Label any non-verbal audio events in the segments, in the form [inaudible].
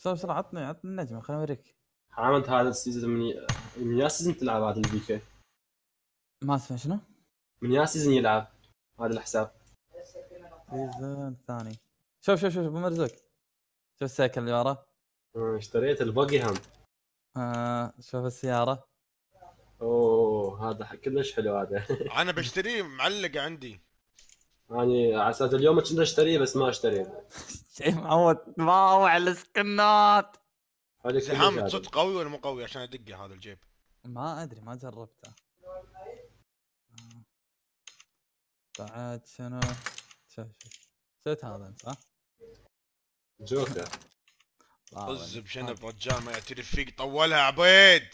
بسرعة بسرعة عطني عطني النجمة خليني أوريك. حامد هذا ال season من ي- من يا season تلعب هذا البي كي ما أسمع شنو؟ من يا season يلعب هذا الحساب. season ثاني. شوف شوف شوف أبو مرزوق. شوف السيكل اللي ورا. آه، اشتريت الباقي هم آه شوف السيارة. أوه هذا كلش حلو هذا. [laughs] أنا بشتريه معلق عندي. يعني على أساس اليوم كنت أشتريه بس ما أشتريه. [laughs] شيء معود السكنات. زين كلش حامد هذا. صدق قوي ولا مو قوي عشان أدقه هذا الجيب؟ ما أدري ما جربته. آه. بعد شنو؟ شفت هذا أنت صح؟ جوكر. [laughs] واو، طز يعني بشنب رجال ما يعترف فيك طولها عبيد.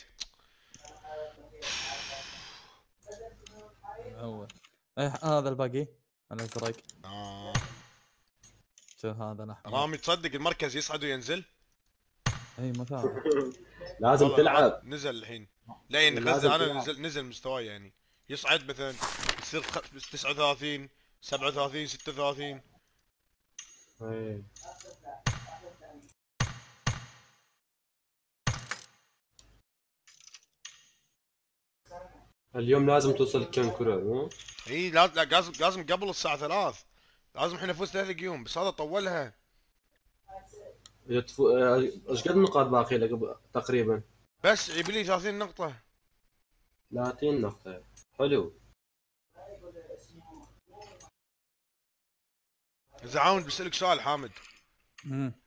أول. إيه هذا الباقي. الازرق آه. شوف هذا الاحمر رامي تصدق المركز يصعد وينزل؟ إي مثال [laughs] لازم تلعب. نزل الحين. لا يعني غزة أنا. نزل نزل مستواي يعني. يصعد مثلا يصير خ- 39 37 36 إيه. اليوم لازم توصل كم كرة مو؟ إي لا لا لازم لازم قبل الساعة 3 لازم إحنا نفوز ثلاث قيوم بس هذا طولها يتفو... آه، إيش قد نقاط باقي لك تقريبا؟ بس يبي لي 30 نقطة 30 نقطة حلو اذا عاود بسألك سؤال حامد.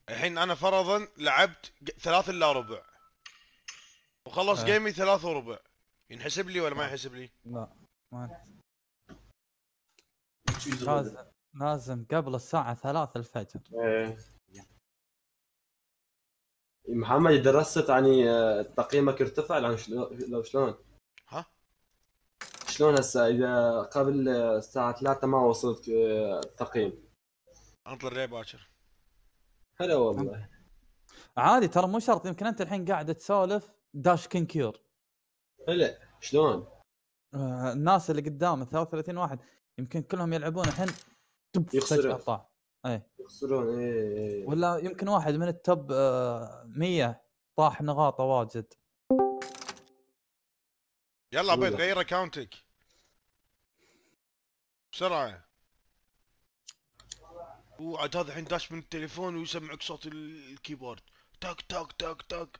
الحين أنا فرضا لعبت ثلاث إلا ربع وخلص آه. جيمي ثلاث وربع ينحسب لي ولا ما ينحسب لي؟ لا ما لازم لازم قبل الساعة ثلاث الفجر إيه. محمد درست يعني آه، تقييمك ارتفع لو شلون لو شلون؟ ها؟ شلون هسه إذا قبل آه، الساعة 3 ما وصلت آه، تقييم؟ انطر ليه باكر حلو والله عادي ترى مو شرط يمكن أنت الحين قاعد تسولف داش كينكيور حلو شلون؟ آه الناس اللي قدام ال 33 واحد يمكن كلهم يلعبون الحين يخسرون. فجأة طاح اي يخسرون إيه إيه. ولا يمكن واحد من التوب آه 100 طاح نقاطه واجد يلا عبيد. غير اكاونتك بسرعة وعاد هذا الحين داش من التليفون ويسمعك صوت ال- ال keyboard تك تك تك تك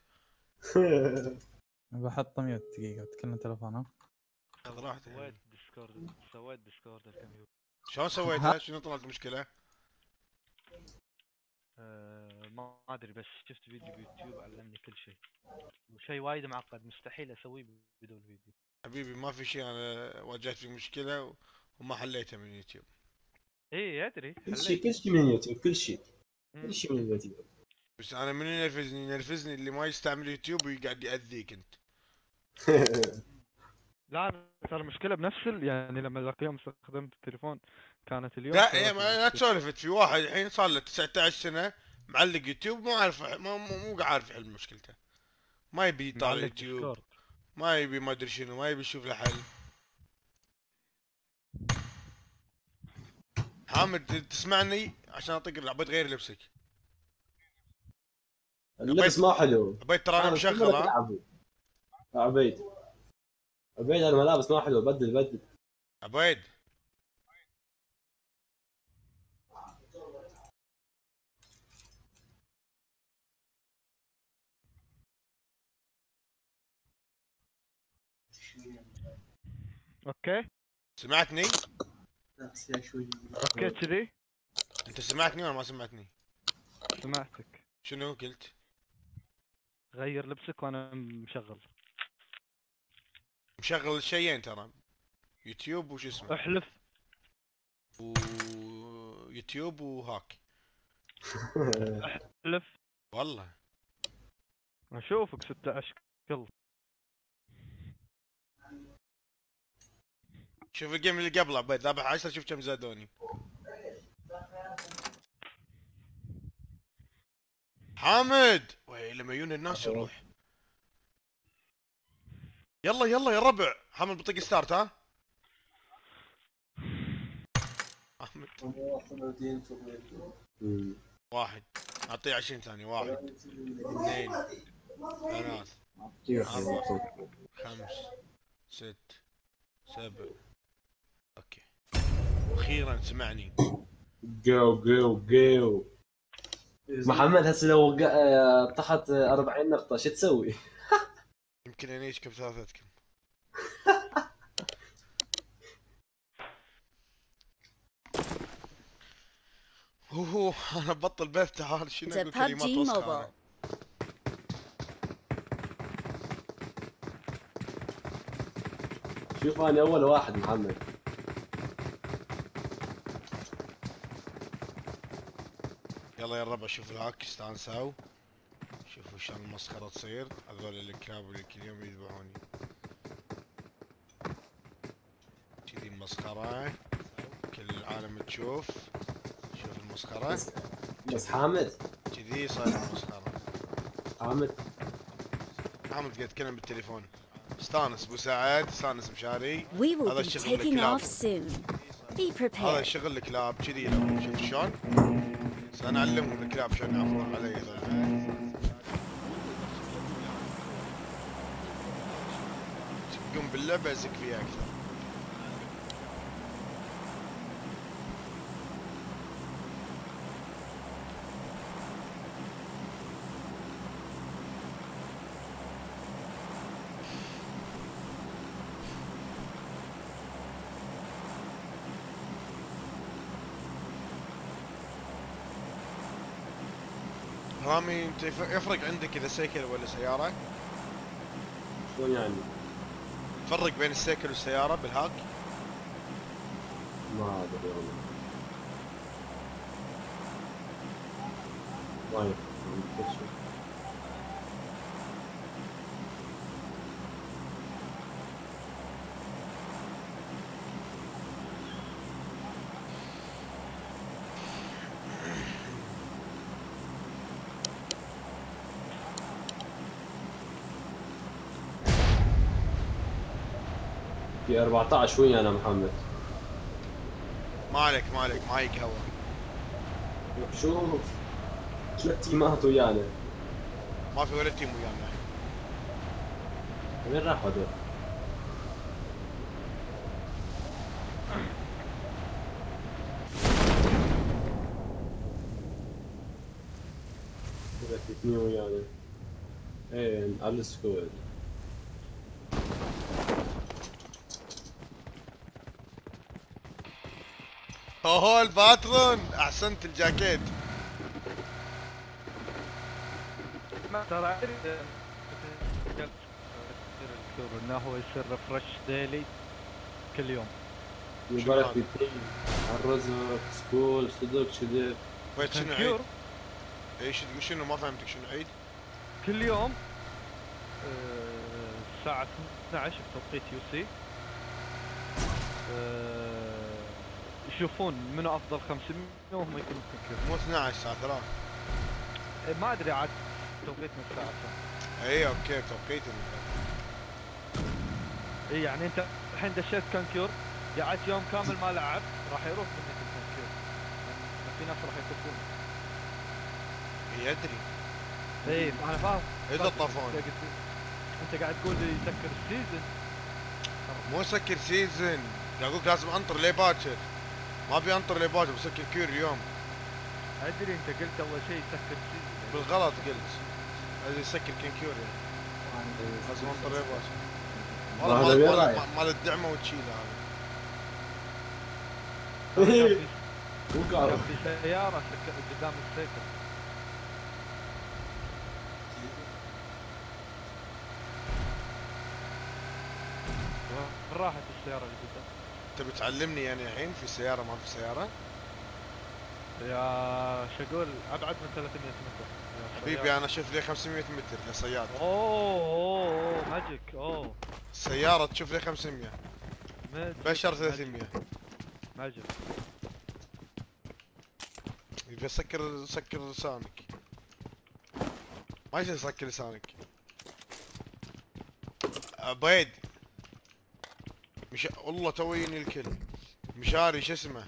[laughs] بحط mute دقيقة بتكلم تلفون ها خذ راحتك سويت ديسكورد سويت ديسكورد الكمبيوتر شلون سويتها؟ شنو طلعت المشكلة؟ أه ما أدري بس شفت فيديو بيوتيوب علمني كل شيء. وشيء وايد معقد مستحيل أسويه بدون فيديو. حبيبي ما في شيء أنا واجهت في مشكلة وما حليتها من يوتيوب. إي أدري. كل شيء. كل شيء من اليوتيوب كل شيء. كل شيء من اليوتيوب بس أنا من ينرفزني ينرفزني اللي ما يستعمل يوتيوب ويقعد يأذيك أنت. لا ترى المشكلة بنفس. يعني لما ذاك اليوم استخدمت التليفون كانت اليوم لا يا ما لا تسولف في واحد الحين صار له 19 سنة معلق يوتيوب مو عارف مو مو مو عارف يحل مشكلته. ما يبي يطالع يوتيوب. ما يبي ما أدري شنو ما يبي يشوف له حل. حامد تسمعني؟ عشان اعطيك عبيد غير لبسك. اللبس ما حلو. عبيد ترى مشغل ها؟ عبيد. عبيد الملابس ما حلو بدل بدل. عبيد. أوكي. سمعتني؟ أوكي كذي. أنت سمعتني ولا ما سمعتني؟ سمعتك. شنو قلت؟ غير لبسك وأنا مشغل. مشغل الشيئين ترى. يوتيوب وش اسمه؟ احلف. ويوتيوب وهاك احلف. والله. اشوفك 16 كل شوف ال game اللي قبله عبيد ذابح 10 شوف كم زادوني. حامد! وي لما يجون الناس يروح. يلا يلا يا ربع. حامد بطق start ها. واحد. أعطيه 20 ثانية. واحد. اثنين. ثلاث. خمس. ست. سبع. أوكي. أخيرا سمعني. جو جو جو محمد هسه لو طحت آه، 40 نقطة شو تسوي؟ يمكن انيشكم ثلاثتكم [laughs] هو أنا بطل بث تعال شنو أقول كلمات. أنا. شوف أنا أول واحد محمد يلا يا الربع شوف ذاك استانسوا شوفوا شلون المسخرة تصير؟ هذول الكلاب اللي كل يوم يذبحوني. كذي مسخرة كل العالم تشوف. شوف المسخرة. بس, بس حامد؟ كذي صاير المسخرة. حامد؟ حامد قاعد يتكلم بالتليفون. استانس أبو سعد. استانس مشاري. هذا الشغل الكلاب. هذا prepared. شغل الكلاب كذي. لو شفت شلون؟ سنعلمهم الكلاب شلون يعفرون علي. باللعبة ازق فيها أكثر رامي انت يف- يفرق عندك إذا سيكل ولا سيارة؟ شلون يعني؟ تفرق بين السيكل والسيارة بالهاك؟ ما أدري والله يفرق في 14 وين أنا محمد؟ ما عليك ما عليك معيك هوا. شوف ثلاث تيمات ويانا؟ ما في ولا تيم ويانا. وين راحوا هذول؟ ثلاث اثنين ويانا. إيه على السكواد. اوه الباترون أحسنت الجاكيت. ما ترى إنه هو يصير ريفرش ديلي كل يوم. يبارك في التيم الرزق سكول صدق شديد وين شنو عيد؟ إيش شنو ما فهمتك شنو عيد؟ كل يوم آه، الساعة 12 بتوقيت UTC. يشوفون منو أفضل 500 وهم يكونوا conqueror مو 12 الساعة 3 إيه، ما أدري عاد توقيتنا الساعة كم إي okay توقيت إي يعني أنت الحين دشيت conqueror قعدت يوم كامل ما لعبت راح يروح منك ال conqueror. يعني في ناس راح يطفون. يدري إي أنا فاهم. إذا. طفون. أنت قاعد تقول لي يسكر ال season مو سكر season. قاعد أقول لازم أنطر ليه باكر. ما ابي انطر ليه باكر بسكر conqueror اليوم أدري أنت قلت أول شيء يسكر ال season بالغلط قلت. لازم يسكر conqueror يعني. لازم انطر هذا والله مال- الدعمة وتشيله هذا. كان في- سك- قدام السيكل وين راحت السيارة اللي قدام؟ انت بتعلمني يعني الحين في سيارة ما في سيارة؟ يا شقول أبعد من 300 متر. حبيبي. أنا أشوف لي 500 متر لصياد أوه أوه أوه ماجيك أوه. السياره تشوف لي 500 ماجيك، بشر ماجيك، 300 ماجيك. يبي اسكر سكر لسانك. ما يصير سكر لسانك. عبيد مش والله تويني الكل. مشاري شو اسمه.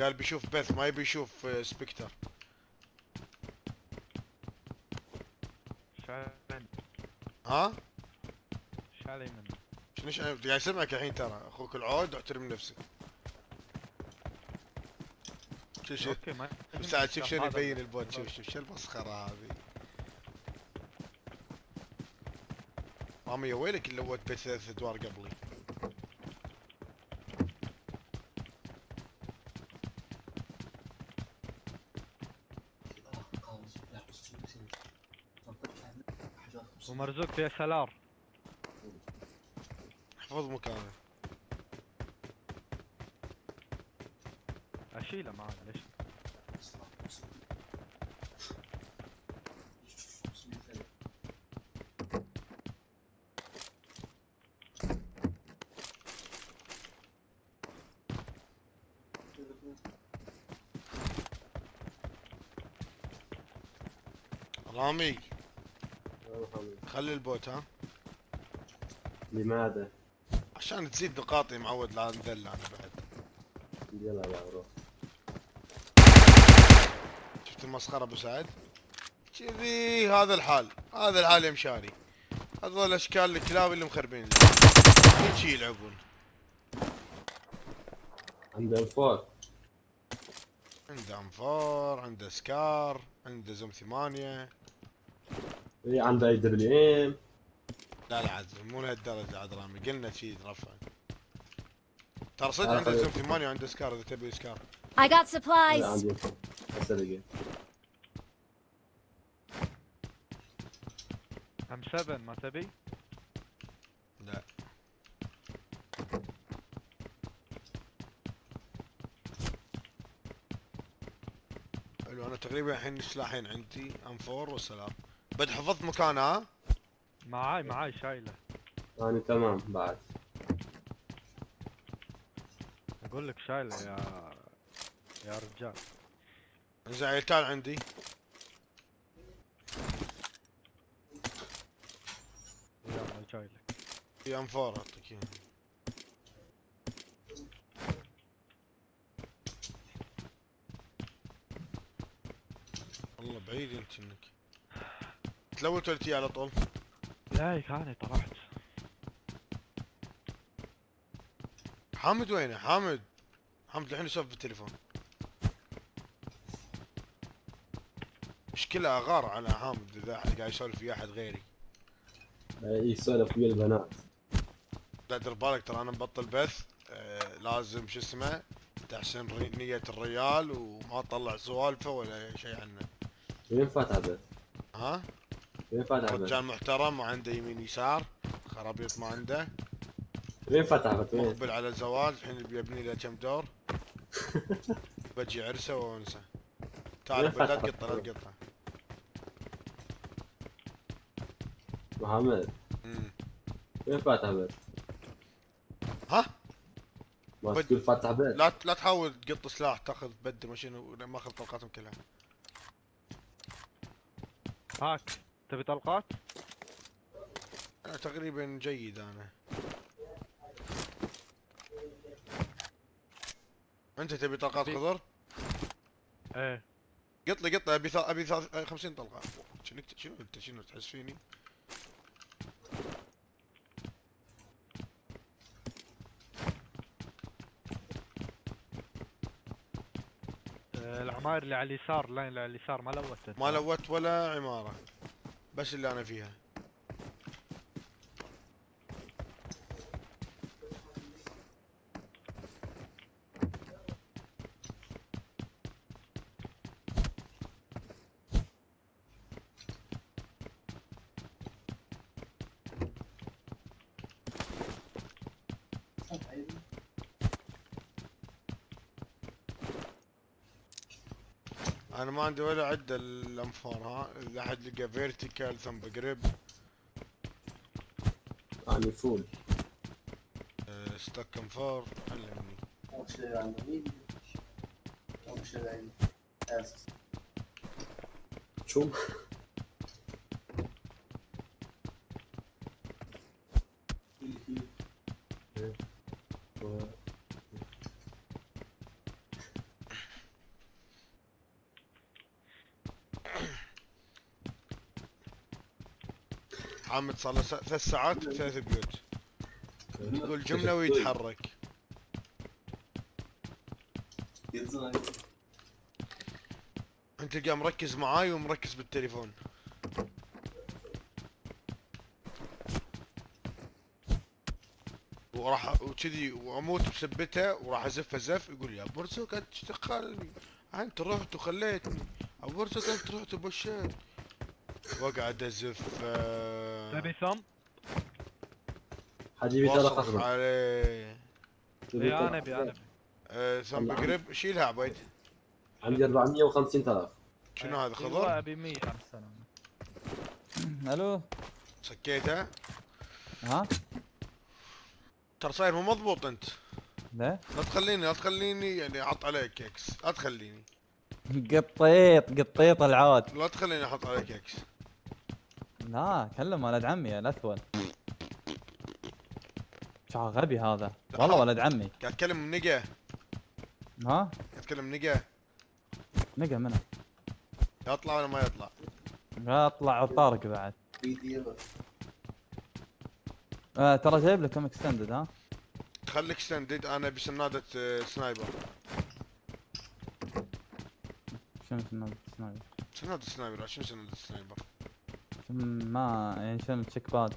قال بيشوف بث ما يبي يشوف آه، سبكتر ها؟ شالي من منه. شنو قاعد يعني اسمعك الحين ترى. أخوك العود واحترم نفسك شوف شوف بس عاد شوف شنو يبين البوت. شوف شوف شو المسخرة هذه. مامي ويلك اللي لوت بيت ثلاث أدوار قبلي؟ ومرزوق في اس ال آر. احفظ مكانه. أشيله معاي ليش؟ رامي خلي ال bot ها؟ لماذا؟ عشان تزيد نقاطي معود لا نذل أنا بعد. يلا يا روح شفت المسخرة أبو سعد؟ كذي هذا الحال هذا الحال يا مشاري هذول أشكال الكلاب اللي مخربين. كل شي يلعبون. عنده four عنده M4 عنده SCAR عنده zoom ثمانية. عنده AWM لا لا عاد مو لهالدرجة عاد رامي. قلنا شي رفع ترى صدق عنده zoom ثمانية وعنده SCAR إذا تبي SCAR. I got supplies. عندي four هسه لقيت M7 ما تبي؟ لا. حلو أنا تقريبا الحين سلاحين عندي أم 4 وسلام. بد حفظت مكانه. ها معاي معاي شايله. أنا تمام بعد. أقول لك شايله يا يا رجال. زين تعال عندي. يلا جاي لك في ام 4 أعطيك إياها. والله بعيد أنت إنك. تلوت ولا تجي على طول. لا كاني طلعت حامد وينه؟ حامد. حامد الحين يسولف بالتليفون. مشكلة اغار على حامد إذا أحد قاعد يسولف ويا أحد غيري. اي سولف ويا البنات. لا دير بالك ترى أنا مبطل بث. آه لازم شو اسمه تحسن نية الريال وما تطلع سوالفه ولا شيء عنه. وين فاتح بس؟ ها؟ وين؟ رجال محترم وعنده يمين يسار خرابيط ما عنده وين فاتح بس؟ وين؟ مقبل على الزواج الحين بيبني له كم دور [laughs] بجي عرسه وانسه تعال لا فتح؟ تقطع لا تقطع محمد. وين فاتح بس؟ ها ما بد- تقول فاتح بس؟ لا لا تحاول تقط سلاح تاخذ بد ماشين ماخذ طلقاتهم كلها هاك تبي طلقات؟ أنا تقريبا جيد أنا أنت تبي طلقات خضر؟ إيه قط لي قط أبي ثا- أبي ثا- 50 طلقة شنو شنو انت شنو تحس فيني؟ آه، العماير اللي على اليسار اللاين اللي على اليسار ما لوتت ما لوت ولا عمارة بس اللي أنا فيها. أنا ما عندي ولا عدة ال M4 ها؟ إذا أحد لقى vertical thumb grip يعني full. stock M4 علمني. شو؟ حامد صار له ثلاث ساعات ثلاث بيوت. يقول جملة ويتحرك. انت تلقاه مركز معاي ومركز بالتليفون. وراح وكذي وأموت بسبته وراح ازفه زف يقول يا برزق انت تخلني انت رحت وخليتني. ابو برزق انت رحت وبشيت. وأقعد أزف تبي ثم؟ حجيبي ترى خصمه عليه. اي ترى أنا ابي أنا ابي آه، ثم الله. بقرب شيلها عبيد عندي 450 تلاف. شنو هذا أيوه خضر؟ أبي 100 مع السلامة ألو؟ سكيته. ها؟ ترى صاير مو مضبوط أنت. ليه لا تخليني لا تخليني يعني أحط عليك إكس لا تخليني. قطيط قطيط العود لا تخليني أحط عليك إكس لا كلم ولد عمي الاثول شا غبي هذا. والله ولد عمي. قاعد اتكلم نقا ها؟ قاعد اتكلم نقا نقى منه يطلع ولا ما يطلع. اطلع طارق بعد. آه ترى جايب لكم اكستندد ها؟ خليك ستاندد أنا بسنادة آه، سنايبر. شنو شنو sniper؟ سنادة sniper شنو سنادة سنايبر. ما يعني شنو cheek pad.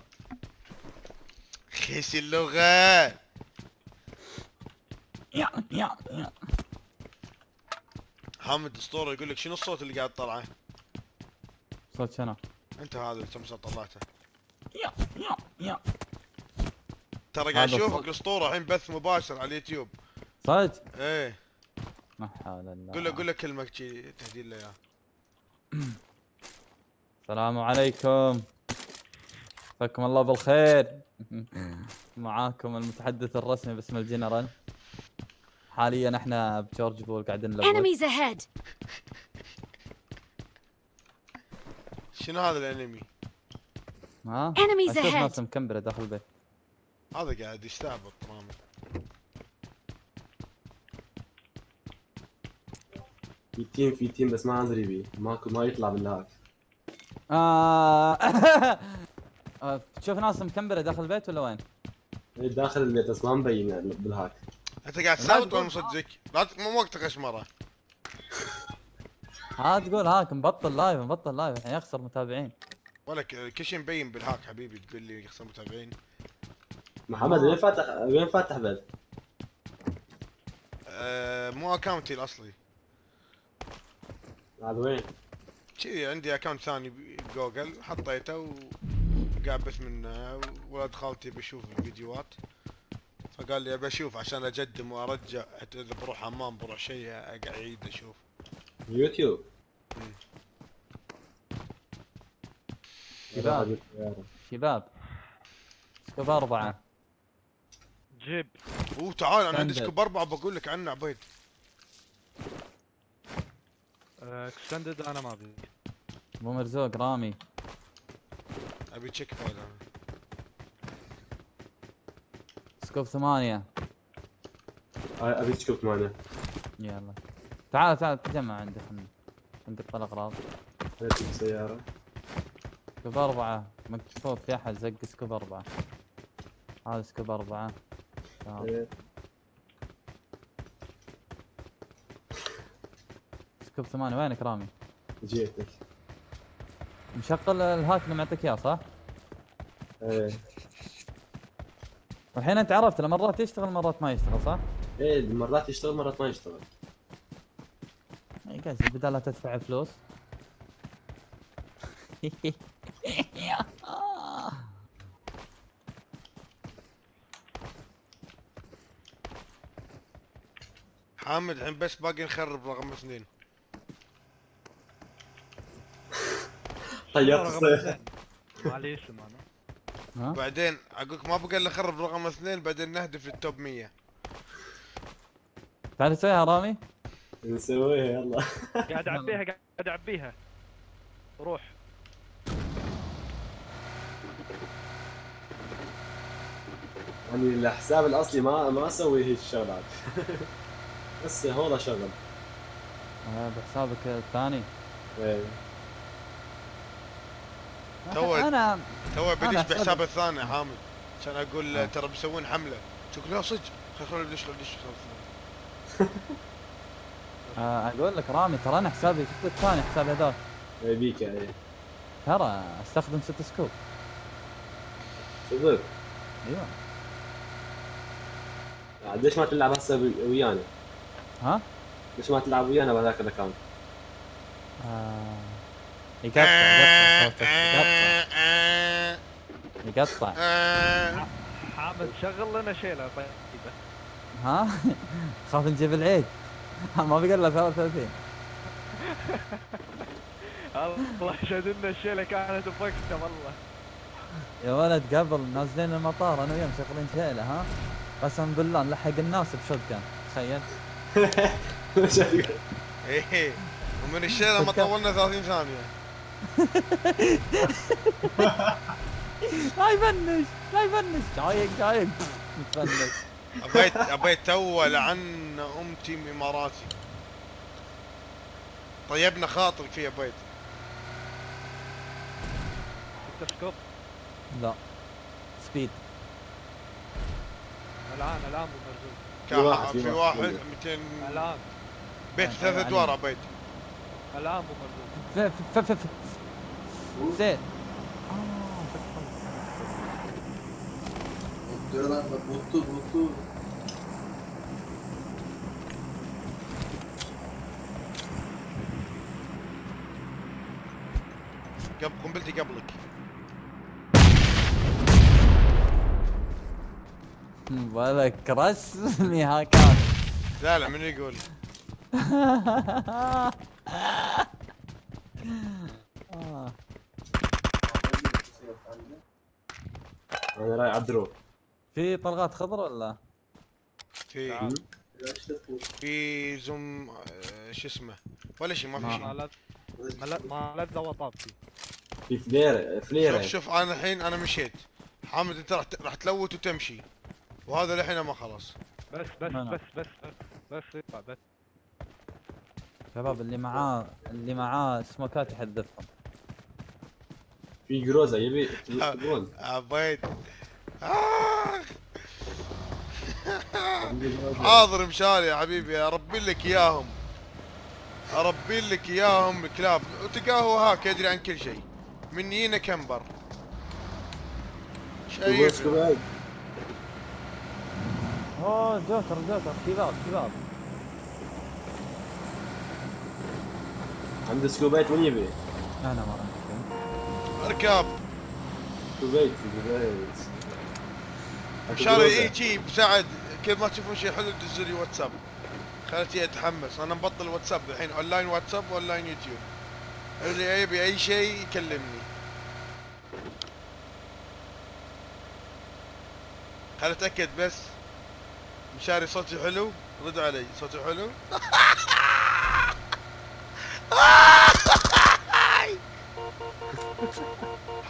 خيس اللغة. يا يا يا. حامد اسطورة يقول لك شنو الصوت اللي قاعد تطلعه؟ صوت شنو؟ انت هذا اللي تمسك طلعته. يا يا يا. ترى قاعد اشوفك. الاسطورة الحين بث مباشر على اليوتيوب. صدق؟ إيه. ما حول الله قول له قول له كلمة شي تهدي له إياها. [clears throat] السلام عليكم. مساكم الله بالخير. [laughs] معاكم المتحدث الرسمي باسم الجنرال. حاليا إحنا بجورج بول قاعدين نلوت Enemies ahead! شنو هذا الانمي؟ ها؟ Enemies أشوف ahead! ناس مكمبرة داخل البيت. هذا قاعد يستعبط رامي في team في team بس ما أدري بيه. ماكو ما يطلع بال hack آه... [laughs] آه، تشوف ناس مكمبره داخل البيت ولا وين؟ إيه، داخل البيت بس ما مبين يعني بال hack أنت قاعد تساوط ولا مصدق؟ لا مو وقت غشمره [laughs] ها تقول hack مبطل live مبطل live الحين يخسر متابعين ولا كل شيء مبين بال hack حبيبي تقول لي يخسر متابعين محمد وين فاتح وين فاتح بيت؟ أه مو account ي الأصلي عاد وين؟ كذي عندي account ثاني بجوجل حطيته وقاعد بث منه ولد خالتي بشوف الفيديوهات. فقال لي ابى أشوف عشان أجدم وأرجع اذا بروح حمام بروح شيء أقعد اعيد أشوف. يوتيوب؟ شباب. شباب. scope أربعة. جيب. أوه تعال أنا عندي. scope اربعه بقول لك عنه عبيد extended أنا ما أبي. ابو مرزوق رامي. أبي cheek أنا. scope ثمانية. أبي تشوف ثمانية. يلا. تعال تعال تجمع عندي خلنا أنا تجيب سيارة. scope أربعة. مكتوب في أحد زق scope أربعة. هذا scope أربعة. تمام. scope ثمانية وينك رامي؟ جيتك مشغل ال hack اللي معطيك إياه صح؟ إيه والحين أنت عرفت لما مرات يشتغل مرات ما يشتغل صح؟ إيه مرات يشتغل مرات ما يشتغل اي قاعد بدال لا تدفع فلوس حامد الحين بس باقي نخرب رقم اثنين طيرت رقم الصيف اثنين. ما لي اسم أنا؟ بعدين اقولك ما بقى إلا نخرب رقم اثنين بعدين نهدف للتوب 100 تعال تسويها رامي؟ نسويها يلا. قاعد أعبيها قاعد أعبيها. روح. يعني الحساب الأصلي ما ما أسوي هيك الشغلات [laughs] بس هو شغل. آه، بحسابك الثاني. إيه. تو أنا تو بدش أنا بحسابه الثاني حامد عشان أقول آه. ترى بيسوون حملة تقول لا صدق خل خل ندش خل ندش [laughs] آه، أقول لك رامي ترى أنا حسابي شفت الثاني حسابي هذاك يبيك يعني ترى أستخدم ست scope صدق أيوه عاد ليش ما تلعب هسه ويانا؟ ها؟ ليش ما تلعب ويانا بهذاك الاكونت؟ آه. يقطع يقطع يقطع يقطع آه. حامد شغل لنا شيله طيبه ها خاف نجيب العيد ما بقى الا 33 الله يشهد ان الشيله كانت بوقتها والله يا ولد قبل نازلين المطار أنا وياه مشغلين شيله ها قسم بالله نلحق الناس بشوت جان تخيل إيه ومن الشيله ما طولنا 30 ثانية لا يفنش لا يفنش. جايق جايق متفنش ابيت أبيت تو لعن أمتي اماراتي طيبنا خاطرك في أبيت. ست سكوب لا. سبيد. الآن الآن ابو مرزوق. في واحد- كا- في في واحد. واحد 200 الآن. بيت ثلاث ادوار أبيت. الآن ابو مرزوق. Lan bak mutlu mutlu. قبل قنبلتي قبلك بالك رسمي هاكات لا لا من يقول آه. أنا رايح على الدروب في طلقات خضر ولا؟ في. تعال. في زوم آه، شو اسمه؟ ولا شيء ما في ما- شيء. ما ما لذ وطابتي في flare flare. شوف شوف أنا الحين أنا مشيت. حامد أنت راح راح تلوت وتمشي. وهذا الحين ما خلص بس بس. بس بس بس بس. شباب اللي معاه اللي معاه سموكات يحذفهم. في جروزا يبي يبون ابيت [laughs] آه. [laughs] حاضر مشاري يا حبيبي أربي لك إياهم. أربي لك إياهم كلاب وتلقاه هاك يدري عن كل شيء. من يينا كمبر. شايف اوه جوكر جوكر شباب شباب عنده سكوبيت من يبي؟ أنا ما راح اركب سكوبيت مشاري اي شي بساعد كل ما تشوفون شيء حلو دزوا لي واتساب. خلتي اتحمس أنا مبطل واتساب الحين. أونلاين واتساب وأونلاين يوتيوب. اللي يبي أي شيء يكلمني. خل أتأكد بس. مشاري صوتي حلو. رد علي. صوتي حلو. [laughs] [laughs]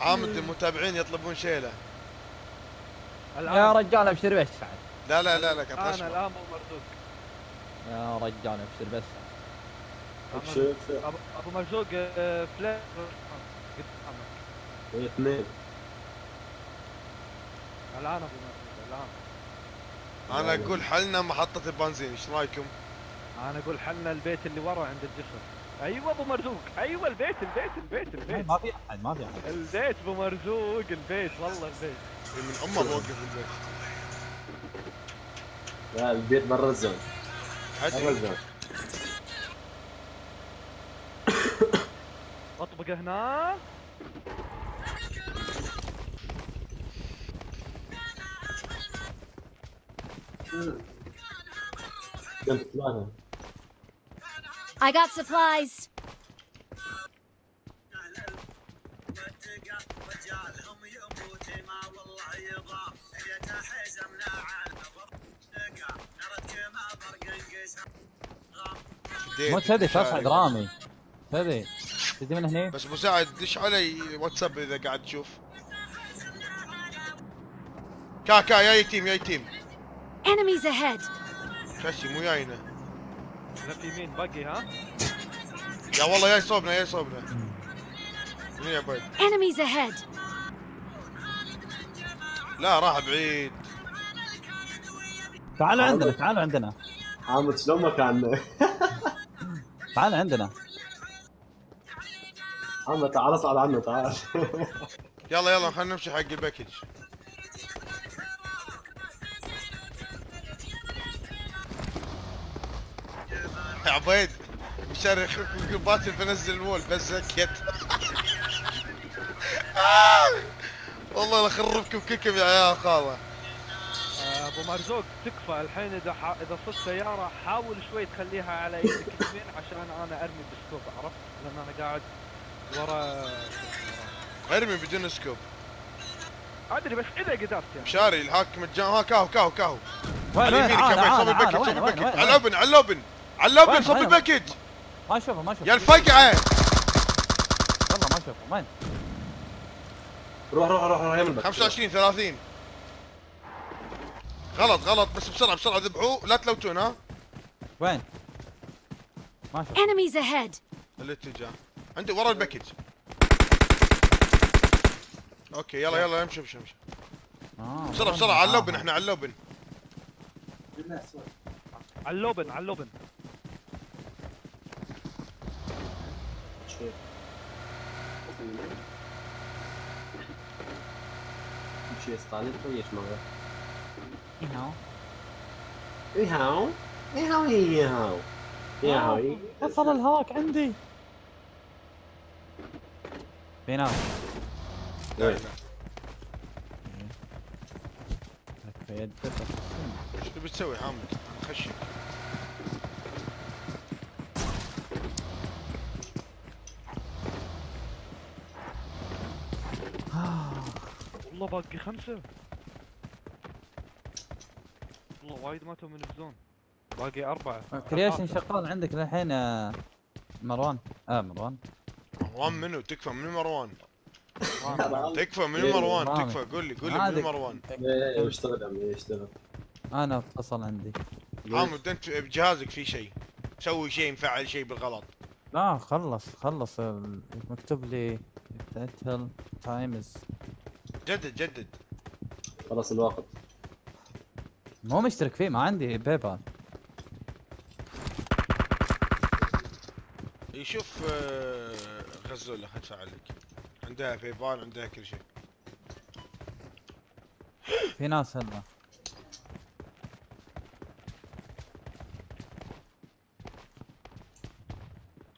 حامد المتابعين يطلبون شيله. يا رجال أبشر بس بعد. لا لا لا لا كانت أنا. الآن ابو مرزوق. يا رجال أبشر بس شوف أبو مرزوق آه، فلير قدامك اثنين. الآن أبو مرزوق الآن. أنا أقول حلنا محطة البنزين إيش رأيكم؟ أنا أقول حلنا البيت اللي ورا عند الجسر. أيوه أبو مرزوق. أيوه البيت البيت البيت البيت. ما في أحد ما في أحد. البيت أبو مرزوق البيت والله البيت. من أمه موقف البيت لا البيت برا الزون برا الزون أطبق هنا. جنب ثلاثة I got supplies. مشاري. تصعد رامي كذي تجي من هني بس مساعد دش علي واتساب إذا قاعد تشوف كا كا يا يتيم يا يتيم Enemies ahead. كشي مو جاينا لف يمين بقي ها يا والله جاي صوبنا جاي صوبنا من يا عبيد Enemies ahead! لا راح بعيد تعالوا عندنا تعالوا عندنا. حامد شلون ما كان. تعالوا عندنا. حامد تعال اصعد عنه تعال. يلا يلا خلينا نمشي حق ال package. عبيد مشاري أخوك باسل بنزل المول بس زكيت. والله لخربكم كلكم يا عيال خاله. آه، أبو مرزوق تكفى الحين إذا ح... إذا صدت سيارة حاول شوي تخليها على يدك اليمين عشان أنا أرمي بال scope عرفت؟ لأن أنا قاعد ورا. أرمي بدون سكوب. أدري بس إذا قدرت يعني. مشاري الهاك مجان ها كاهو كاهو كاهو على يمينك يا صوب عانى صوب وين على اللوبن على اللوبن صوب وين؟ الباكج ما اشوفه ما اشوفه يا الفقعه والله ما اشوفه وين؟ روح روح روح روح يمين بس 25 30 غلط غلط. بس بسرعة بسرعة. ذبحوه. لا تلوتون ها. وين؟ ما اشوفه Enemies ahead! الاتجاه عندي ورا ال package okay يلا يلا. امشي امشي امشي. آه، بسرعة؟ بسرعة. على آه، اللوبن إحنا على اللوبن. على اللوبن على اللوبن. مشي ستالين إيش مغرب إيهاو. إيهاو؟ إيهاو إيهاو. إيهاو. وصل الهاك عندي. في ناس وين؟ لك في يدك إيش تبي تسوي حامد؟ أنا والله باقي خمسة. والله وايد ماتوا من الزون باقي أربعة. كرييشن شغال عندك للحين يا مروان. آه مروان. مروان منو؟ تكفى منو [laughs] مروان؟ تكفى منو إيه، مروان؟ تكفى. قول لي قول لي. منو مروان؟ إيه اشتغل يا عمي اشتغل أنا اتصل عندي. حامد أنت بجهازك في شيء. سوي شيء مفعل شيء بالغلط. لا خلص خلص مكتوب لي. تل تايمز جدد جدد. خلص الوقت مو مشترك فيه ما عندي بيبال. يشوف آه، غزوله هدفع لك. عندها بيبال عندها كل شيء. في ناس هلا.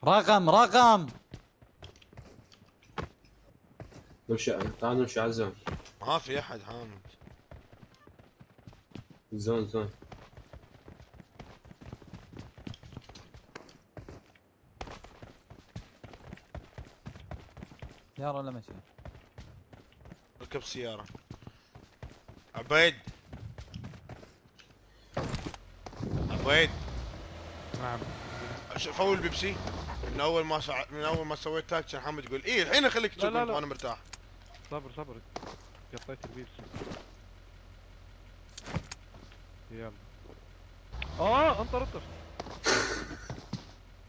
رقم رقم! نمشي تعال نمشي على الزون. ما في أحد حامد زون زون. سيارة ولا مشي ركب سيارة. عبيد. عبيد. نعم. full بيبسي. من أول ما سع... من أول ما سويت تاك كان حامد يقول إيه الحين أخليك لا. وأنا مرتاح. صبر صبر. قطيت البيبسي. يلا. آه انطر انطر.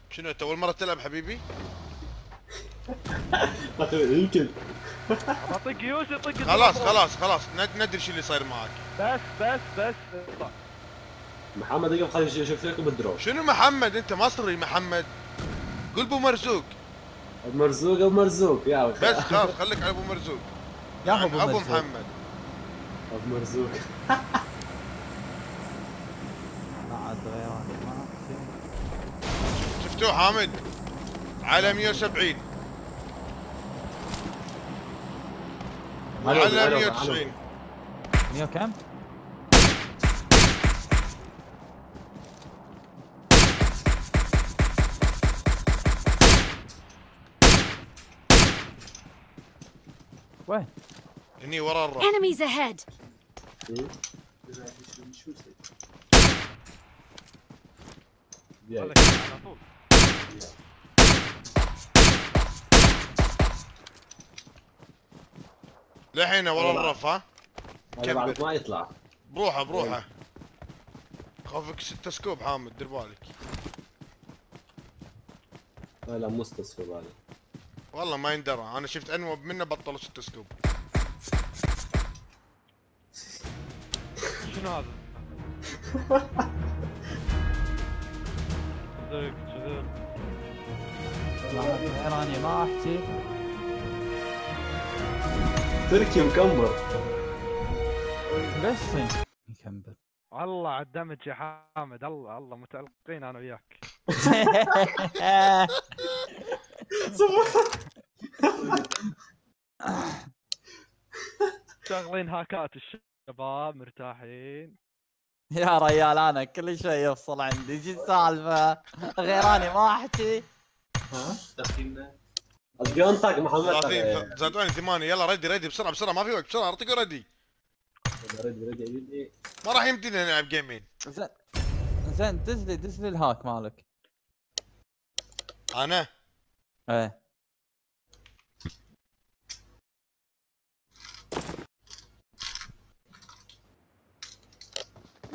شنو أنت أول مرة تلعب حبيبي؟ [laughs] يمكن. اطق يوسف طق خلاص. خلاص خلاص. ند- ندري شو اللي صاير معاك. بس بس بس. محمد يقف خلي يشوف فيكم بالدروب. شنو محمد؟ أنت مصري محمد. قول بو مرزوق. مرزوق أو مرزوق. يا. بس خلاص خليك على أبو مرزوق. يا أبو أبو. محمد أبو مرزوق ما عاد غيره ما في. شفتوه حامد على 170 علو، على علو، 190 مية كم؟ وين؟ هني ورا الرف. Enemies ahead! على طول لحين ورا الرف ها؟ بعد ما يطلع. بروحه بروحه. خوفك ستة سكوب حامد دير بالك. لا لا مو استصفر هذا. والله ما يندرى. أنا شفت انوب منه بطلوا ست سكوب. شنو هذا؟ ذيك كذا ايراني ما احكي تركي ليش صين يكمل الله على الدمج يا حامد الله الله متألقين أنا وياك شغلين هاكات الشباب مرتاحين؟ [laughs] يا ريال أنا كل شيء يفصل عندي. جي السالفة؟ غيراني ما أحكي. ها؟ الجون طاق محمد. زادوني ثمانية. يلا ردي ردي بسرعة بسرعة. ما في وقت. بسرعة ارتقوا ردي رد رد يدي ما راح يمدينا نلعب جيمين زين. زين دز لي دز لي الهاك مالك. أنا؟ إيه.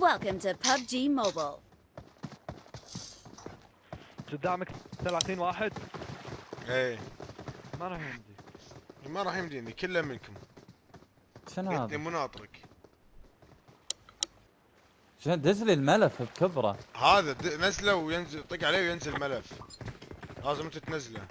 Welcome to PUBG Mobile. قدامك 30 واحد. إيه. ما راح يمدي. ما راح يمديني كله منكم. شنو هذا؟ مناطرك شنو دز لي الملف بكبرة. هذا نزله وينزل طق عليه وينزل ملف. لازم أنت تنزله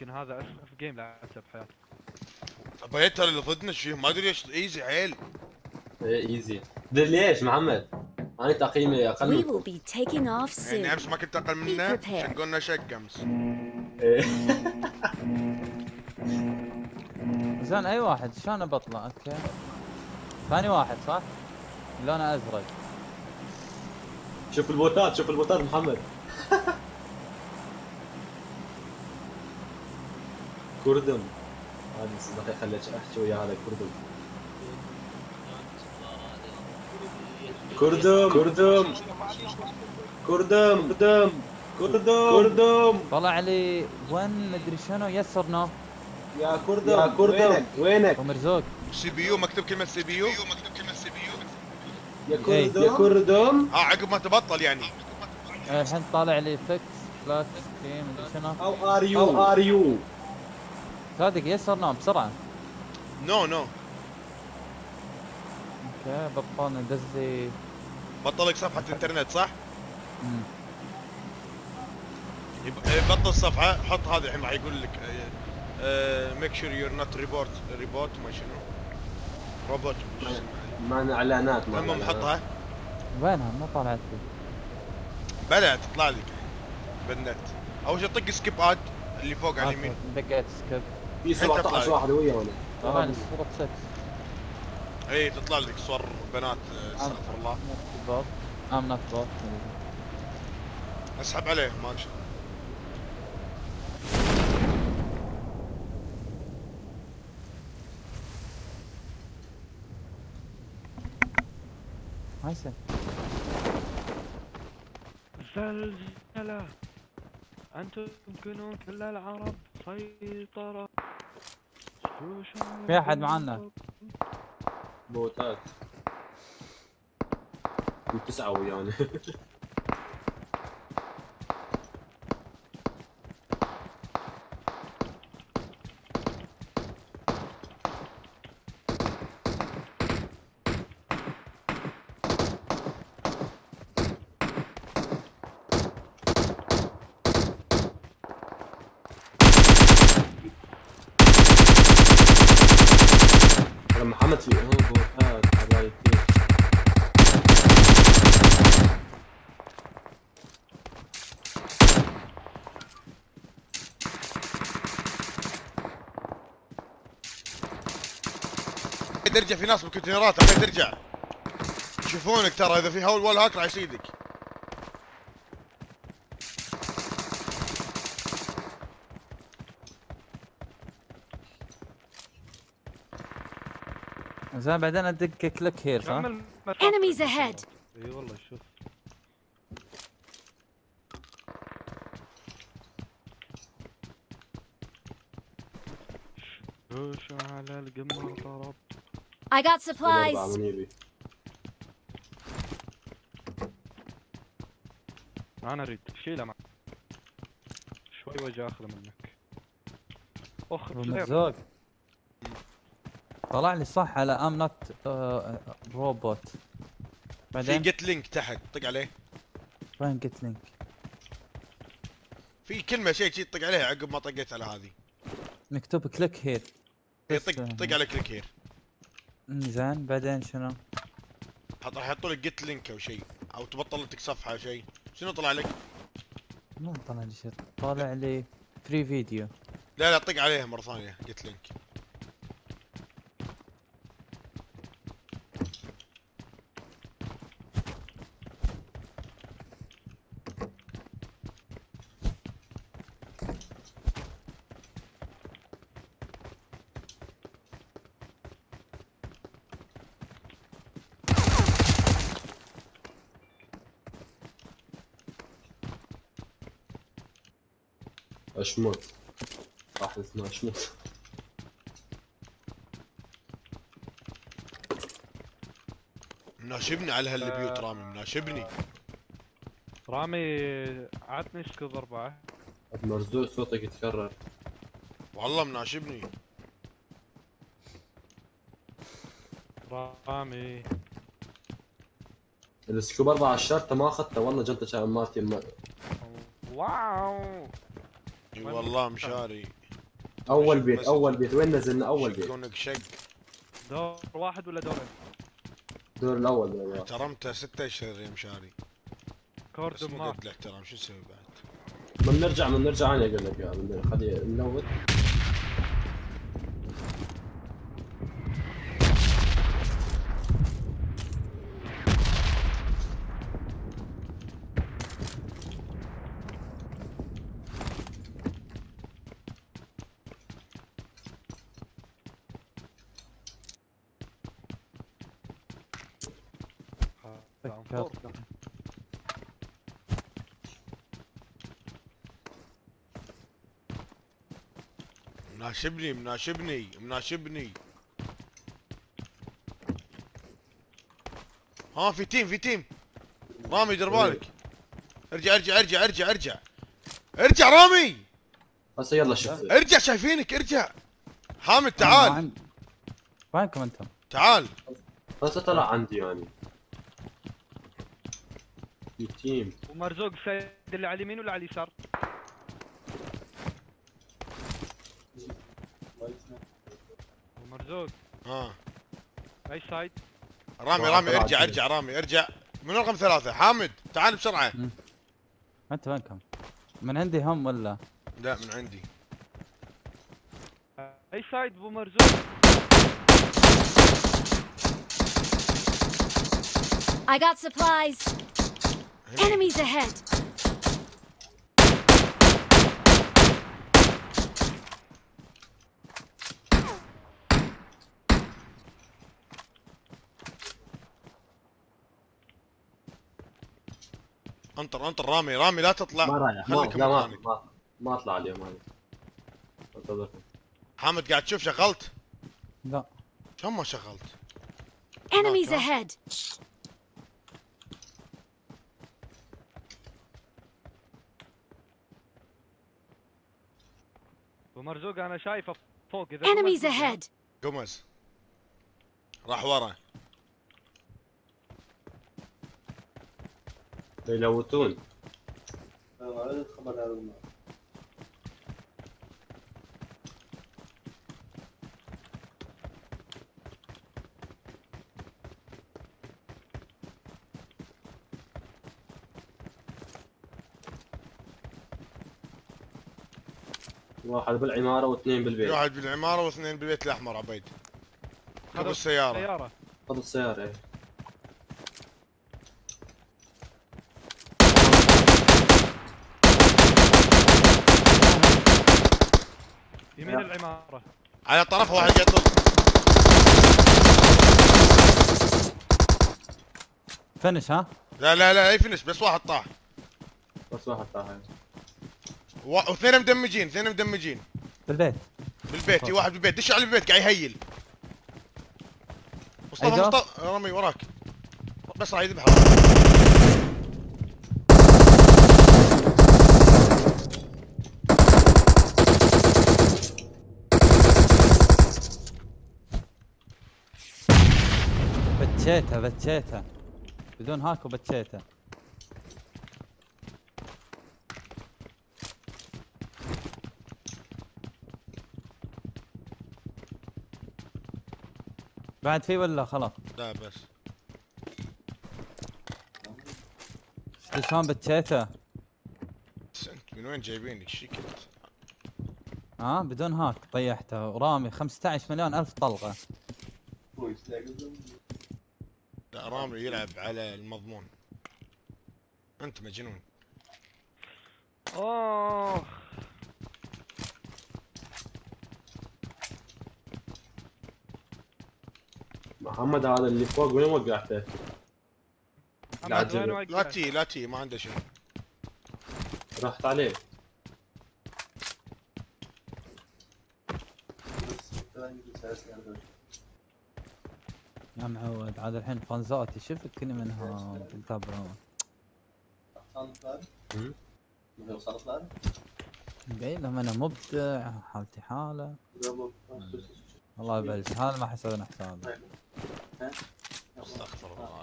يمكن هذا اسخف جيم لعبته بحياتي بيت اللي ضدنا شو؟ ما أدري إيش إيزي عيل. إيه إيزي. تدري ليش محمد؟ أنا تقييمي أقل We will be taking off يعني soon. أمس ما كنت أقل منه؟ prepared. شقونا شق أمس. إيه. زين أي واحد؟ شلون بطلع أوكي. ثاني واحد صح؟ لونه أزرق. شوف البوتات شوف البوتات محمد. [laughs] كردم. هذا صدقني خليك أحكي ويا هذا كردم. كردم. كردم. كردم. كردم. كردم. كردم طلع لي وين مدري شنو؟ yes or no يا كردم. يا كردم. وينك؟ ومرزوق CPU مكتوب كلمه CPU مكتوب كلمة CPU. يا إيه. كردم. يا كردم. آه عقب ما تبطل يعني. الحين طالع لي fix black screen مدري شنو. أو are you أو are you صادق yes or no بسرعة. no no. okay بطلنا دز لي بطلك صفحة انترنت صح؟ مم. يب- إيه، بطل الصفحة حط هذا الحين راح يقول لك make sure you're not report ريبورت ما شنو. روبوت ما إعلانات ما المهم. حطها. وينها؟ ما طلعت. لي بلا تطلع لك. بالنت. أول شيء طق سكيب اد اللي فوق على اليمين. دقيت سكيب في أنت طلع 17 لي. واحد ويا طلع لي. صورة 6 اي تطلع لك صور بنات آه، استغفر الله. بوت ام نوت بوت أسحب عليه ما أدري. ما يصير زلزلة. أنتم تمكنون كل العرب سيطرة. في أحد معانا؟ بوتات ويانا [laughs] ترى محمد في هو بوتات حبايبي في ناس بالكونتينرات عمال ترجع يشوفونك ترى إذا في هول ولا هاك راح يصيدك زين بعدين ادق كليك هير صح؟ Enemies ahead. إي والله شوف I got supplies. أنا أريد شيله معك شوي وجه اخذه منك. أخ. مرزوق طلع. لي صح على I'm not robot في بعدين؟ get link تحت طق عليه. وين قلت link في كلمة شيء شي طق عليها عقب ما طقيت على هذه. مكتوب click here طق طق على click here زين بعدين شنو؟ حط راح يحطوا لك get link أو شيء أو تبطل لك صفحة أو شيء شنو طلع لك؟ ما طلع لي شيء طالع لي free video لا لا طق عليها مرة ثانية get link اشموت راح اسمه اشموت مناشبني على هالبيوت رامي مناشبني. رامي عطني scope اربعه مرزوق صوتك يتكرر. والله مناشبني. رامي. ال scope أربعة على الشرطة ما أخذته. والله جنطة شا- مالتي ما- واو. اي والله مشاري. أول شوف بيت أول بيت. وين نزلنا؟ أول بيت. شق. دور واحد ولا دورين الدور الأول دور. احترمته ستة اشهر يا مشاري. مارك قد الاحترام شو نسوي بعد؟ من نرجع من نرجع أنا أقول لك يا من- خلي نلوت مناشبني مناشبني مناشبني. ها في team في team. رامي دير بالك. ارجع ارجع ارجع ارجع ارجع. ارجع رامي. هسه يلا شوف. ارجع شايفينك ارجع. حامد تعال. وينكم أنتم؟ تعال. هسه طلع عندي يعني. في team. ومرزوق السيد اللي على اليمين ولا على اليسار؟ ومرزوق ها اي side؟ رامي رامي ارجع. ارجع رامي ارجع من رقم ثلاثة حامد تعال بسرعة انت وينكم؟ من عندي هم ولا؟ لا من عندي اي side ابو مرزوق؟ I got supplies. Enemies ahead. انطر انطر رامي رامي لا تطلع ما رايح خليك لا ما. ما, ما أطلع اليوم هذا انتظركم. حامد قاعد تشوف شغلت لا شلون ما شغلت Enemies huh? ahead. ابو مرزوق أنا شايفه فوق إذا Enemies قمت- ahead. قمز راح ورا يلوتون واحد بالعمارة واثنين بالبيت. واحد بالعمارة واثنين بالبيت الأحمر عبيد. أبو السيارة. سيارة خذ السيارة العمارة. على طرف واحد قاعد يطل فنش ها؟ لا لا لا أي فينش بس واحد طاح. بس واحد طاح. وا- واثنين مدمجين اثنين مدمجين. بالبيت. بالبيت في واحد بالبيت. دش على البيت قاعد يهيل. مصطفى. مصطفى رامي وراك. بس راح يذبح بتشيته بتشيته بدون هاك وبتشيته بعد في ولا خلاص؟ لا بس. شلون بتشيته من وين جايبينك فيك انت؟ ها؟ بدون هاك طيحته ورامي 15 مليون ألف طلقة. لا رامي يلعب على المضمون. أنت مجنون. أوه. محمد هذا اللي فوق وين وقعته؟ لا؟ تي لا تي ما عنده شيء. رحت عليه. يا معود عاد الحين فانزاتي شفتني منها تتابعون مم. قايل لهم أنا مبدع حالتي حالة. والله يبلش هذا ما حسبنا حسابه استغفر الله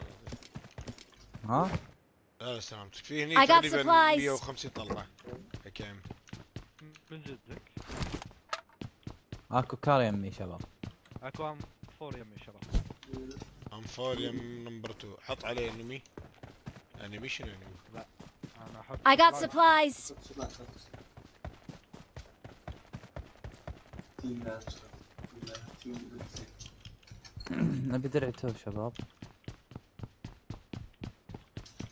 ها؟ لا لا سلامتك في هني تقريبا supplies. 150 طلعه كم من جدك. أكو car يمي شباب. أكو M4 يمي شباب. M4 يم number 2 حط عليه enemy enemy شنو enemy؟ أنا أحط I got supplies. [clears throat] نبي درع two شباب.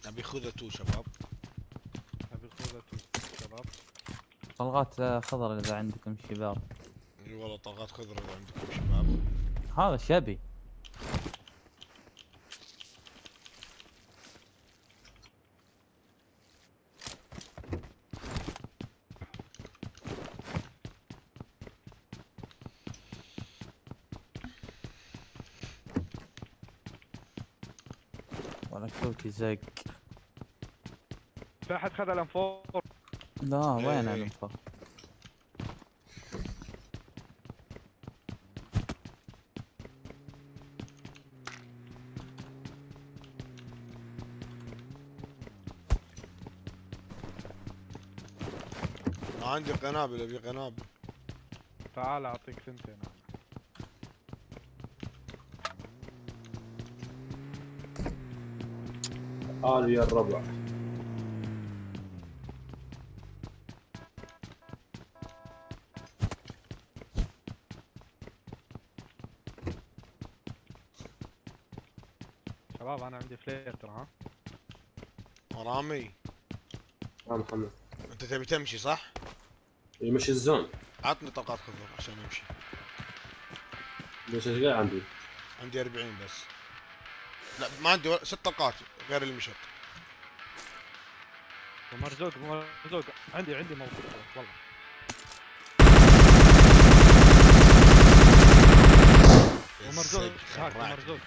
ابي خوذة two شباب. ابي خوذة شباب. طلقات آه، خضر إذا عندكم شباب. إي والله طلقات خضره إذا عندكم شباب. هذا شبي. كوتي زق في احد خذ ال M4 لا وين إيه. المفر ما عندي قنابل أبي قنابل. تعال أعطيك ثنتين هذا يا الربع. شباب أنا عندي فلير ترى ها؟ رامي. ها محمد. أنت تبي تمشي صح؟ يمشي الزون. عطني طلقات خضر عشان امشي ليش إيش قاعد عندي؟ عندي 40 بس. لا ما عندي ولا- ست طلقات غير المشط. ومرزوق مرزوق عندي عندي موضوع والله. خرعت. مرزوق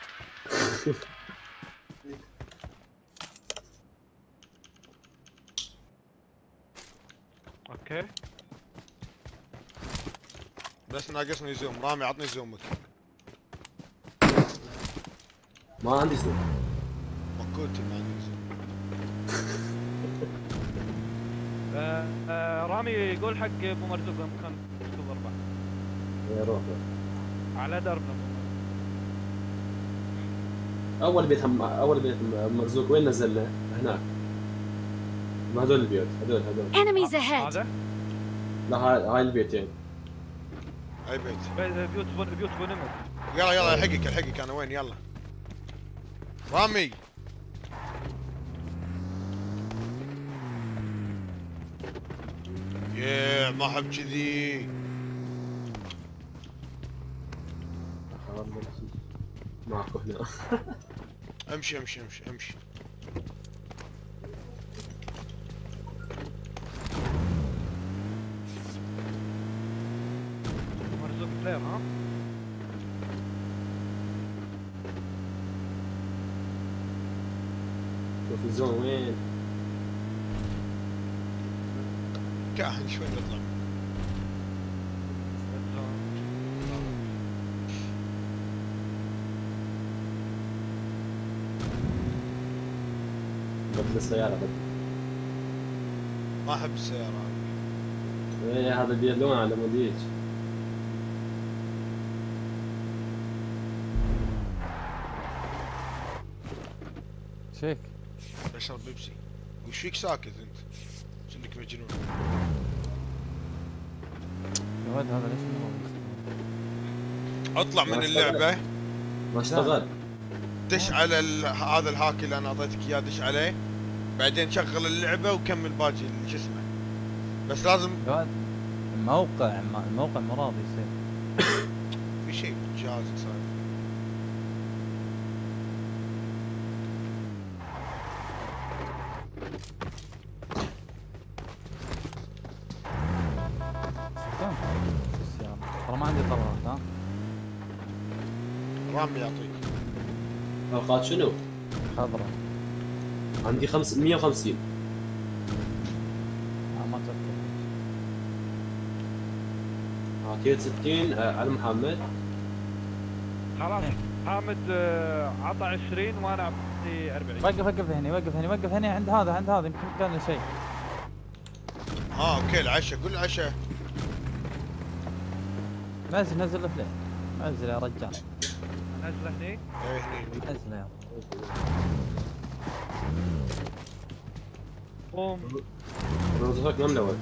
أوكي. بس ناقصني زوم. رامي عطني زومك ما عندي زوم. [laughs] آه آه رامي يقول حق أبو مرزوق مكان مكتوب أربعة. يا روح. على دربنا. أول بيت هم... أول بيت مرزوق وين نزلنا؟ هناك. ما هذول البيوت هذول هذول. Enemies ahead. هذا؟ لا هاي هاي البيتين اي بيت. بي- بيوت بيوت بنمت يلا يلا الحقك الحقك أنا وين؟ يلا. رامي. ما احب كذي. معكم هنا امشي امشي امشي امشي مرزوق فلير ها التلفزيون وين؟ كاهن شوي نطلع بدل السيارة بدل ما أحب السيارة. إيه هذا بيلون على موديج شيك. بشرب بيبسي. وش فيك ساكت أنت؟ شنك مجنون. يا ولد هذا ليش مو أطلع من ما اللعبة. ما اشتغل دش على ال... هذا الهاك اللي أنا أعطيتك إياه دش عليه. بعدين شغل اللعبة وكمل باقي شو اسمه بس لازم الموقع ما- الموقع مو راضي يصير [coughs] في شيء. شو السيارة؟ ترى ما عندي طلبات ها رامي يعطيك أوقات شنو؟ خضرا عندي خمس 150 آه ما تذكر. أكيد 60 آه، على محمد. خلاص. حامد آه، عطى 20 وأنا أعطي 40 وقف وقف هنا وقف هنا وقف هنا عند هذا عند هذا. يمكن قال شيء ها أوكي العشاء. قول العشاء. نزل نزل الفلين نزل يا رجال. نزله هني؟ إيه هني. نزل يا قوم. وظيفتك ما منوبة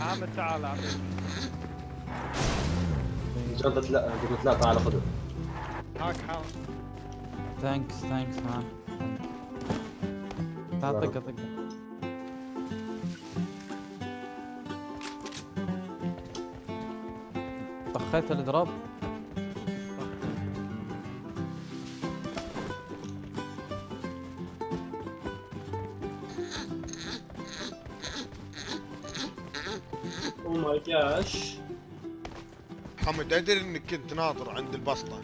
عم تعال عم. جنطة لا قلت لا تعال خذه. هاك حاول ثانكس ثانكس مان تعال طقه طقه طخيت الدروب 11 حمد أدري إنك كنت ناطر عند البسطة.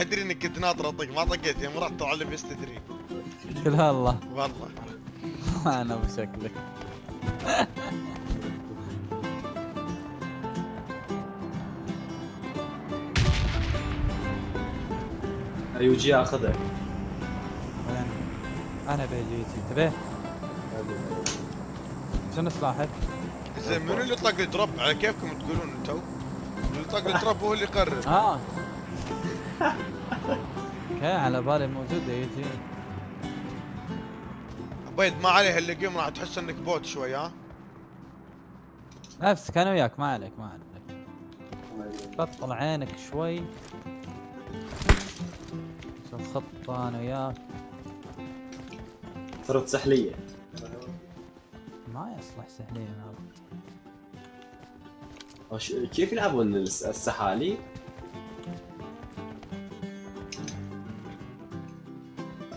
أدري إنك كنت ناطر اطق ما طقيت يوم رحت على بس تدري لا الله. والله. [laughs] أنا بشكلك يوجي أيوة، آخذه. أنا بيجي تبيه شنو سلاحك؟ زين منو اللي طق ال drop؟ على كيفكم تقولون انتو؟ اللي طق ال drop هو اللي يقرر. آه. [laughs] أوكي على بالي موجود يجي. بيض ما عليه اللي قيم راح تحس انك بوت شوي ها؟ نفسك أنا وياك ما عليك ما عليك. بطل عينك شوي. شوف خطة أنا وياك؟ صرت سحلية. سهلين هذا. وش- كيف يلعبون الس- السحالي؟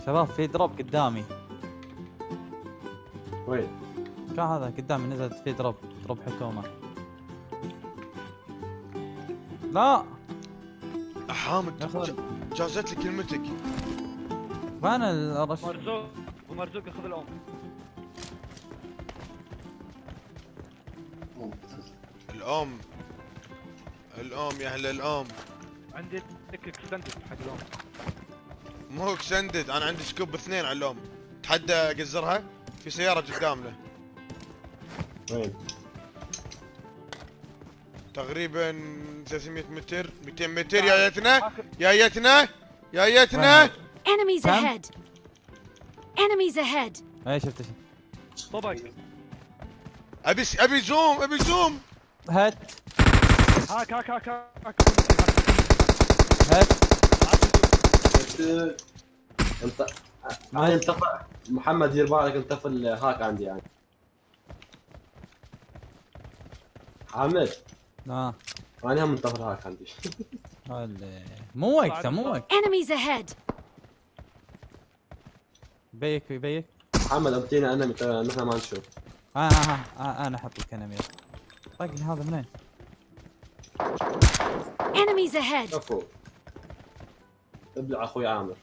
شباب في دروب قدامي. وين؟ كان هذا قدامي نزلت في دروب دروب حكومة. لا! حامد جازت لي كلمتك. وين الرش مرزوق ومرزوق ياخذ الأم. الأم. الأم يا أهل الأم. عندي لك اكستندد حق الأم. مو اكسندد أنا عندي سكوب اثنين على الأم. تحدى اقزرها في سيارة قدامنا وين؟ تقريبا 300 متر. 200 متر يا يتنا. يا يتنا. يا يتنا. Enemies Sam? ahead! Enemies ahead! أي شفت شفت. طبق أبي أبي زوم أبي زوم. هات. هاك هاك هاك هاك. هات. انت أنا انطفى محمد دير بالك انطفى ال hack عندي يعني. حامد. آه أنا هم انطفى ال hack عندي. [laughs] مو وقته مو وقت. Enemies ahead! بيك بيك. محمد أمتينا أنا مت- نحن ما نشوف. آه, آه, آه, آه أنا أحط لك انمي طقني هذا منين؟ Enemies ahead! شوفوا ابلع أخوي عامر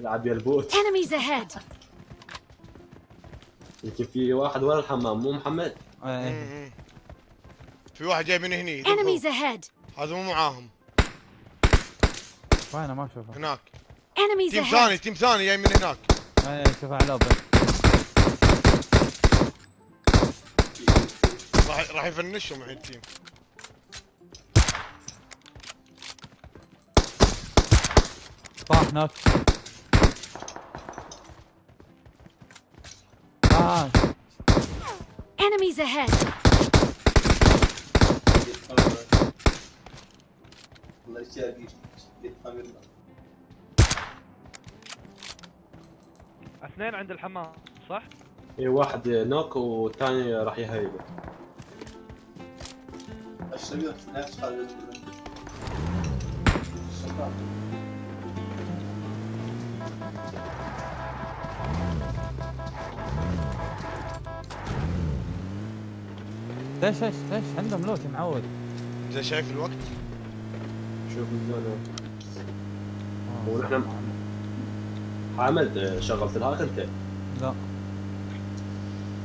العب يا البوت Enemies ahead! يمكن في واحد ورا الحمام مو محمد إيه. مم. في واحد جاي من هني Enemies ذبحوه. ahead! هذا مو معاهم وينه ما أشوفه هناك Enemies team ثاني ahead! team ثاني جاي من هناك اي شوفه على ال open. راح راح يفنشهم الحين ال team. طاح knock آه. Enemies ahead! الاشياء اثنين عند الحمام صح؟ اي واحد نوك والثاني راح يهيبه ليش ليش ليش عندهم لوت معود زي شايف الوقت شوف الزون آه. ونحن حامد شغلت الهاك أنت؟ لا.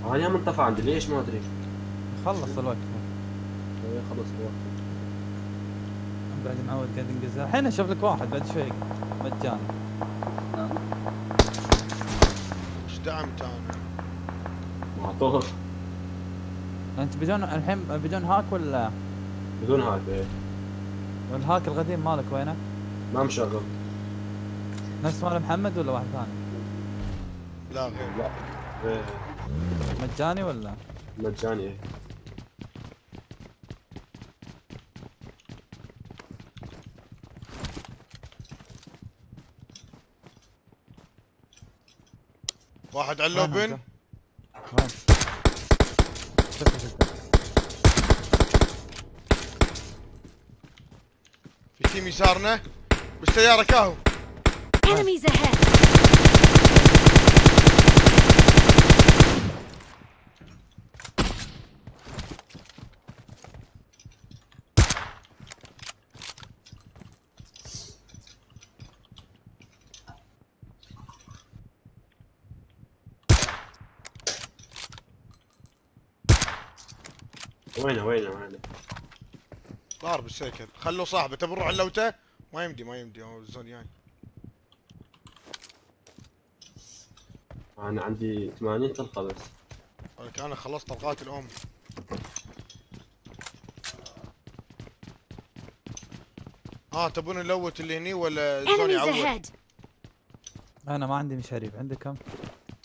أنا يوم انطفى عندي ليش؟ ما أدري. خلص الوقت. إيه، خلص الوقت. بعد معود قاعد ينقزها الحين أشوف لك واحد بعد شوي. مجاني. إيش دعمت أنا معطوه أنت بدون الحين بدون هاك ولا؟ بدون هاك إيه. والهاك القديم مالك وينه؟ ما مشغل. نفس مال محمد ولا واحد ثاني؟ لا غير. لا. مجاني ولا؟ مجاني. واحد على اللوبن شفته في تيم يسارنا. بالسيارة كاهو Enemies ahead! وينه وينه وينه؟ ضارب السيكل. خلوا صاحبه. تبي نروح اللوتة؟ ما يمدي ما يمدي. هو الزون يعني أنا عندي 80 طلقة بس. أنا خلصت طلقات الأم. ها تبون نلوت اللي هني ولا الزون يعور! أنا ما عندي مشاريب عندكم؟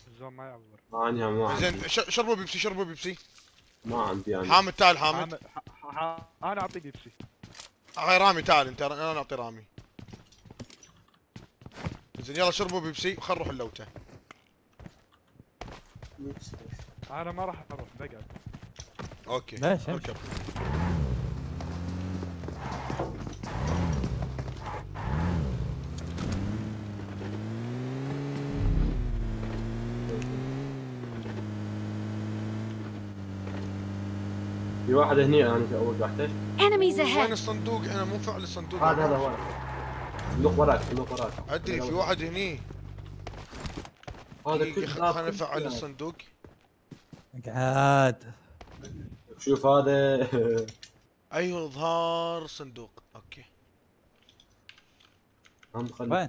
ال zone ما يعور أنا ما عندي. زين ش- شربوا بيبسي شربوا بيبسي. ما عندي أنا. حامد تعال حامد أنا أعطي بيبسي. هاي رامي تعال أنت أنا نعطي رامي. زين يلا شربوا بيبسي خل نروح اللوته أنا ما راح أروح بقعد. okay. ليش؟ اركب في واحد هني أنا أول واحدة Enemies وين ahead! الصندوق؟ أنا مو فعل الصندوق. هذا هذا ورا صندوق وراك صندوق وراك. أدري في واحد هني. هذا دقيقة، كل خل- خلنا نفعل الصندوق. قعد شوف هذا أيوه اظهار صندوق أوكي هم خلي وين؟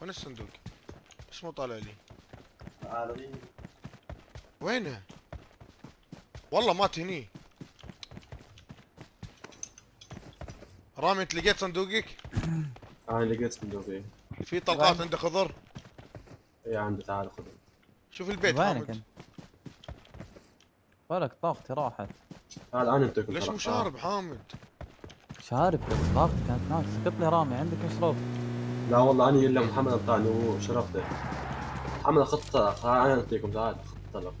وين الصندوق؟ إيش مو طالع لي؟ وينه؟ والله مات هني رامي انت لقيت صندوقك؟ أنا لقيت صندوقي في طلقات؟ عنده خضر اي عندي تعال خذ شوف البيت وينك انت؟ ولك طاقتي راحت. تعال أنا انتكم ليش مو شارب حامد؟ شارب بس طاقتي كانت ناقصة قلت لي رامي عندك مشروب؟ لا والله أنا إلا محمد انطاني وشربته محمد خط طلق تعال أنا انطيكم تعال خط طلق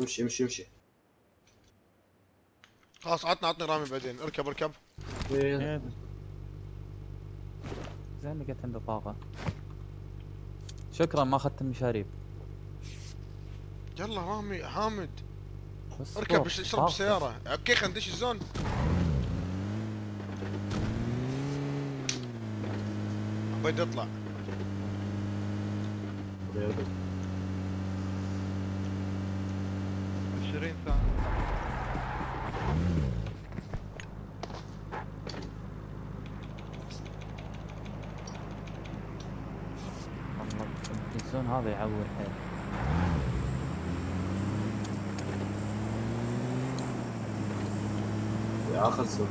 امشي امشي امشي. خلاص عطنا عطني رامي بعدين. اركب اركب. إيه. زين لقيت عنده طاقة. شكرا ما أخذت المشاريب. يلا رامي حامد. اركب فوق، اشرب فاضي. بالسيارة أوكي خلينا ندش الزون بدي اطلع. 20 ثانية والله الزون هذا يعور الزون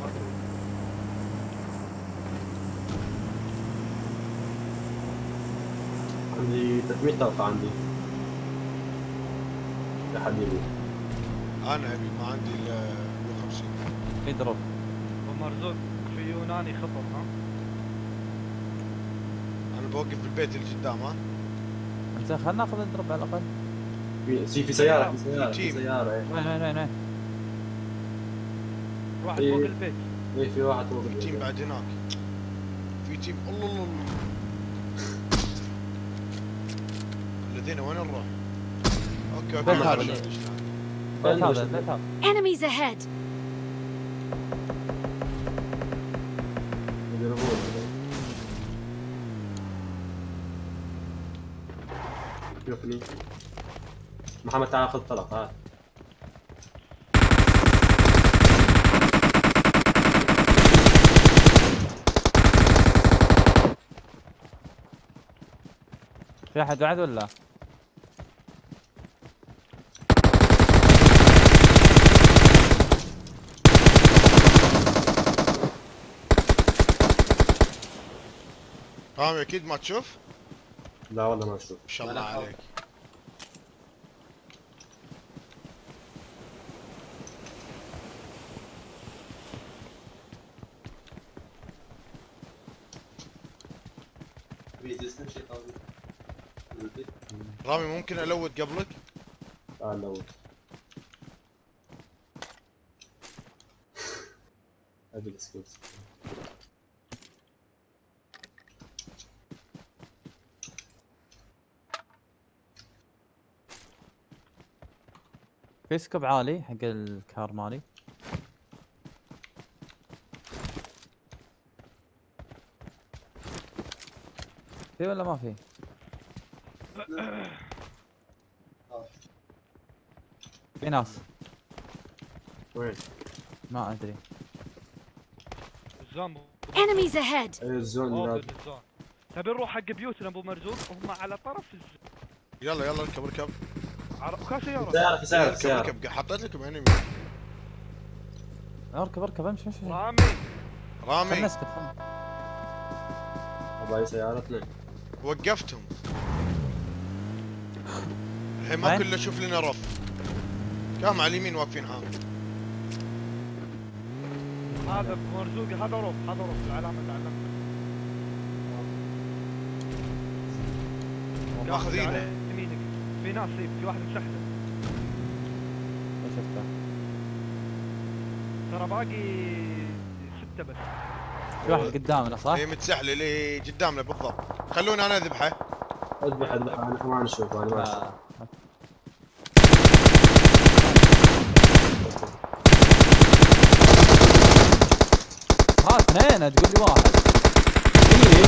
عندي 300 طلقة عندي. يا حبيبي. أنا أبي ما عندي إلا 150 يضرب ابو مرزوق في يوناني خطر ها؟ أنا بوقف بالبيت اللي قدام ها؟ زين خلينا ناخذ الدرب على الأقل. في في في سيارة في سيارة في. سيارة. إيه وين وين وين؟ واحد. فوق البيت. إيه في واحد فوق في team بعد هناك. في team الله الله الله. الذين وين نروح؟ okay okay هذا. بيت هذا بيت هذا Enemies ahead! محمد تعال خذ طلق هات في أحد بعد ولا؟ رامي أكيد ما تشوف؟ لا والله ما أشوف ما شاء الله. عليك بيجلس نمشي طويل البيت رامي ممكن الوت قبلك؟ تعال لو هذه السكوت في سكوب عالي حق الكار مالي في ولا ما في؟ في ناس. وين؟ ما أدري. الزون. Enemies ahead! إيه الزون تبي نروح حق بيوتنا أبو مرزوق؟ هم على طرف الزون يلا يلا اركب اركب كان سيارة سيارة في سيارة. في اركب سيارة اركب حطيت لكم انمي أركب أركب أمشي أمشي. رامي. رامي. نسكت خلنا. أبغى أي سيارة اثنين وقفتهم. الحين ما؟ كله شوف لنا رف كام على اليمين واقفين ها هذا ابو مرزوق هذا روف هذا روف العلامة اللي علمتها ماخذينه. يمينك. في ناس في واحد مسحله شفته. ترى باقي ستة بس. في واحد قدامنا صح؟ هي متسحلة اللي قدامنا بالضبط. خلونا أنا أذبحه. أذبح اذبح أنا ما نشوف أنا ما أشوف. ها اثنين تقول لي واحد إيه.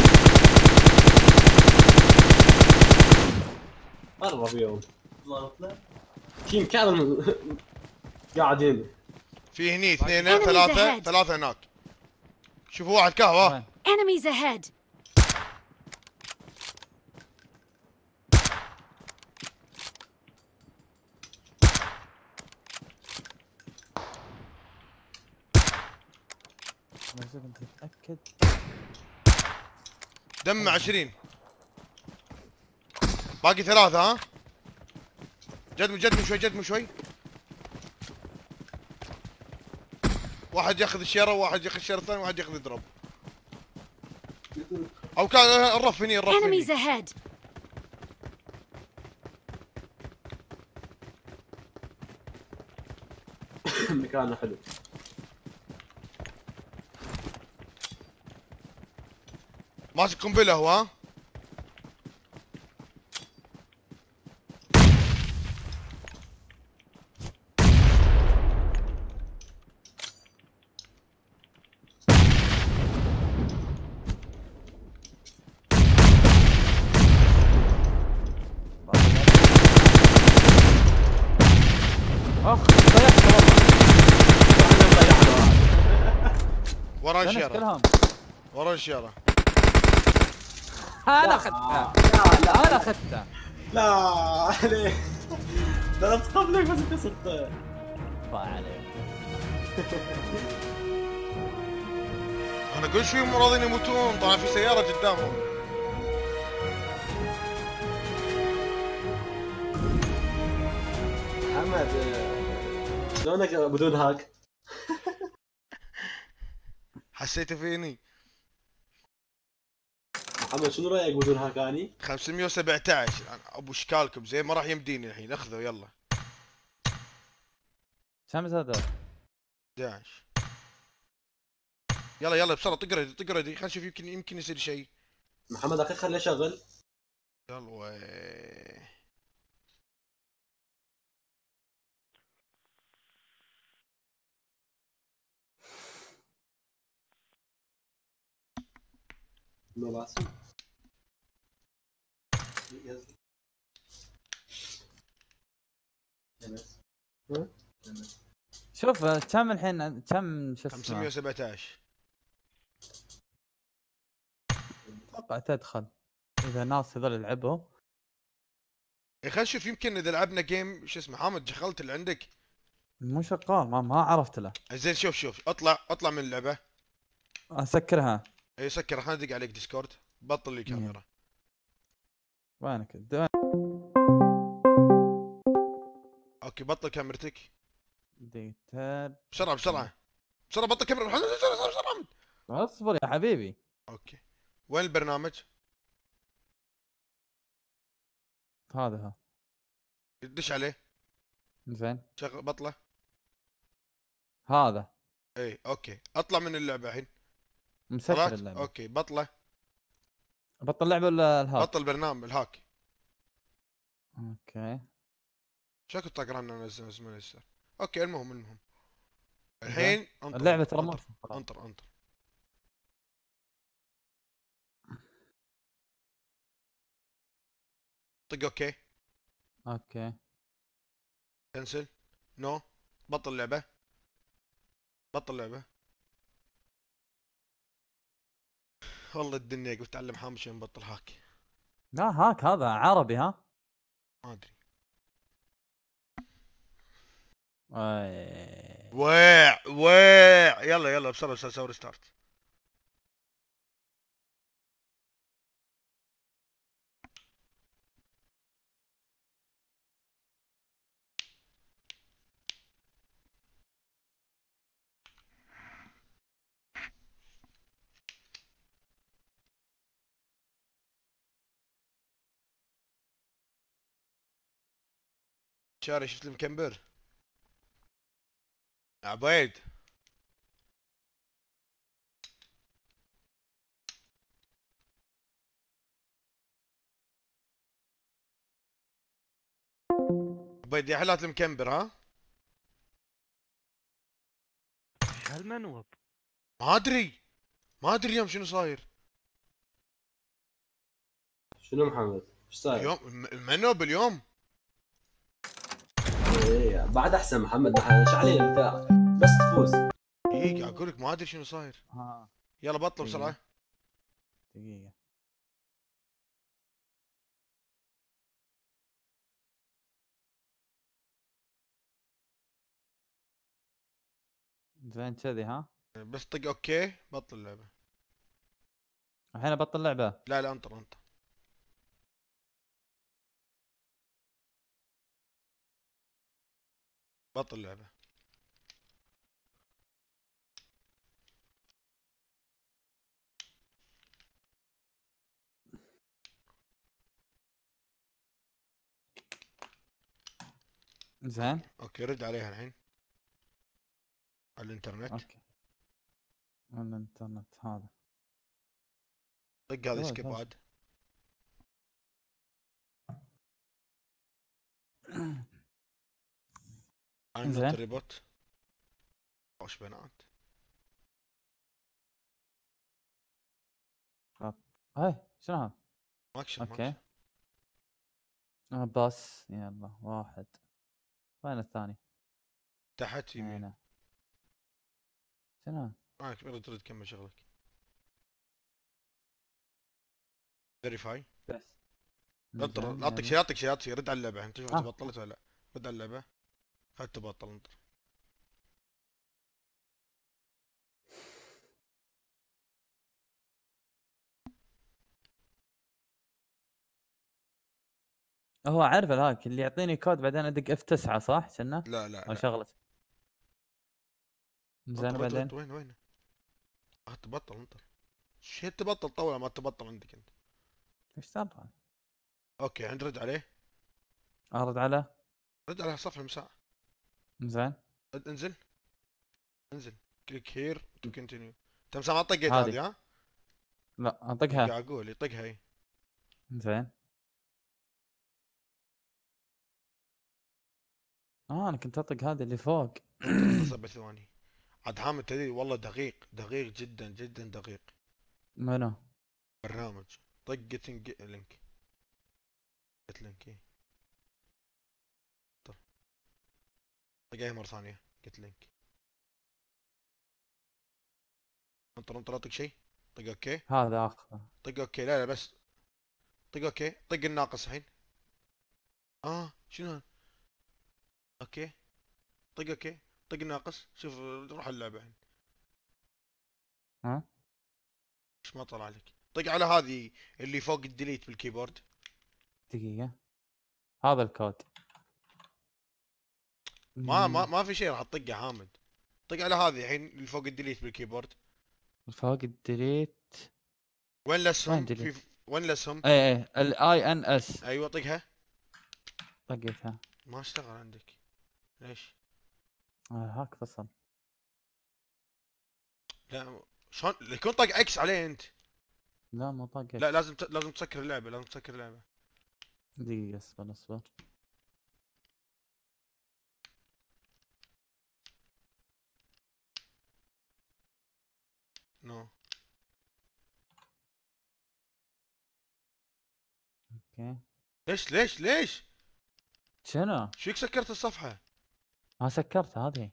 قرب يوم تيم كامل قاعدين في هني اثنين ثلاثة. ثلاثة هناك شوفوا واحد كهوة؟ Enemies ahead! انت متاكد؟ دم عشرين. باقي ثلاثة ها؟ جدم جدم شوي جدم شوي. واحد ياخذ الشيرة وواحد ياخذ الشيرة الثاني وواحد ياخذ الدروب. أو كان الرف هني الرف هني! مكانه حلو. ماسك قنبلة هو ها؟ أخ ضيعت. والله ورا الشيره أنا اخذته أنا اخذته لا عليك ضربت قبلك بس كسرت الله عليك. أنا كل شوي مو راضيين يموتون. طلع في سيارة قدامهم. محمد شلونك بدون هاك؟ حسيته فيني؟ محمد شنو رأيك بدون هاك اني؟ 517 أنا أبو اشكالكم زين ما راح يمديني الحين. أخذه يلا. كم هذا؟ 11 يلا يلا بسرعة. طق ريدي طق ريدي. خلينا نشوف يمكن يمكن يصير شيء. محمد أخي خليه شغل يلا ما بأس شوف كم الحين كم شو اسمه 517 أتوقع تدخل. إذا ناس هذول لعبوا. إيه، خلينا نشوف يمكن إذا لعبنا game شو اسمه حامد دخلت اللي عندك؟ مو شغال ما, ما عرفت له. زين شوف شوف اطلع اطلع من اللعبة. أسكرها. اي سكر خلينا ندق عليك ديسكورد بطل لي كاميرا وينك؟ د- okay بطل كاميرتك. ديتاب بسرعة بسرعة. بسرعة بطل كاميرا. بسرعة بسرعة بسرعة اصبر يا حبيبي. أوكي. وين البرنامج؟ هذا ها. دش عليه. زين. شغل بطله. هذا. اي okay. أطلع من اللعبة الحين. مسكر اللعبة. okay بطلة. بطل اللعبة ولا الهاب بطل برنامج ال hack. okay. شكو طقران انزل انزل انزل okay المهم المهم. الحين انطر. اللعبة ترى ما انطر. انطر انطر. طق okay. okay. cancel no. بطل اللعبة. بطل اللعبة. والله الدنيا قلت اتعلم حامد شلون نبطل hack لا هاك هذا عربي ها؟ ما أدري. ويع ويع يلا يلا بسرعة بسرعة سوي ريستارت شاري شفت المكمبر عبيد. عبيد يا حلات المكمبر ها؟ هالمنوب ما أدري. ما أدري اليوم شنو صاير. شنو محمد؟ إيش صاير؟ اليوم الم- المنوب اليوم. إيه بعد أحسن محمد إيش علينا انت بس تفوز. اي قاعد أقول لك ما أدري شنو صاير. ها يلا بطل بسرعة. دقيقة. زين كذي ها؟ بس طق أوكي بطل اللعبة. الحين أبطل لعبة؟ لا لا أنطر أنطر. بطل اللعبة. زين. أوكي رد عليها الحين. على الإنترنت. أوكي. الإنترنت هذا. طق هذا سكيب خلاص. [clears throat] عاد I'm زين. not robot بنات هاي شنو هذا ماكشن. أوكي آه بس يلا واحد. وين الثاني؟ تحت يمين. هنا. شنو معك ترد ترد كمل شغلك. فيريفاي بس. إنزين، اعطيك يعني. شيء اعطيك شيء اعطيك شيء رد على اللعبة. أنت شوف آه. تبطلت ولا لا؟ رد على اللعبة. خل تبطل انطر. هو عارف الهاك اللي يعطيني كود بعدين أدق اف 9 صح؟ كنا؟ لا لا أو لا. شغله زين بعدين؟ وين وين؟ آه، تبطل انطر. شيء تبطل طول ما تبطل عندك أنت. إيش ترى أوكي عند رد عليه. أرد على؟ رد على صف المساء زين. انزل. انزل. كليك هير تو كونتينيو انت مسامع طقت هذه. ها؟ لا أطقها. قاعد أقول يطقها اي زين. آه أنا كنت أطق هذه اللي فوق. [coughs] سبع ثواني. عاد حامد تدري والله دقيق دقيق جدا جدا دقيق. منو؟ برنامج. طق getting link get link اي طر. طقها مرة ثانية. get link انطر انطر اعطيك شيء طق okay هذا اخذه طق okay لا لا بس. طق okay طق الناقص الحين. آه شنو؟ أوكي طق okay طق الناقص. شوف روح اللعبة الحين. ها؟ إيش ما طلع لك. طق على هذه اللي فوق ال delete بال keyboard. دقيقة. هذا الكود. ما ما ما في شيء راح تطقه حامد. طق على هذه الحين اللي فوق ال delete بال keyboard. فوق ال delete. وين وين الاسهم؟ في وين الاسهم اي آي ال INS. أيوه طقها. طقيتها. ما اشتغل عندك. ليش؟ آه، hack فصل. لا شلون؟ يكون طق X عليه أنت. لا مو طقت لا لازم ت... لازم تسكر اللعبة لازم تسكر اللعبة. دقيقة اصبر اصبر no okay ليش ليش ليش؟ شنو؟ شو فيك سكرت الصفحة؟ ما سكرت هذه.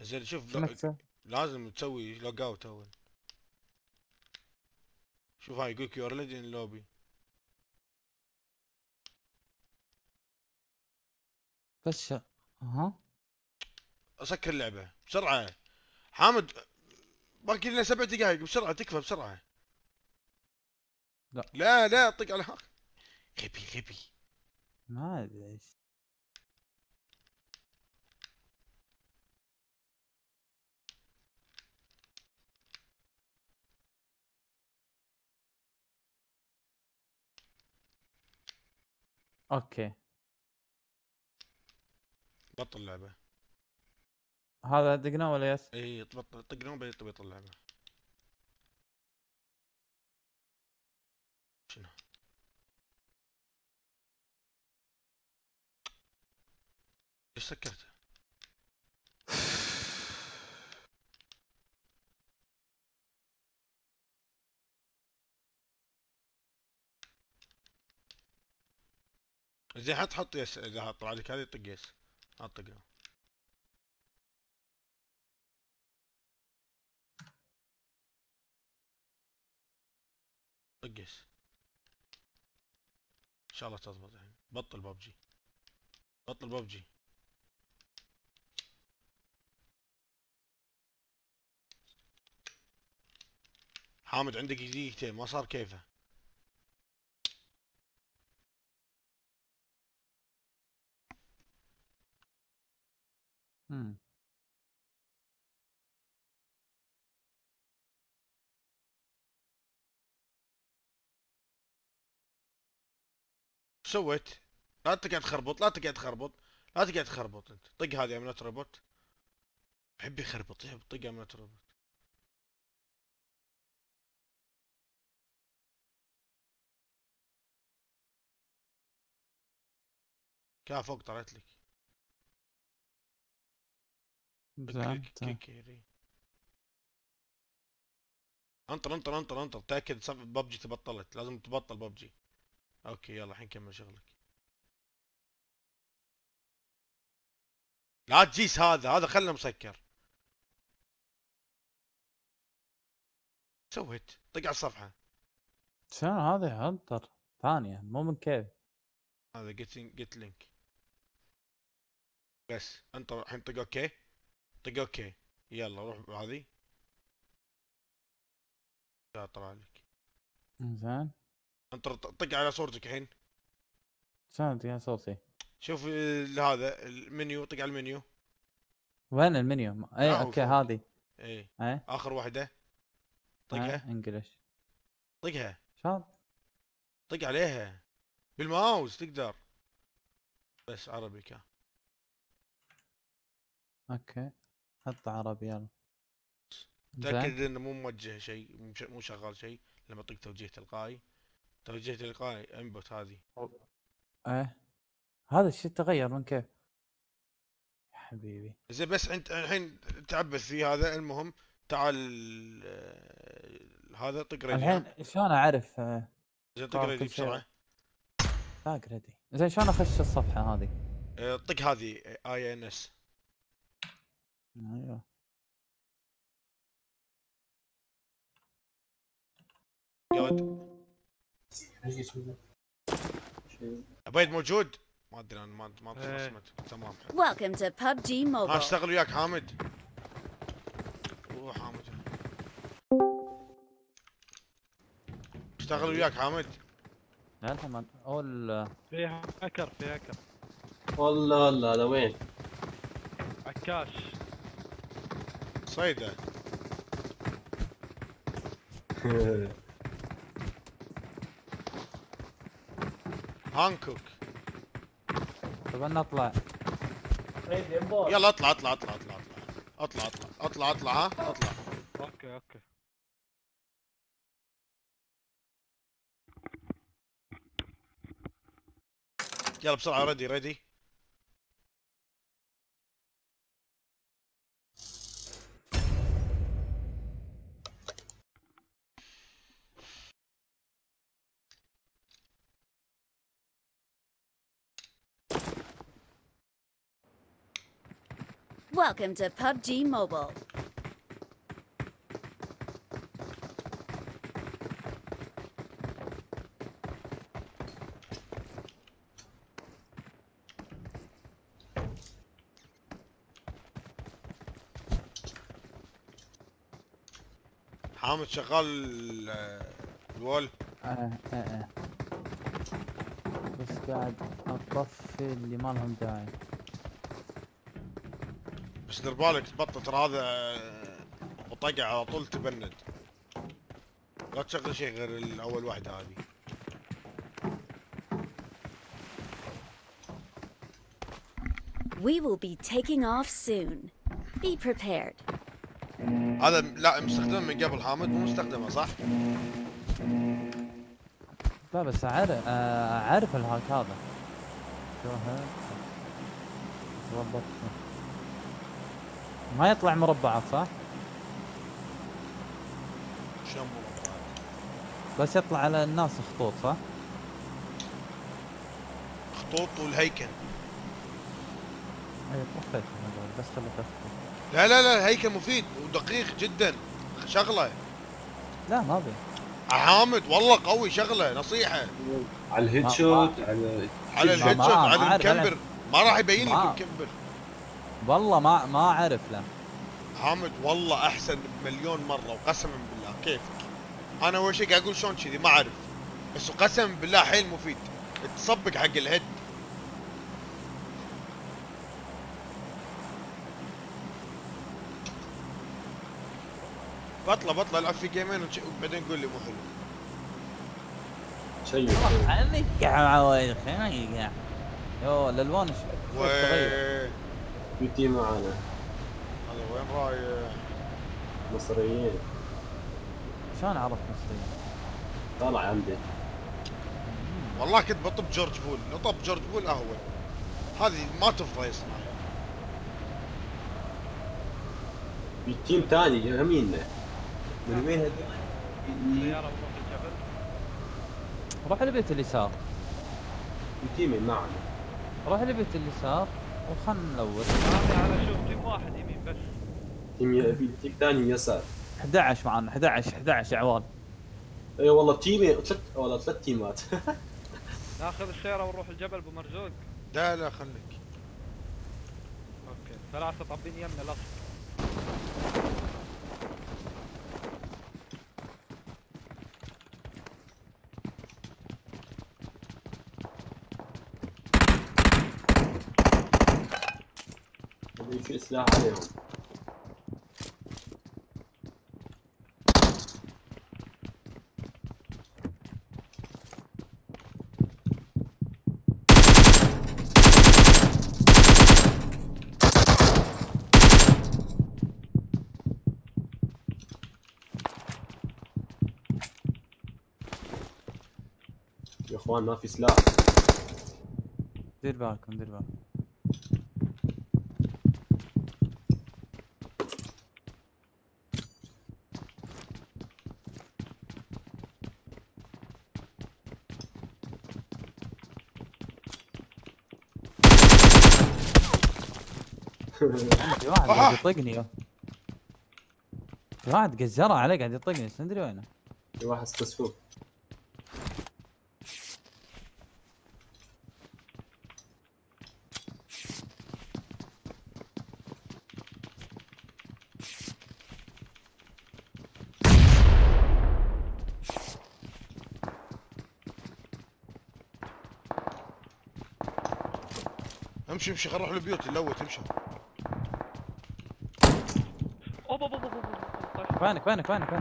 زين شوف لا-؟ لازم تسوي log out أول. شوف هاي يقولك يور ليجن لوبي بس ش... ها؟ أسكر اللعبة بسرعة. حامد باقي لنا سبع دقائق بسرعة تكفى بسرعة. لا. لا لا طق على هاك غبي غبي. ما أدري إيش. okay. بطل اللعبة. هذا دقنا ولا yes؟ إي تبطل طق نوم بعدين تبطل اللعبه شنو؟ إيش سكرته؟ [sighs] زين حط حط yes إذا طلع لك هذه طق yes. حط طقها طق يس إن شاء الله تضبط الحين بطل ببجي بطل ببجي حامد عندك دقيقتين. ما صار كيفه. مم. سويت؟ لا تقعد تخربط لا تقعد تخربط لا تقعد تخربط أنت. طق هذه امنات روبوت يحب يخربط يحب طق امنات روبوت كان فوق طلعت لك. انطر انطر انطر انطر. تأكد ببجي تبطلت. لازم تبطل PUBG. okay يلا الحين كمل شغلك. لا تجيس هذا هذا خله مسكر. سويت طق على الصفحة. شنو هذه هنتر ثانية مو من كيف. هذا جيت جيت link بس أنت الحين طق okay. طق okay. يلا روح هذه لا طلع لك. زين انت طق على صورتك الحين. شلون تقول صوتي شوف ال- هذا المنيو طق على المنيو. وين المنيو؟ اي آه، okay. هذه. إيه. اي آخر واحدة. طقها. English. طقها. شلون؟ طق عليها. بالماوس تقدر. بس عربي كان. okay. حط عربي يلا. تأكد إنه مو موجه شيء مو شغال شيء. لما طق توجيه تلقائي. توجيه تلقائي input هذه. إيه. هذا الشيء تغير من كيف؟ يا حبيبي. زين بس انت الحين تعبث في هذا المهم تعال هذا طق؟ الحين شلون أعرف؟ زين طق ready. بسرعة. lag ready زين شلون أخش الصفحة هذه؟ آه، طق هذه INS. أيوه. عبيد موجود؟ ما أدري أنا ما ما إيه. سمعت. تمام. Welcome to PUBG ها Mobile. اشتغل وياك حامد. روح حامد. اشتغل وياك حامد. لا أنت ما اول في هاكر في هاكر. والله والله هذا وين؟ عكاش. صيدة. [laughs] هانكوك طب نطلع يلا اطلع اطلع اطلع اطلع اطلع اطلع اطلع اطلع اطلع ها اطلع okay okay يلا بسرعة. ready ready Welcome to PUBG Mobile. حامد شغال آه، الوول آه آه آه. بس قاعد أطفي اللي ما لهم داعي بس دير بالك تبطل ترى هذا آه، وطقع على طول تبند لا تشغل شيء غير الأول واحدة هذه We will be taking off soon. Be prepared. هذا لا مستخدم من قبل حامد مو مستخدمه صح؟ لا بس أعرف آه، أعرف الهاك هذا شو هذا ما يطلع مربعات صح؟ شلون؟ بس يطلع على الناس خطوط صح؟ خطوط والهيكل. اي طفيت هذول بس خليته خطوط لا لا لا الهيكل مفيد ودقيق جدا. شغلة. لا ما أبي. حامد والله قوي شغلة نصيحة. على ال headshot على على الهيد شوت على المكبر ما راح يبين لك المكبر والله ما ما أعرف له حامد والله أحسن بمليون مرة وقسما بالله. كيفك أنا أول شيء قاعد أقول شلون كذي؟ ما أعرف. بس قسما بالله حيل مفيد. تصبق حق ال head. بطلع بطلع العب في جيمين وبعدين قول لي مو حلو. شيء. عليك يا عوايد خير يو الالوان تغير تيم معانا. هذا وين رايح مصريين. شلون عرفت مصريين؟ طلع عندي. والله كنت بطب جورج بول. لو طب جورج بول اهون هذه ما تفضى يصنع في team ثاني يميننا من وين هذول؟ روح لبيت اليسار. في team معنا. روح لبيت اليسار. وخلنا نلوت. أنا أشوف team واحد يمين بس team في team ثاني يسار. 11 معنا 11 11 عوال. اي والله تيمي ثلاث والله ثلاث تيمات. ناخذ السيارة ونروح الجبل أبو مرزوق. لا لا خليك. أوكي ثلاثة طابين يمنا الاصل في سلاح عليهم. يا إخوان ما في سلاح دير بالكم دير بالكم. في واحد قاعد يطقني في واحد قزره عليه قاعد يطقني بس ندري وينه. في واحد استسفوك امشي امشي خل نروح البيوت نلوت امشي وينك وينك وينك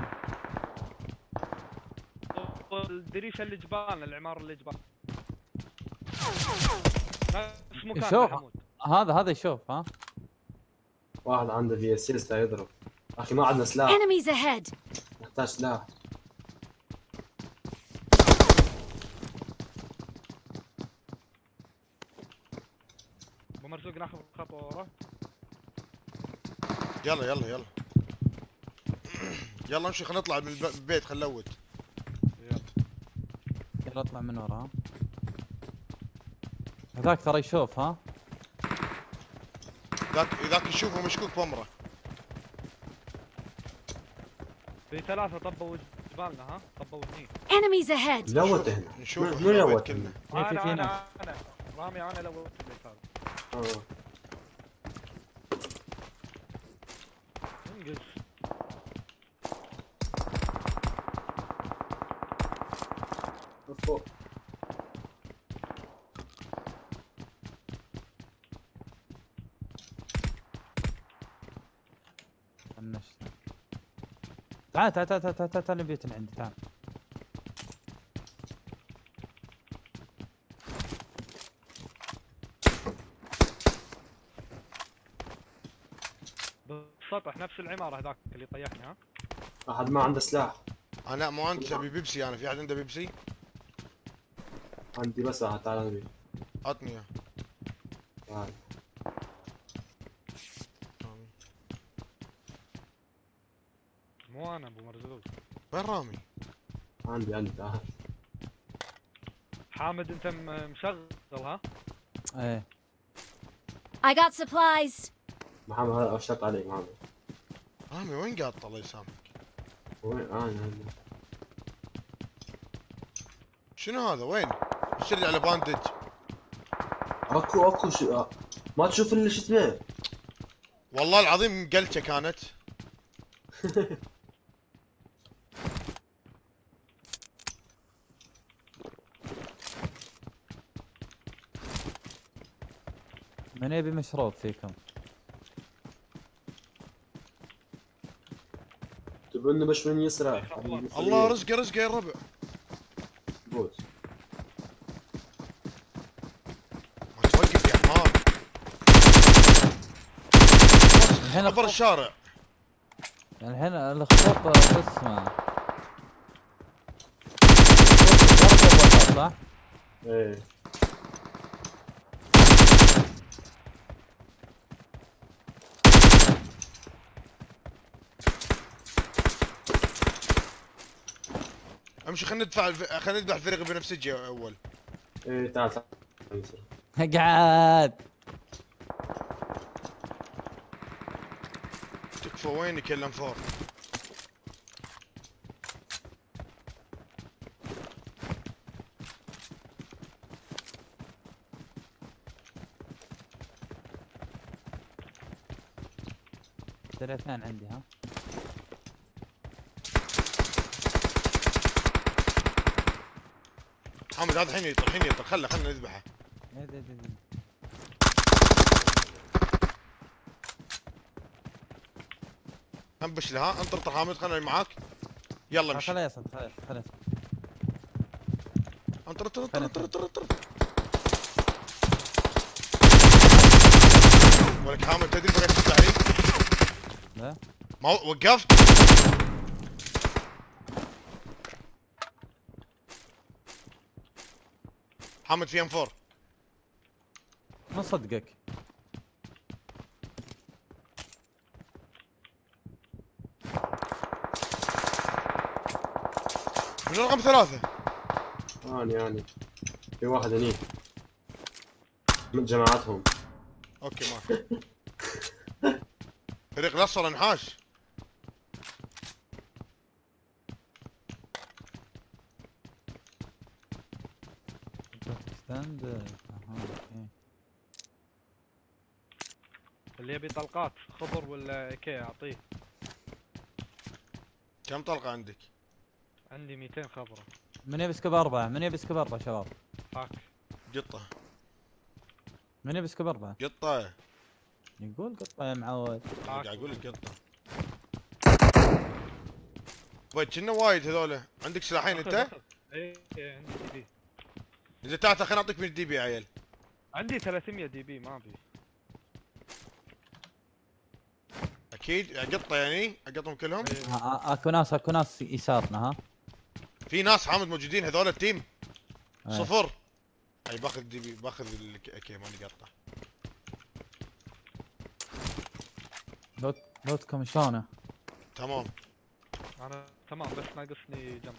اوب الدريشة اللي جبالنا العمارة اللي جبالنا. نفس مكان شوف. هذا هذا يشوف ها. واحد عنده VSS يضرب. أخي ما عندنا سلاح. Enemies ahead! نحتاج سلاح. أبو مرزوق ناخذ ورا. يلا يلا يلا. يلا امشي خلينا نطلع من الب- البيت خل نلوت. يلا. اطلع من ورا. ها هذاك ترى يشوف ها؟ ذاك ذاك يشوفه مشكوك بامره في ثلاثة طبوا جبالنا ها؟ طبوا اثنين Enemies ahead! لوت هنا. نشوف من لوت كلنا؟ في- في- أنا أنا ناس. رامي أنا لو اليسار آه. فوق. تعال تعال تعال تعال تعال تعال البيت اللي عندي تعال. بالسطح نفس العمارة هذاك اللي طيحنا ها؟ أحد ما عنده سلاح. أنا مو عندي أبي بيبسي أنا في أحد عنده بيبسي؟ عندي بس واحد تعال نبي عطني اياه تعال. مو أنا أبو مرزوق. وين رامي؟ عندي عندي تعال. حامد أنت مشغل ها؟ إيه. I got supplies! محمد هذا أشرت عليك محمد. رامي وين قاط الله يسامحك؟ وين؟ آه عندي شنو هذا؟ وين؟ اشتري على bandage. اكو اكو شو آه. ما تشوف إلا شو اسمه؟ والله العظيم قلشة كانت. [laughs] من يبي مشروب فيكم؟ تبون بش من يسرع الله رزقه رزقه يا الربع بوت ما توقف يا حمار الحين عبر الشارع. الحين الخطوط شو اسمه صح؟ إيه. امشي خلينا ندفع الف... خلينا نذبح الفريق البنفسجي أول. إيه تعال تعال. [laughs] قعد وينك يا الانفور ترى اثنين عندي ها؟ حامد هذا الحين يطل الحين يطل خله خلنا نذبحه. انبش لها. انطر انطر حامد خلنا معاك. يلا آه، امشي خليه يصعد خليه خليه يصعد. انطر انطر انطر انطر انطر انطر ولك حامد تدري تفتح لي لا. ما وقفت. حامد في ام 4 ما صدقك. من رقم ثلاثة. اني اني في واحد هني. من جماعتهم. okay ما [laughs] فريق الاصفر أنحاش. stand اللي يبي طلقات خضر ولا كي أعطيه. كم طلقة عندك؟ عندي 200 خضرة من يبي scope أربعة من يبي scope أربعة شباب. هاك قطة. من يبي scope أربعة. قطة. يقول قطة يا معود. قاعد أقول لك قطة. وين كنا وايد هذولا؟ عندك سلاحين أنت؟ اي إي، عندي DP. إذا تعال خليني أعطيك من ال DP يا عيال. عندي 300 DP ما أبي. أكيد. قطة يعني؟ أقطهم كلهم؟ إي. ها- ها- أكو ناس أكو ناس يسارنا ها؟ في ناس حامد موجودين هذول ال team. إيه. صفر. أي باخذ DP باخذ ال- okay ماني قطة. loot loot كم شلونه؟ تمام. أنا تمام بس ناقصني جنب.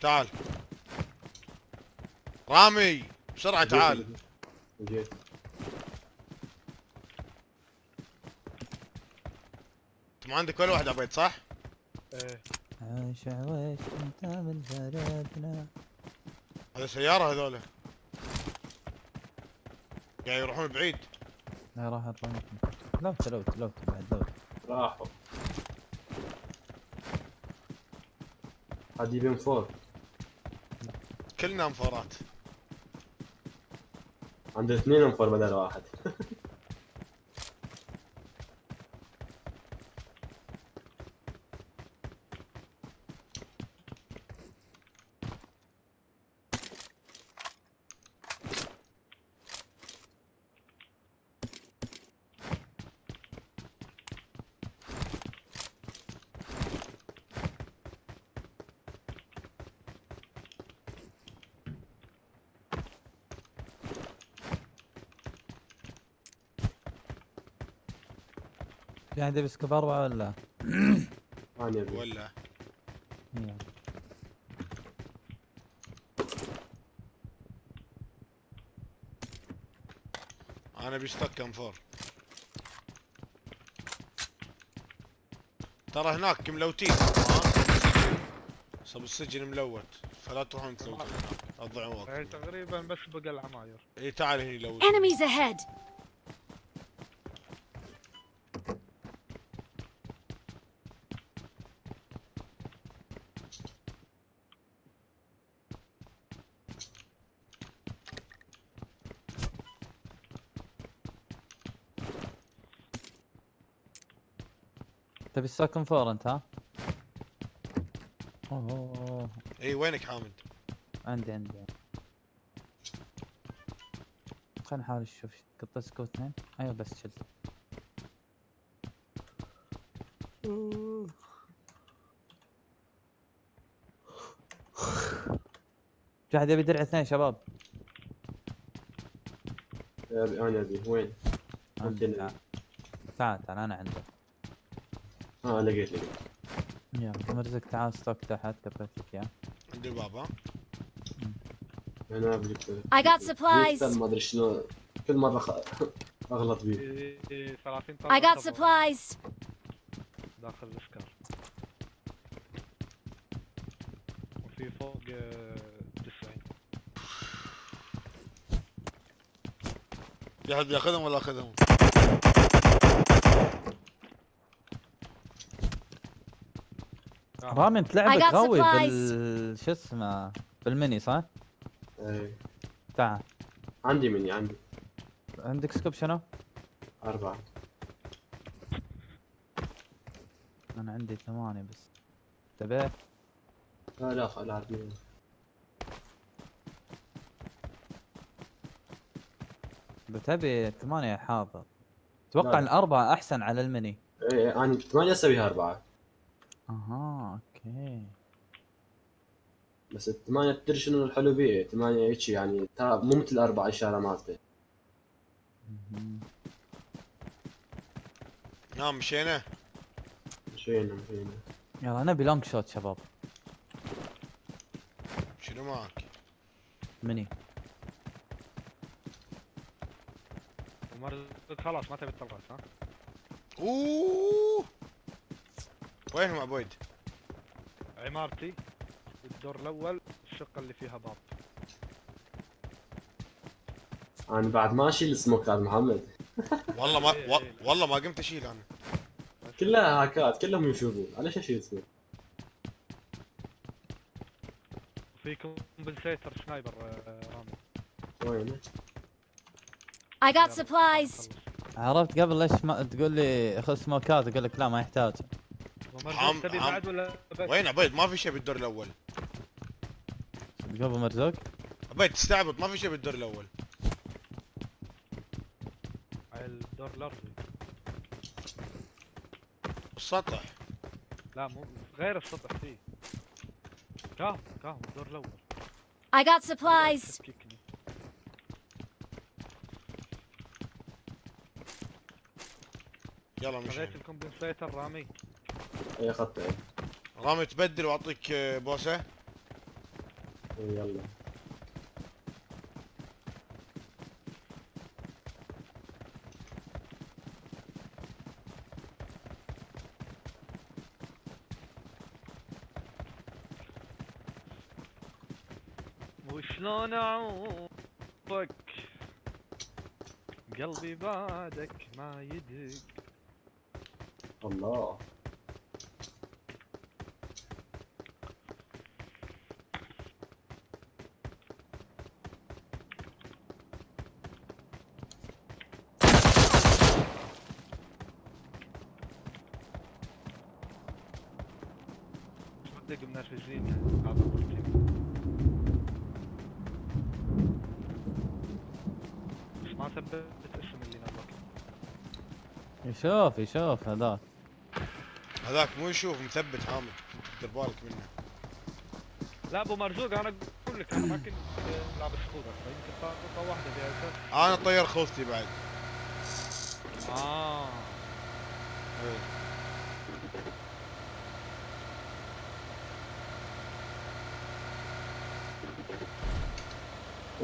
تعال. رامي بسرعة تعال. جيت. أنت ما عندك ولا واحد عبيد صح؟ إيه. عايش عويش انت من بلدنا هذا سيارة هذولا. قاعد يروحون بعيد. لا راح الرمي لوت لوت لوت بعد لوت. راحوا. هذه بين فور كلنا انفارات عنده اثنين انفور بدل واحد. [laughs] في احد اربعه ولا؟ [clears throat] أنا ابي ولا. أنا بيستك انفار ترى هناك ملوتين صب السجن ملوت. فلا تروحون تلوتون. هناك تضيعون إيه، وقت تقريبا بس بقى العماير. اي تعال هني لوت Enemies ahead! تبي السكن فور انت ها؟ أوه أوه. اي وينك حامد؟ عندي عندي خلينا نحاول نشوف قطة سكوت اثنين أيوه بس شلت في أحد يبي درع اثنين شباب أبي أنا أبي وين؟ عندي عندنا. تعال تعال تعال أنا عنده آه لقيت لقيت يلا مرزق تعال ستوك تحت قطيت لك اياه عند الباب ها؟ أنا ابي I got supplies! ما أدري شنو كل مرة خ... أغلط بيه إيه، إيه، 30 I got supplies! داخل السكار وفي فوق آه، 90 في حد ياخذهم ولا أخذهم؟ رامي أنت I got قوي supplies. بال شو اسمه؟ بالمني صح؟ إيه. تعال. عندي مني عندي. عندك سكوب شنو؟ أربعة. أنا عندي ثمانية بس. تبيه؟ لا لا خل عادي بتبي ثمانية حاضر. أتوقع لا. الأربعة أحسن على المني. إيه أنا ثمانية أسويها أربعة. أها. okay. بس الثمانية تدري شنو الحلو بيه؟ ثمانية هيك يعني ترى مو مثل الأربعة إشارة مالته. نعم مشينا؟ مشينا مشينا. يلا نبي long shot شباب. شنو معك؟ مني. ومرزق خلاص ما تبي تطلع ها أوه! وينهم عبيد؟ عمارتي. الدور الأول الشقة اللي فيها باب. أنا بعد ما أشيل السموك هذا محمد. [laughs] والله ما إيه، و... إيه. والله ما قمت اشيل أنا. كلها هاكات كلهم يشوفون. أنا ليش أشيل سموك وفي compensator sniper آه، رامي. وينه I got supplies. عرفت قبل ليش ما تقول لي خذ سموكات أقول لك لا ما يحتاج. عم- عم-؟ وين عبيد؟ ما في شيء بالدور الأول. قبل مرزوق عبيد تستعبط ما في شيء بالدور الأول. على الدور الأرضي. السطح. لا مو غير السطح فيه كاهم كاهم الدور الأول. I got supplies. يلا مشي خذيت الكومبنسيتر رامي. إيه أخذته إيه رامي تبدل واعطيك آه، بوسة. يلا. وشلون اعوضك قلبي بعدك ما يدق. الله. هذا بس ما ثبت اسم اللي نبغك يشوف يشوف هذاك. هذاك مو يشوف مثبت حامد دير بالك منه. لا أبو مرزوق أنا أقول لك أنا ما كنت لابس خوذه فيمكن طاقة واحدة فيها أساس أنا طير خوذتي بعد. آه. إيه.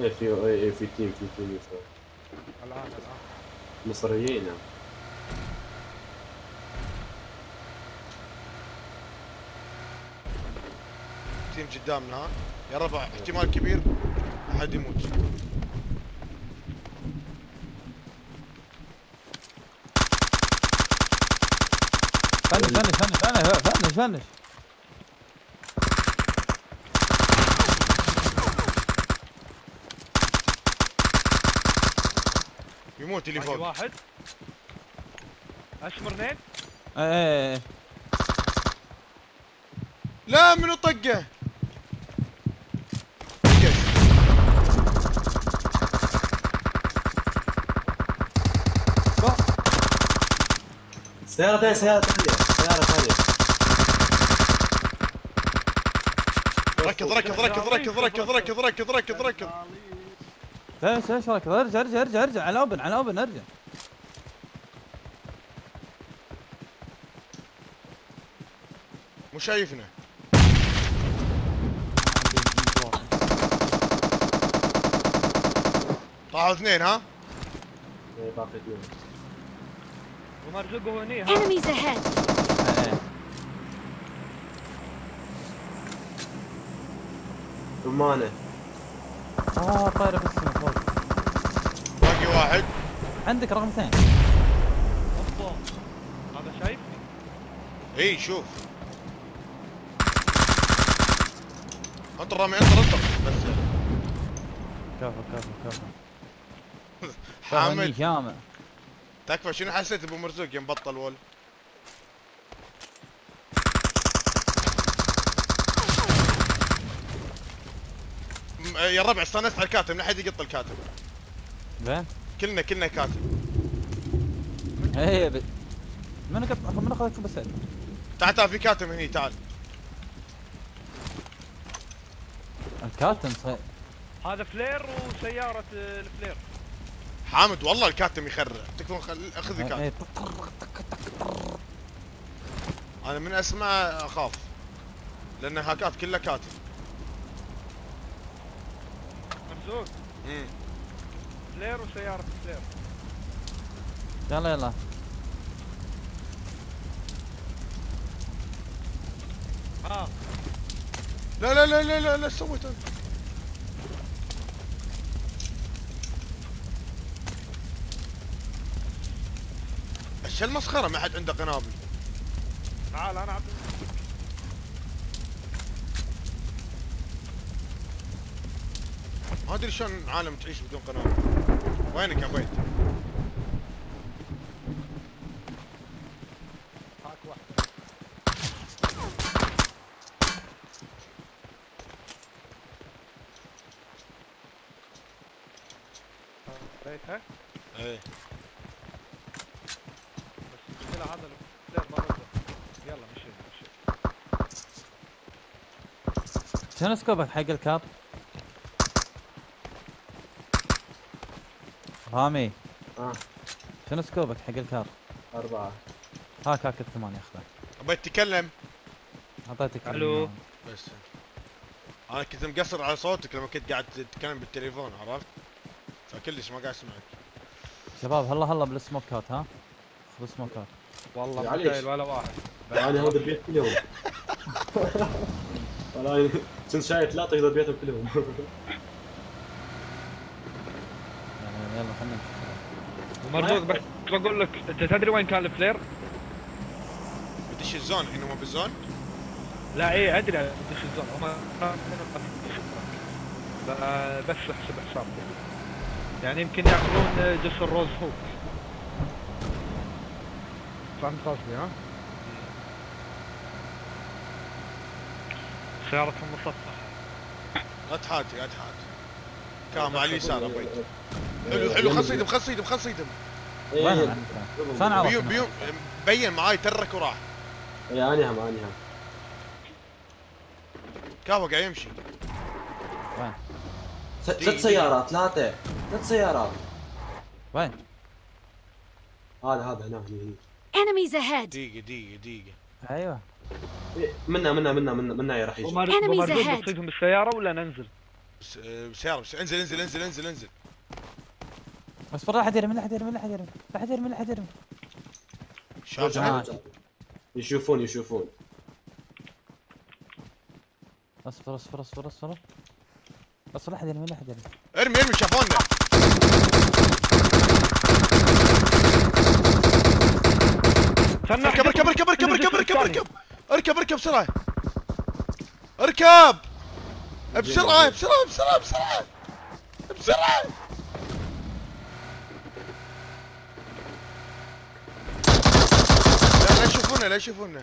إيه في إيه في team في team يسوي. الآن الآن مصريين يعني. team قدامنا ها يا ربع احتمال كبير أحد يموت فنش فنش فنش فنش فنش يموت اللي فوق واحد. أشمر نيد إيه إيه إيه. لا منو طقه؟ طقه. سيارة ثانية سيارة ثانية سيارة ثانية. ركض ركض ركض ركض ركض ركض ركض ركض ركض لا إيش رايك؟ ارجع ارجع ارجع ارجع. على open على open ارجع. مو شايفنا طاحوا اثنين ها؟ إيه طاح اثنين ومرزقه هني ها؟ enemies ahead. ثمانه آه طايرة بس عندك رقم اثنين أوبا. هذا شايفني اي شوف. انطر رامي انطر انطر بس. كفو كفو كفو. [laughs] حامد تكفى شنو حسيت ابو مرزوق يوم بطل وول؟ يا ربع استانست على الكاتب لا حد يقط الكاتب. زين كلنا كلنا كاتب. إيه ب... من قط من أخذك بس تعال تعال في كاتب هني تعال. الكاتم صغير هذا فلير وسيارة الفلير. حامد والله الكاتم يخرع. تكفون خل... أخذ الكاتب. إيه أنا من اسمع أخاف. لأن هاكات كلها كاتب. مرزوق. فلير وسيارة فلير يلا يلا. آه لا لا لا لا لا لا سويت. أنا. إيش المسخرة؟ ما حد عنده قنابل. تعال أنا عبد ما أدري شلون عالم تعيش بدون قنابل. وينك يا ريتها إيه. بس المشكلة هذا الفلير ما نزل يلا مشينا مشينا. شنو سكوبك حق الكاب؟ رامي. آه. شنو سكوبك حق الكاب؟ أربعة. هاك هاك الثمانية اخذه عبيد تكلم أعطيتك ألو. ال- بس. أنا كنت مقصر على صوتك لما كنت قاعد تتكلم بالتليفون عرفت؟ فكلش ما قاعد اسمعك شباب هلا هلا بالسموكات ها؟ خذ سموكات والله. ما شايل ولا واحد. يعني هذا البيت كلهم [laughs] والله كنت شايف ثلاثة يقدر بيتهم كلهم يعني يلا خلينا نشوف. مرزوق بس بقول لك أنت تدري وين كان الفلير؟ بدش الزون الحين هم بالزون؟ لا إيه أدري بدش الزون. هم بس أحسب حساب. يعني يمكن ياخذون جسر روز هوك فهمت قصدي ها؟ سيارتهم مسطحة لا تحاتي لا تحاتي كام على اليسار عبيد حلو حلو. خل صيدم خل صيدم خل صيدم وين بيو بيو. بين معاي ترك وراح. إيه اني هم اني هم. كافو قاعد يمشي. وين؟ س- ست سيارات ثلاثة ثلاث سيارات. وين؟ هذا هذا هنا هنا هنا Enemies ahead! دقيقة دقيقة دقيقة. أيوه. إيه، منا منا منا منا منا راح يجي Enemies ahead. بتصيدهم بالسيارة ولا ننزل؟ بس آه، انزل انزل انزل انزل انزل. بس لا حد يرمي لا حد يرمي لا حد يرمي لا حد يرمي لا حد يرمي. يشوفون يشوفون. اصبر اصبر اصبر اصبر اصبر لا حد يرمي لا حد يرمي ارمي ارمي شافونا اركب اركب اركب اركب اركب اركب. اركب. اركب اركب بسرعة. اركب. بسرعة بسرعة بسرعة بسرعة بسرعة لا لا يشوفونا لا يشوفونا.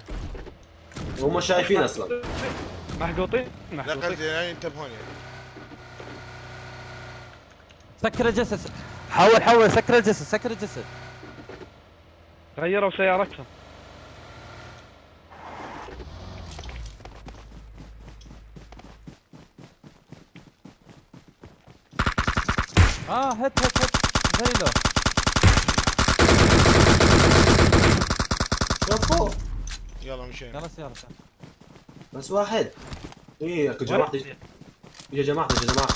هم شايفين أصلا. محقوطين؟ لا محقوطين. قصدي لا ينتبهون يعني سكر الجسد حول حول سكر الجسد سكر الجسد. غيروا سيارتهم. آه هت هت هت زي له فوق. يلا مشينا. يلا. سيارة. بس واحد. إيه يا جماعة. يا جماعة يا جماعة.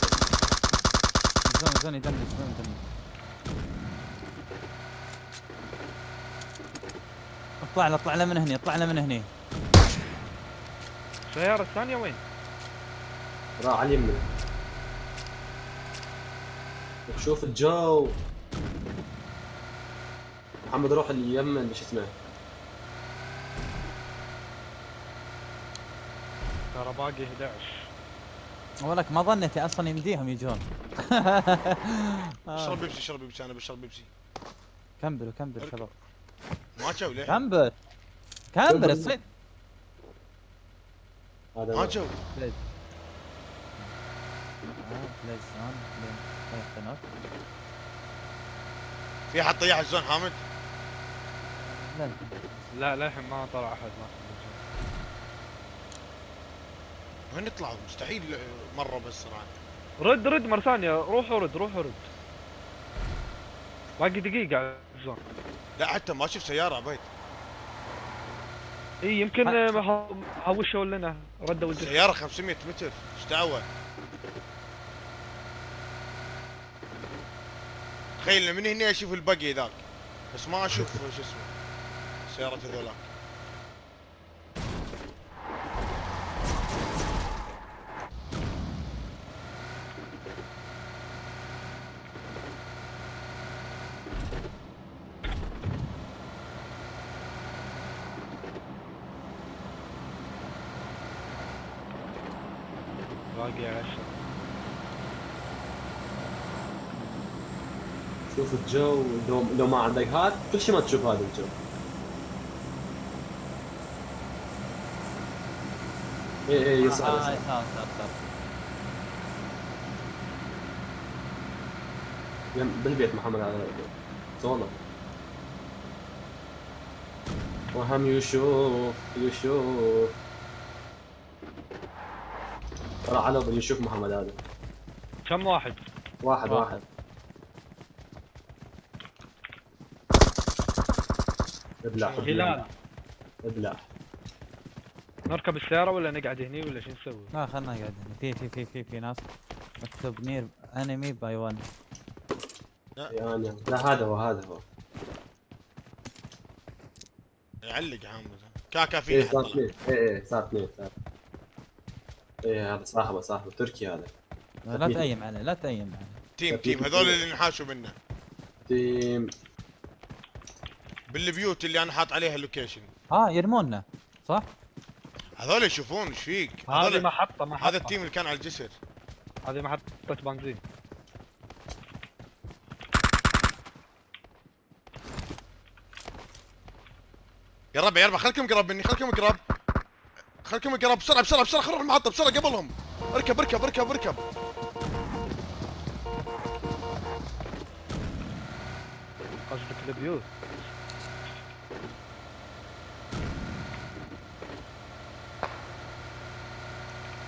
zone zone يدمج zone يدمج اطلع له اطلع له من هني اطلع له من هني. السيارة الثانية وين؟ راح على اليمين شوف الجو. محمد روح اليمن شو اسمه؟ ترى باقي 11 ولك ما ظنيتي أصلا يمديهم يجون. اشرب [laughs] بيبسي اشرب بيبسي أنا بشرب بيبسي. كمبلوا كمبل شباب؟ ما جو ليه؟ كمبل كمبل الصيد هذا ما جو آه، بليز نوك. في أحد طيح الزون حامد؟ لا. لا. لا للحين ما طلع أحد ما وين يطلعوا؟ مستحيل مرة بس صراحة. رد رد مرة ثانية. روحوا رد روحوا رد. باقي دقيقة على الزون. لا حتى ما أشوف سيارة عبيد إي يمكن هوشوا لنا. ردوا الجسم سيارة 500 متر. إيش دعوة؟ تخيل من هنا أشوف البقي ذاك. بس ما أشوف شو اسمه سيارة هذولاك باقي 10 شوف الجو لو لو ما عندك هاد كل شيء ما تشوف هذا الجو. إيه إيه آه، يسار يسار يسار. يم- بالبيت محمد على والله. وهم يشوف يشوف ترى على يشوف محمد هذا. كم واحد؟ واحد. واحد. ابلع هلال. ابلع. نركب السيارة ولا نقعد هني ولا شو نسوي؟ لا خلنا نقعد هنا. في في في في في ناس. مكتوب نير انمي باي 1 يعني لا هذا هو هذا هو. يعلق حامد كاكا في إيه صار. اثنين. إيه إيه صار اثنين صار. إيه هذا صاحبه صاحبه. تركي هذا. لا تأيم عليه لا تأيم عليه. team team. هذول اللي انحاشوا منه. team. بالبيوت اللي أنا حاط عليها ال location. آه يرمونا صح؟ هذول يشوفون إيش فيك؟ هذه محطة محطة. هذا ال team اللي كان على الجسر. هذه محطة بنزين يا ربع يا ربع خلكم قراب مني خلكم قراب. خلكم قراب بسرعة بسرعة بسرعة خلوا المحطة بسرعة قبلهم. اركب اركب اركب اركب. قصدك البيوت.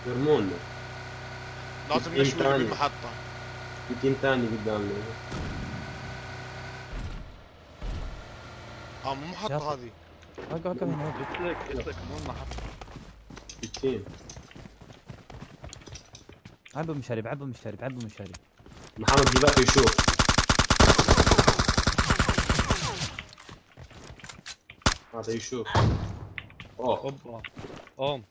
يرمونا لازم نشوي ثاني. بالمحطة. في تيم ثاني قدامنا. آه مو يلا. هذه. وقف وقف هنا. قلت لك قلت لك مو محطة. في تيم. عبوا مشارب عبوا مشارب عبوا مشارب محمد جيبك يشوف. هذا يشوف. أوه. أوبا. أوم.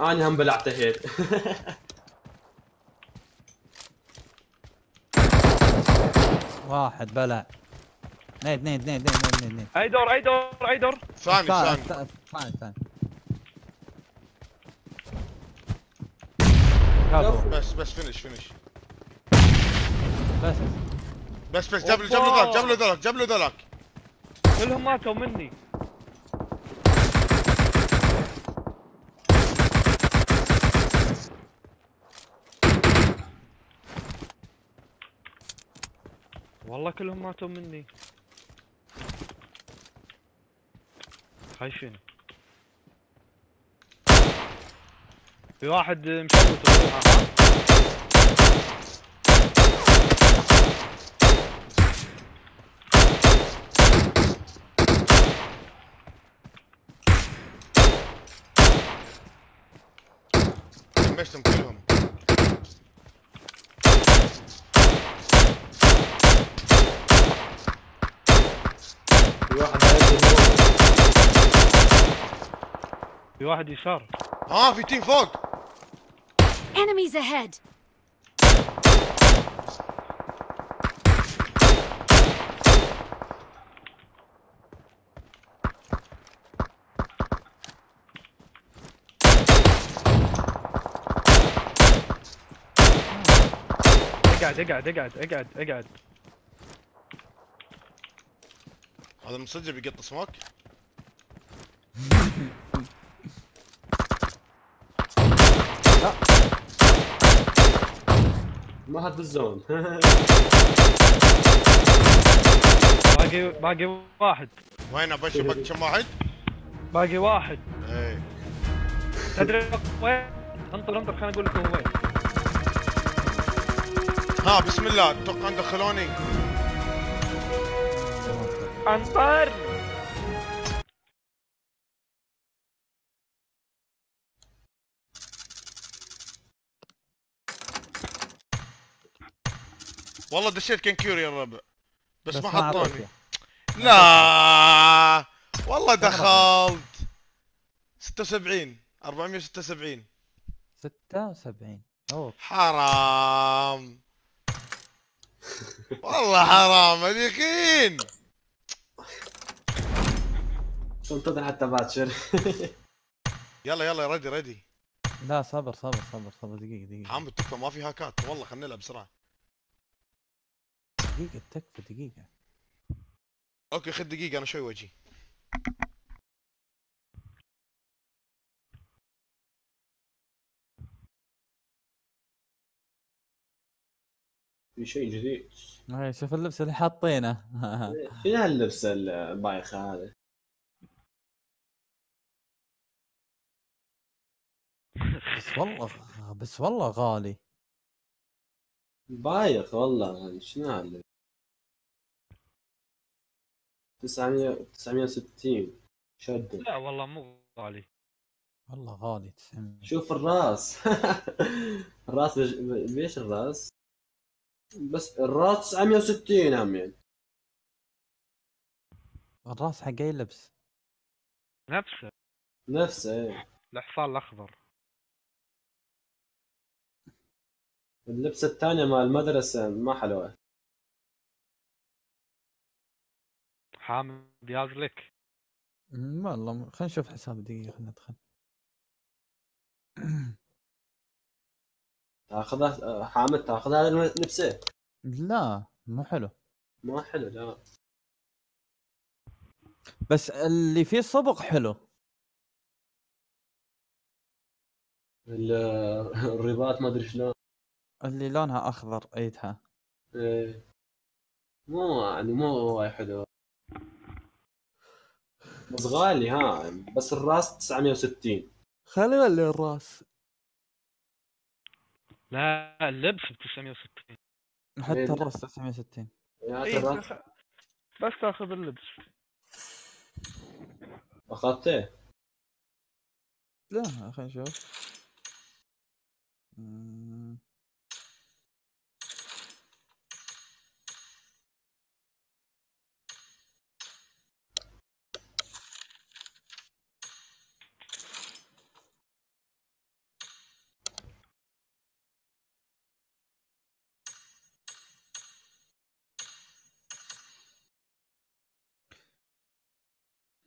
أنا هم بلعته هيك. [laughs] واحد بلع نيد نيد نيد نيد نيد نيد نيد. اي دور اي دور اي دور ثاني ثاني كفو. بس بس فينش فينش. بس بس. بس جاب له جاب له ذاك جاب له ذاك جاب له ذاك. كلهم ماتوا مني. والله كلهم ماتوا مني. خايفين. في واحد مشوت ها؟ دمجتهم كلهم في واحد يسار. آه في تيم فوق. Enemies ahead! اقعد اقعد اقعد اقعد اقعد. هذا المسجل بيقط سموك. ما حد بالزون. [laughs] باقي باقي واحد. وين ابشر باقي كم واحد؟ باقي واحد. إيه. تدري وين؟ انطر انطر خليني أقول لك هو وين. ها بسم الله. أتوقع دخلوني. انطر! والله دشيت كنكيوري يا الربع. بس, ما ما حطوني. لا. والله دخلت. 76 476 76 أوه. حرام. والله حرام اليقين انتظر حتى باكر. يلا يلا ready ready لا صبر صبر صبر صبر. دقيقة دقيقة. حامد تكفى ما في هاكات. والله خلينا نلعب بسرعة. دقيقة تكفى دقيقة. okay خذ دقيقة أنا شوي وجهي. في شيء جديد؟ هاي شوف اللبس اللي حاطينه. [laughs] شنو هاللبس البايخ هذا؟ بس والله بس والله غالي. بايخ والله شنو هذا 900 960 شد. لا والله مو غالي. والله غالي 900 شوف الراس. [laughs] الراس بش- بيش الراس؟ بس الراس 960 همين الراس حق أي لبس؟ نفسه. نفسه إيه. الحصان الأخضر. اللبس الثاني مال المدرسة ما حلوة. حامد يازلك أمم، والله خلينا نشوف حساب دقيقة خلينا ندخل. [coughs] تاخذها حامد تاخذها لبسه لا مو حلو. ما حلو لا. بس اللي فيه صبغ حلو. ال- [laughs] الرباط ما أدري شلون. اللي لونها أخضر ايدها إيه. مو يعني مو وايد حلو. بس غالي ها. بس الراس 960 خلي ولا الراس لا اللبس ب 960 حتى إيه. الراس 960 يا إيه، الراس. بس تاخذ اللبس. أخذته؟ لا خلينا نشوف.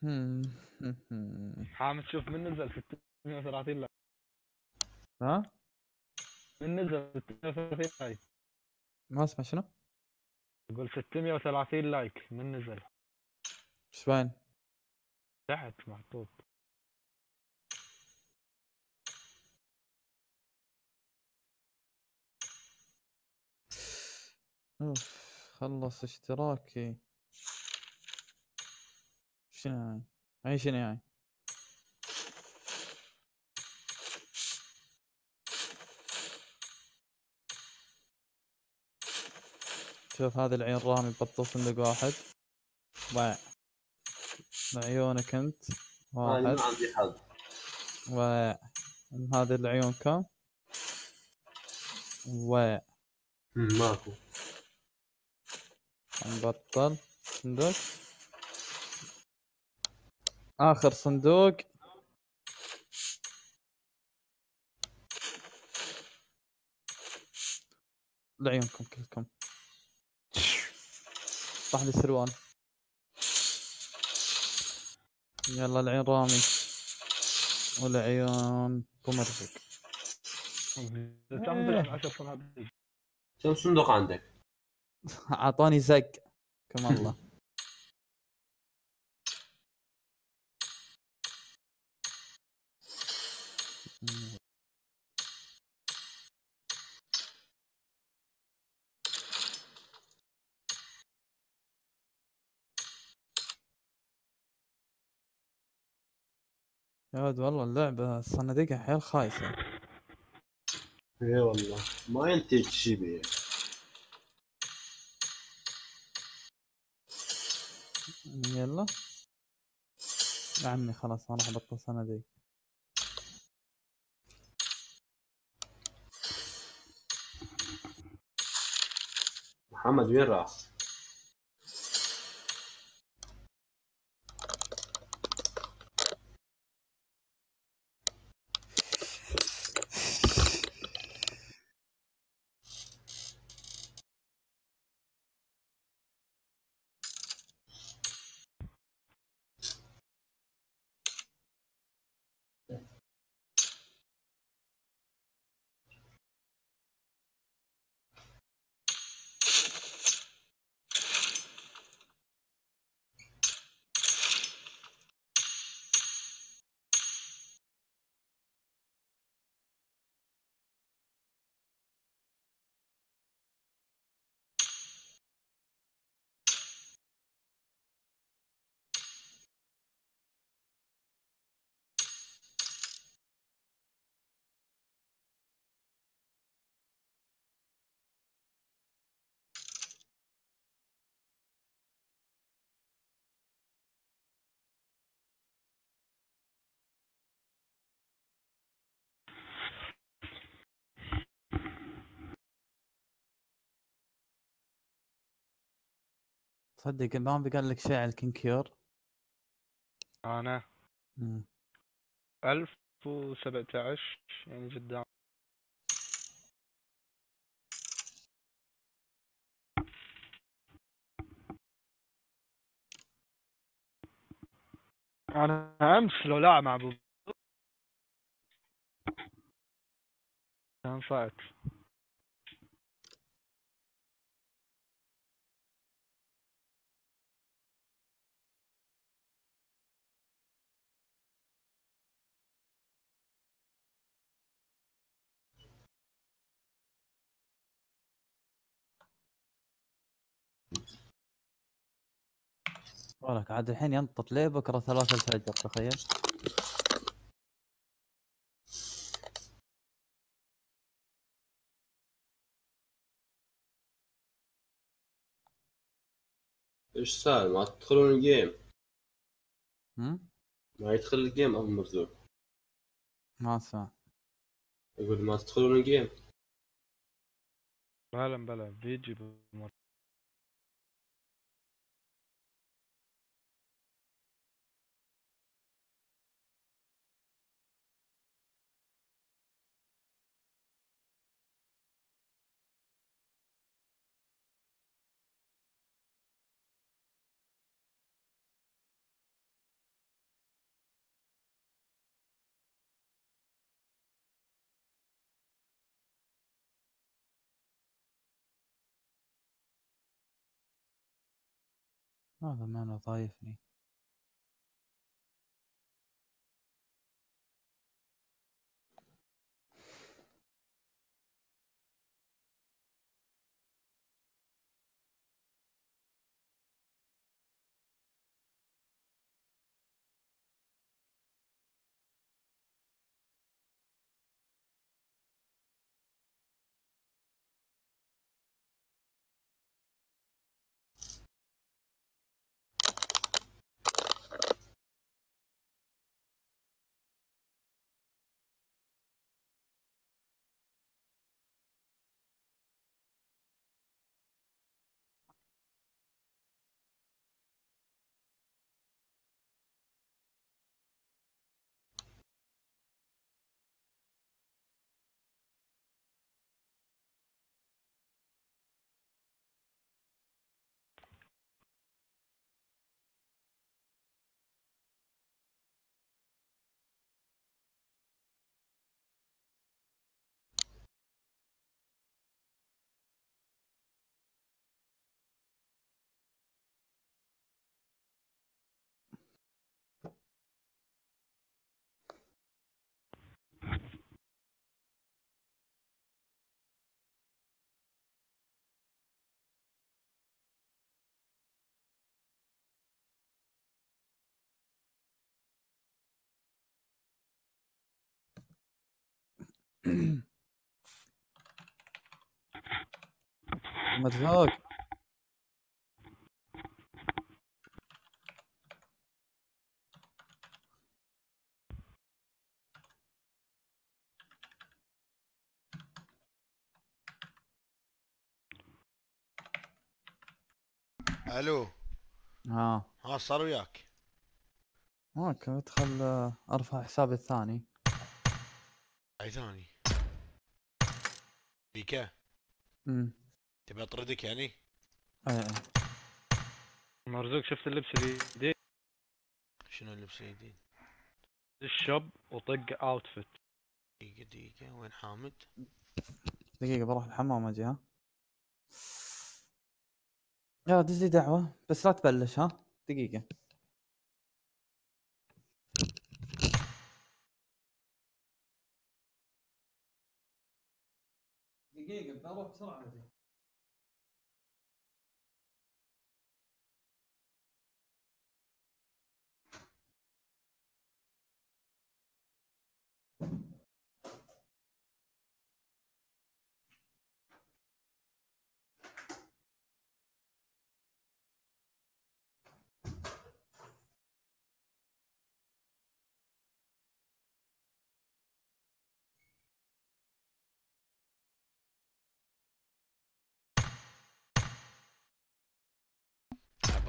أمم. هم، هم، هم. حامد شوف من نزل 630 like ها من نزل 630 like ما اسمع شنو؟ يقول 630 like من نزل إيش باين؟ تحت محطوط أوف خلص اشتراكي شنو هاي؟ هاي شنو هاي؟ شوف هذا العين رامي بطل صندوق واحد ضايع عيونك انت واحد ما عندي هذه العيون كم؟ ضايع مم، ماكو نبطل صندوق آخر صندوق. لعيونكم كلكم. صح لي سروال يلا العين رامي. والعيون بومرزق. كم صندوق عندك؟ [laughs] أعطاني زق. كم الله. [laughs] يا ولد والله اللعبة الصناديق حيل خايسة. اي والله ما ينتج شيء بيه يلا. يا عمي خلاص أنا راح أبطل صناديق. محمد وين راح؟ تصدق ما بقال لك شيء على الكنكيور أنا؟ مم. 1017 يعني قدام. أنا أمس لو لاعب مع ابو كان صعد ولك عاد الحين ينطط ليه بكره ثلاثة الفجر تخيل. إيش صار ما تدخلون ال game؟ هم؟ ما يدخل ال game أبو مرزوق. ما أسمع. يقول ما تدخلون ال game. بلا بلا بيجي بمر- هذا ما أنا ضايفني. مرزوق ألو. ها. ها صار وياك. ماك ادخل آه، أرفع حسابي الثاني. أي ثاني؟ بيكا. امم تبي أطردك يعني؟ اي اي مرزوق شفت اللبس الجديد شنو اللبس الجديد الشب وطق outfit دقيقة دقيقة. وين حامد؟ دقيقة بروح الحمام أجي ها؟ يا دز لي دعوة. بس لا تبلش ها؟ دقيقة. بروح بسرعة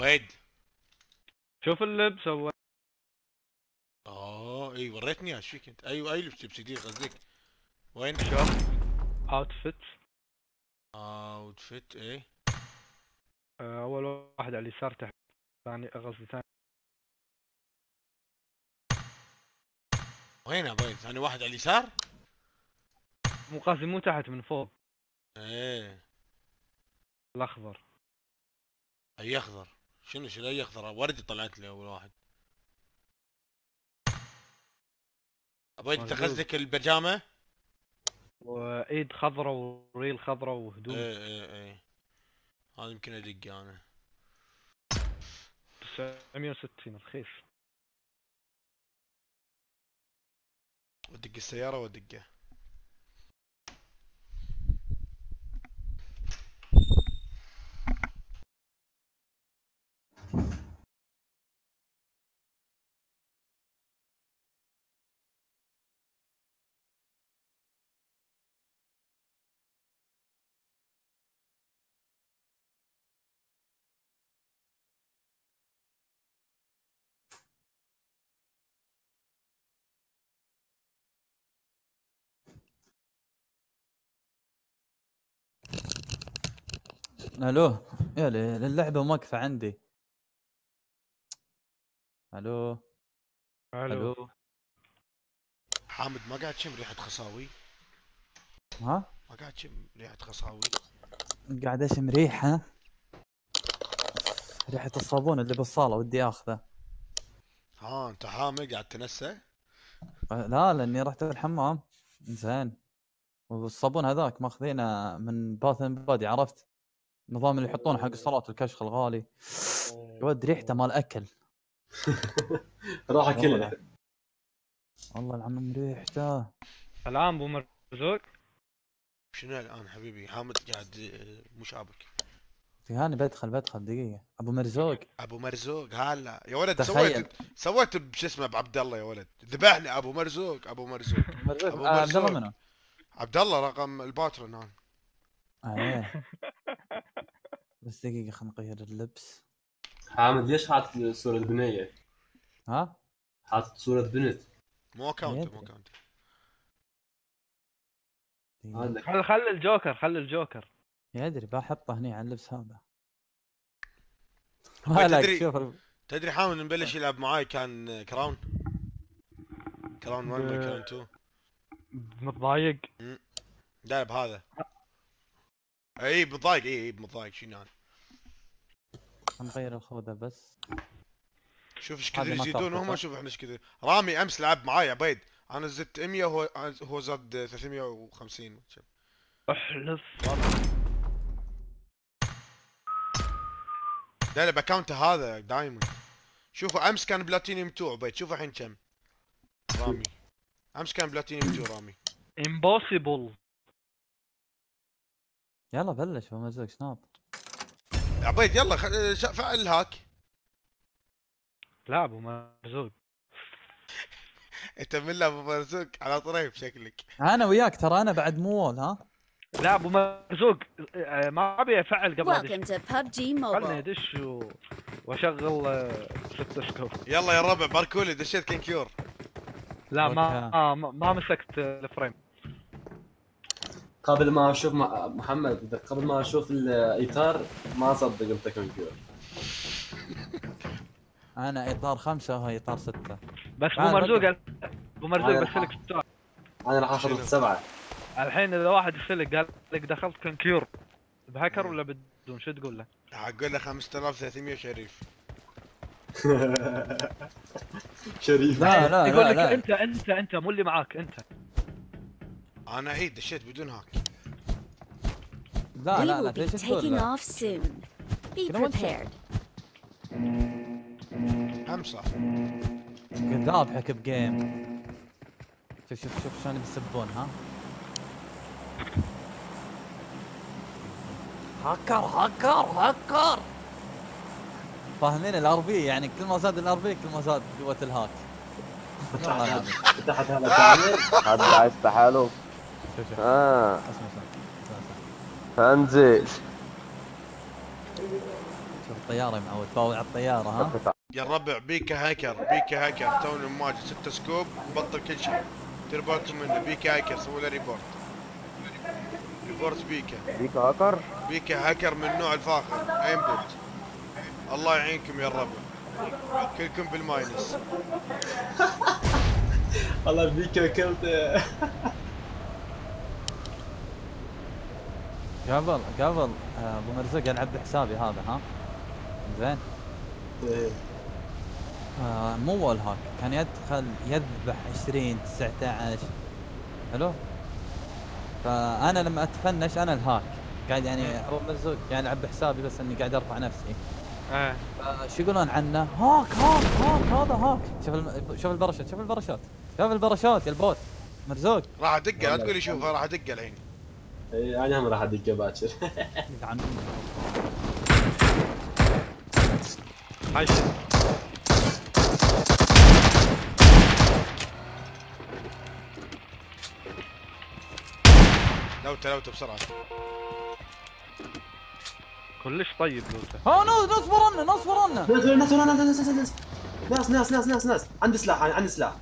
عبيد شوف اللبس اول آه إي وريتني إيش فيك أنت. أيوه اي لبس لبس جديد قصدك. وين؟ شب outfit outfit إيه. آه، أول واحد على اليسار تحت. ثاني قصدي ثاني. وين عبيد ثاني واحد على اليسار؟ مو قصدي مو تحت من فوق. إيه. الأخضر. اي اخضر شنو شنو أي أخضر؟ وردي طلعت لي أول واحد. عبيد أنت. قصدك البيجامه وايد خضرة وريل خضرة وهدوم. إيه إيه إيه. هذا يمكن أدق أنا. 960 رخيص. ودق السيارة ودقه ألو يا ليل اللعبة موقفة عندي. ألو ألو حامد ما قاعد تشم ريحة خصاوي؟ ها؟ ما قاعد تشم ريحة خصاوي. قاعد أشم ريحة. ريحة الصابون اللي بالصالة ودي أخذه. ها أنت حامد قاعد تنسى؟ لا لأني رحت الحمام. زين والصابون هذاك ماخذينه من Bath Body عرفت؟ النظام اللي يحطونه حق الصلاة الكشخ الغالي. يا ولد ريحته مال أكل. [laughs] راح العظيم. والله العظيم ريحته. الان أبو مرزوق. شنو الآن حبيبي؟ حامد قاعد آه، مو شابك في هاني بدخل بدخل دقيقة. أبو مرزوق. أبو مرزوق هلا. يا ولد تخيل. سويت سويت بش اسمه بعبد الله يا ولد. ذبحني أبو مرزوق أبو مرزوق. [laughs] مرزوق أبو آه، عبد الله مرزوق. منو؟ عبد الله رقم الباترون هان آه، إيه. [laughs] بس دقيقة خلينا نغير اللبس. حامد ليش حاطط صورة بنية؟ ها؟ حاطط صورة بنت. مو account مو. account خل خل الجوكر خل الجوكر. يدري بحطه هني على اللبس هذا. [laughs] تدري- شوف تدري حامد نبلش يلعب معاي كان آه، crown؟ crown 1 ولا ب- crown 2 متضايق. لا بهذا اي متضايق اي اي متضايق شنو خلينا نغير الخوذة بس. شوف إيش كثر ما يزيدون. هم شوف إحنا إيش كثر رامي أمس لعب معاي عبيد أنا زدت 100 وهو هو زاد 350 أحلف. لا لا ب account ه هذا diamond شوفوا أمس كان بلاتينيوم 2 عبيد شوفوا الحين كم. رامي. أمس كان بلاتينيوم 2 رامي. impossible يلا بلش ابو مرزوق شناب عبيد يلا خ... ش- فعل ال hack لا أبو مرزوق أنت من أبو مرزوق على طريف شكلك أنا وياك ترى أنا بعد مو wall ها؟ لا أبو مرزوق آه، ما أبي أفعل قبل ادش Welcome to PUBG خلني. أدش و... وأشغل آه، ست scope يلا يا ربع باركولي دشيت conqueror لا ما. آه، ما ما مسكت ال frame. قبل ما أشوف محمد قبل ما أشوف الاطار ما أصدق أنت كمبيوتر [laughs] أنا إطار خمسة وهي إطار ستة بس آه، ابو مرزوق. ابو مرزوق أنا بسألك سؤال أنا راح اخذ؟ سبعه الحين إذا واحد يسألك قال لك دخلت conqueror ب hacker ولا بدون شو تقول له؟ أقول له 5300 شريف [laughs] شريف لا لا يقول لا, لك لا. انت انت أنت مو اللي معاك أنت أنا عيد دشيت بدون hack. لا We لا لا will be ليش تقول taking لا؟ off soon. Be prepared. حك بجيم. شوف شوف شوف شلون يسبون ها؟ هاكر هاكر هاكر! فاهمين الار بي يعني كل ما زاد الار بي كل ما زاد قوة الهاك. فتحت هذا كامل حد عايز شوف آه. انزل شوف الطيارة يا معود. باوع على الطيارة ها؟ يا الربع بيكا هاكر بيكا هاكر توني ماجد ستة scope بطل كل شيء. دير بالكم منه. بيكا هاكر سووا له report. report بيكا. بيك هاكر؟ بيكا هاكر من نوع الفاخر. aimbot الله يعينكم يا الربع كلكم بال minus. [laughs] والله البيكا كلت [laughs] قبل قبل آه، أبو مرزوق العب بحسابي هذا ها؟ زين. آه مو wall hack كان يدخل يذبح 20 19 حلو؟ فأنا لما أتفنش أنا ال hack. قاعد يعني أبو مرزوق يعني العب بحسابي بس إني قاعد أرفع نفسي. إيه. شو يقولون عنه hack hack hack هذا hack. شوف الم... شوف الباراشوت شوف الباراشوت. شوف الباراشوت يا البوت. مرزوق. راح ادقه لا تقولي شوفها راح ادقه الحين. أنا هم راح أدق باكر. [laughs] حش لوتة لوتة بسرعة. كلش طيب لوتة. ها ناس ناس ورانا ناس ورانا ناس ناس ناس ناس. ناس ناس ناس ناس ناس. عندي سلاح عندي سلاح.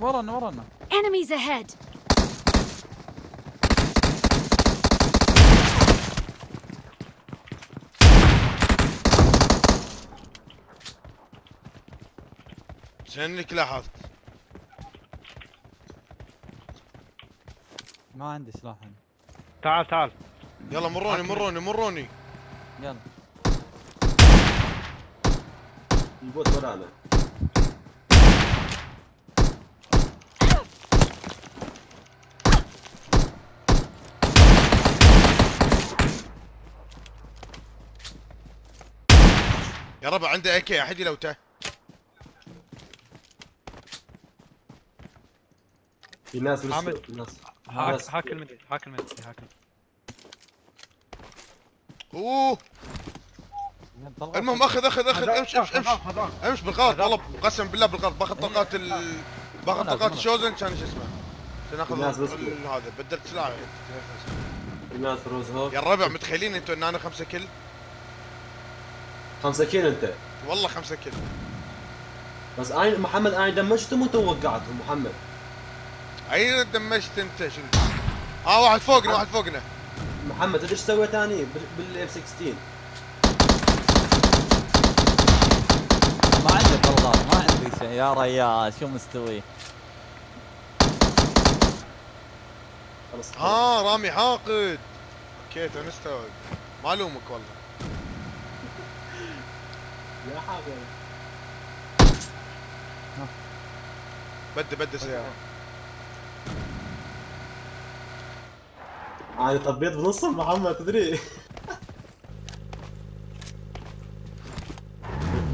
ورانا ورانا. Enemies ahead. انك لاحظت. ما عندي سلاح أنا. تعال تعال. يلا مروني مروني مروني. يلا. البوت ورانا يا ربع عنده اي كي أحد يلوته؟ في ناس حامد. في ناس هاك بس. هاك المدري هاك المدري هاك المدري أوه. المهم أخذ أخذ أخذ. أمشي أمشي أمشي. أمشي بالغلط طلب قسم بالله بالغلط. باخذ طاقات ال باخذ طاقات. الشوزن كان شو اسمه؟ عشان أخذ الناس بس- ال- هذا. بدلت سلاح. في ناس روز هوك. يا الربع متخيلين أنتوا إن أنا خمسة كل خمسة كيلو أنت؟ والله خمسة كل بس أنا محمد أنا دمجتهم وانت وقعتهم محمد؟ اين دمجت أنت شنو؟ آه واحد فوقنا واحد فوقنا. محمد إيش سويت اني بالاف 16 ما عندي طلقات ما عندي شيء. يا ريال شو مستوي؟ خلاص آه رامي حاقد أوكي تو نستوعب ما ألومك والله. [laughs] يا حاضر. بدي بدي سيارة عادي طبيت بنص محمد تدري؟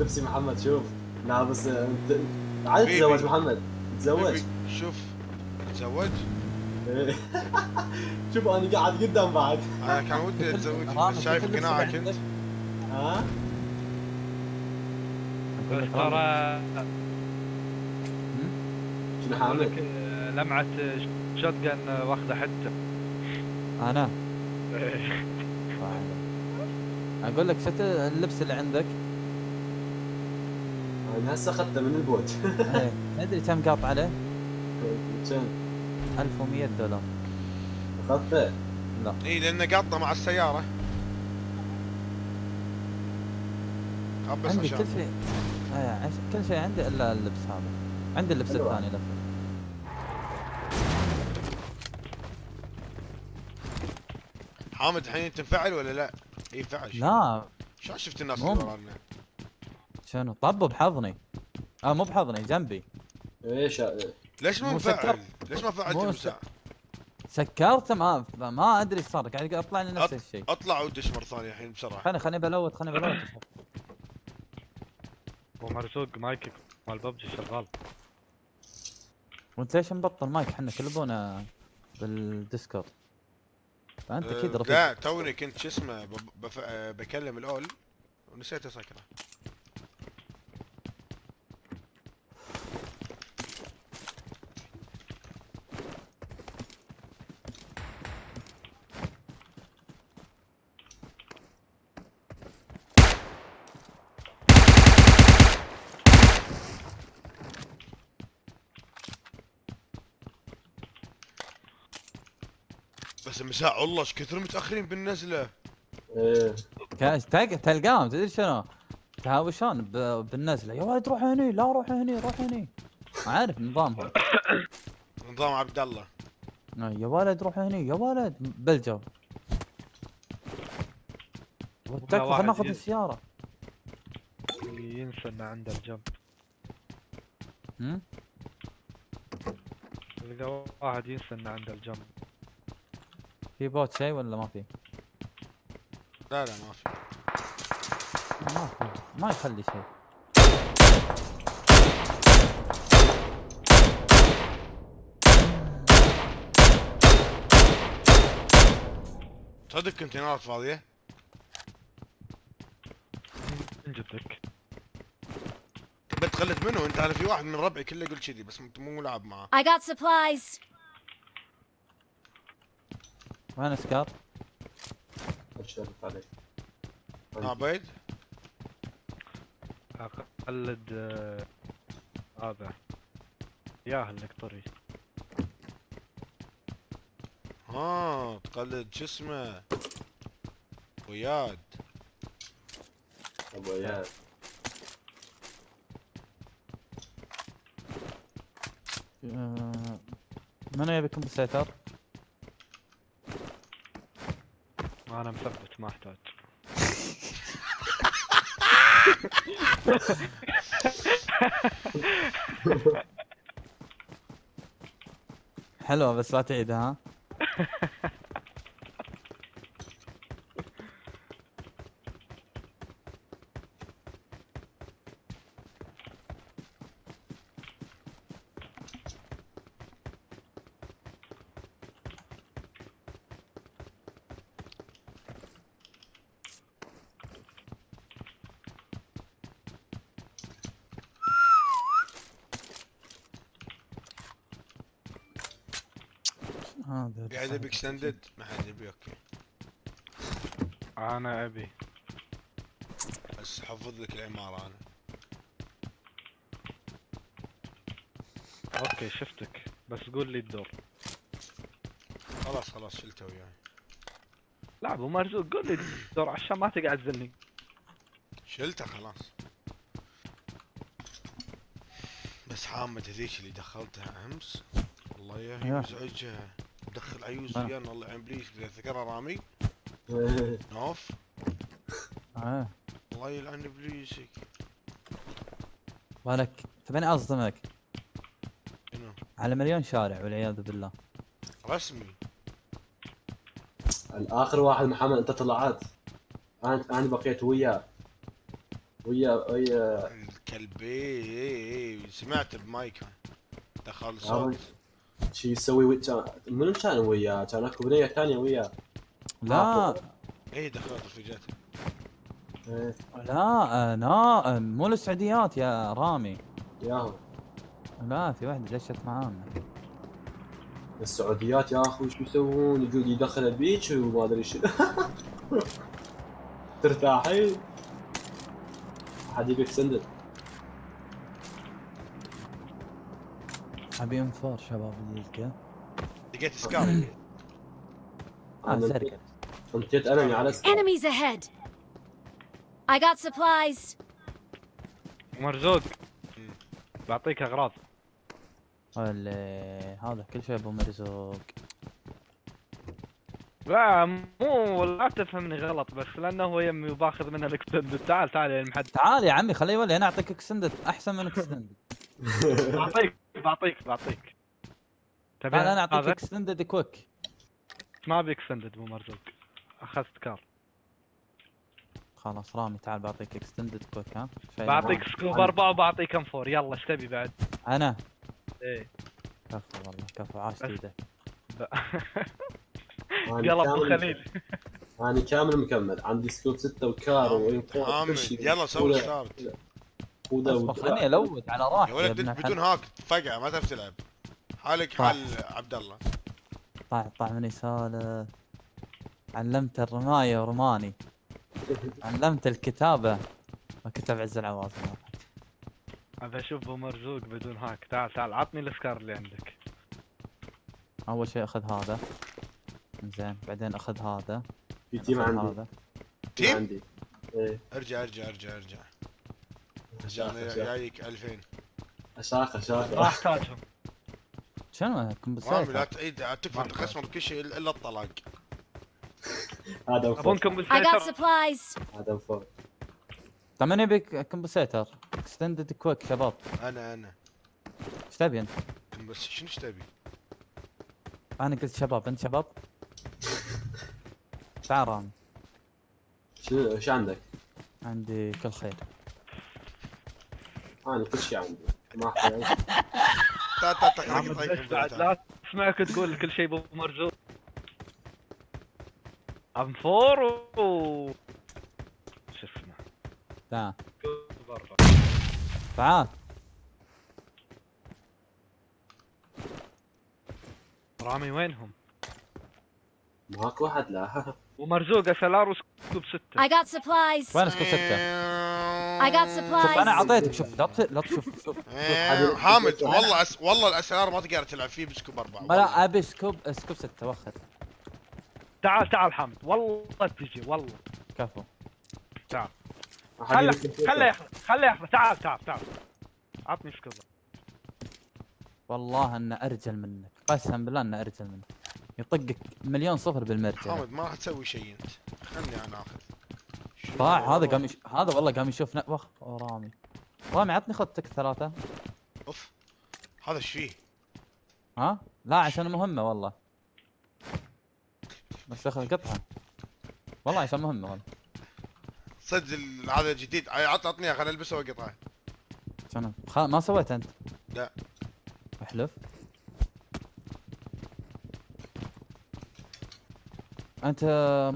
لبسي محمد شوف. لا بس انت عادي تتزوج محمد. تزوج شوف. تزوج [laughs] شوف أنا قاعد قدام بعد. أنا كان ودي أتزوج. [laughs] شايف قناعك أنت؟ ها؟ أه؟ ترى شنو حالك؟ لمعة شوت جن واخذة حتة. أنا؟ [laughs] أقول لك شفت اللبس اللي عندك؟ أنا هسه أخذته من البوت. إيه، تدري كم قاط عليه؟ كم 1100 دولار. أخذته؟ لا. إي لأنه قاطه مع السيارة. عندي كل شيء. عش... كل شيء عندي إلا اللبس هذا. عندي اللبس. الثاني لفة. حامد الحين تنفعل ولا لا؟ اي فعل لا. شلون شفت الناس اللي ورانا؟ شنو؟ طب بحضني. آه مو بحضني جنبي. إيش؟ ليش مفعل؟ سكر. ليش ما فعلت المساعد؟ سكرته ما ما أدري إيش صار قاعد يطلع لي نفس الشيء. أطلع ودش مرة ثانية الحين بسرعة. خلني خلني بلوت خلني بلوت ابو مرزوق مايكك مال ببجي شغال. وأنت ليش مبطل مايك؟ إحنا كلبونا بال Discord. فأنت أكيد أه، رفيق. لا توني كنت شو اسمه أه، بكلم الأول ونسيت أسكره. بس المساء والله إيش كثر متأخرين بالنزلة؟ إيه. تلقاهم تدري شنو؟ تهاوشون ب- بالنزلة. يا ولد روح هني لا روح هني روح هني. عارف نظامهم نظام. عبد الله. آه، يا ولد روح هني يا ولد. بالجو تكفى خلينا ناخذ السيارة. ينسى إنه عنده الجنب. هم؟ تلقى واحد ينسى إنه عنده الجنب. في بوت شيء ولا ما في؟ لا لا ما في. ما في. ما يخلي شيء. تصدق كونتينرات فاضيه انجبك بتخلف منه. أنت أنا في واحد من ربعي كله يقول كذي بس مو لاعب معاه I got supplies. وين سكار؟ عليك ها عبيد أقلد آه، هذا. ياه القطري ها تقلد شو اسمه؟ وياد. أبو اياد آه، من يبي كمبسيتر؟ أنا مثبت ما احتاج حلوة بس لا تعيدها ها؟ [laughs] extended ما حد يبي أوكي أنا ابي بس حفظ لك العماره أنا أوكي شفتك. بس قول لي الدور. خلاص خلاص شلته وياي. لا أبو مرزوق قول لي الدور عشان ما تقعد تزلني شلته خلاص. بس حامد هذيك اللي دخلتها أمس. والله يا. مزعجة. دخل عيوز آه. ويانا الله يعين ابليس إذا تذكرها رامي. [laughs] إيه. نوف آه. الله يلعن ابليسك بالك تبيني اصدمك شنو على مليون شارع والعياذ بالله. رسمي. الآخر واحد محمد أنت طلعت. أنا أنا بقيت وياه. ويا ويا الكلبي. اي اي سمعت بمايك دخل عرفت. صوت. شي يسوي منو كان وياه؟ كان اكو بنية ثانية وياه لا. إي دخلت رفيجاته إيه. لا أنا مو السعوديات يا رامي. ياهم. لا في واحدة دشت معانا السعوديات يا أخوي شو يسوون؟ يقول يدخل البيك وما أدري شنو. [laughs] ترتاحين؟ حد يبي اكستندد أبي انفار شباب يلقى لقيت سكار آه زرقاء. انطيت انمي على سكار. Enemies ahead. I got supplies. مرزوق. بعطيك أغراض. هذا كل شيء أبو مرزوق. لا مو لا تفهمني غلط بس لأنه هو يمي وباخذ منها ال extended. تعال تعال يا المحد تعال يا عمي خليه يولي أنا أعطيك extended أحسن من extended. [laughs] بعطيك. بعطيك بعطيك. تبي أنا أعطيك؟ extended quick ما أبي extended مو مرزوق. أخذت SCAR خلاص رامي تعال بعطيك extended quick ها. بعطيك. scope أربعة وبعطيك M4 يلا إيش تبي بعد؟ أنا؟ إيه. كفو والله كفو. عاش [laughs] أنا قلب أبو كامل- خليل. أنا كامل مكمل. عندي سكوب 6 وكار شيء. يلا سوي ولا- خليني الوت على راحتي يا ولد بدون. هاك فقعه ما تعرف تلعب. حالك صح. حال عبد الله. طلع طلع مني سالف علمت الرماية ورماني علمت الكتابة. وكتب عز العواصم. ابى أشوف ابو مرزوق بدون هاك. تعال تعال عطني السكار اللي عندك. أول شيء أخذ هذا. زين بعدين أخذ هذا. في تيم عندي. هذا. تيم؟ تيم؟ عندي. إيه. ارجع ارجع ارجع ارجع. أشاخ أنا أشاخ جايك 2000 أشاخ أشاخ راح احتاجهم شنو رامي لا تعيد تكفى تخسر كل شيء الا الطلاق. [laughs] هذا ابون supplies. هذا انفور طب من يبي compensator extended quick شباب. أنا أنا. إيش تبي أنت؟ بس شنو إيش تبي؟ أنا قلت شباب. أنت شباب؟ تعال رامي. شنو إيش عندك؟ عندي كل خير. أنا كل شيء عندي. ما احتاج تعال تعال تعال بعد تعال. لا اسمعك تقول كل شيء ابو مرزوق ام فور و شو اسمه؟ تعال. تعال رامي وينهم؟ معك واحد لا. [laughs] ومرزوق اس ال ار وسكوب ستة. I got supplies. وين سكوب ستة؟ I got شوف supplies. أنا أعطيتك شوف لا لا تشوف شوف. [laughs] إيه، حامد والله أس... والله الأسعار ما تقدر تلعب فيه بسكوب أربعة. ما لا أبي سكوب سكوب ستة وخر تعال تعال حامد. والله تجي والله. كفو. تعال. خله خله ياخذ خله ياخذ تعال تعال تعال. عطني سكوب. والله انه أرجل منك. قسم بالله انه أرجل منك. يطقك مليون صفر بالمرجل حامد ما راح تسوي شيء أنت. خلني أنا أخذ. طاع هذا والله. قام يش... هذا والله قام يشوف ن... وخ أوه، رامي. رامي عطني خطتك ثلاثة. أوف. هذا إيش فيه؟ ها؟ لا عشان مهمة والله. بس أخذ قطعة. والله عشان مهمة والله. سجل هذا جديد. عط عطني خليني ألبسه وأقطعه. شنو؟ خ... ما سويت أنت؟ لا. أحلف. أنت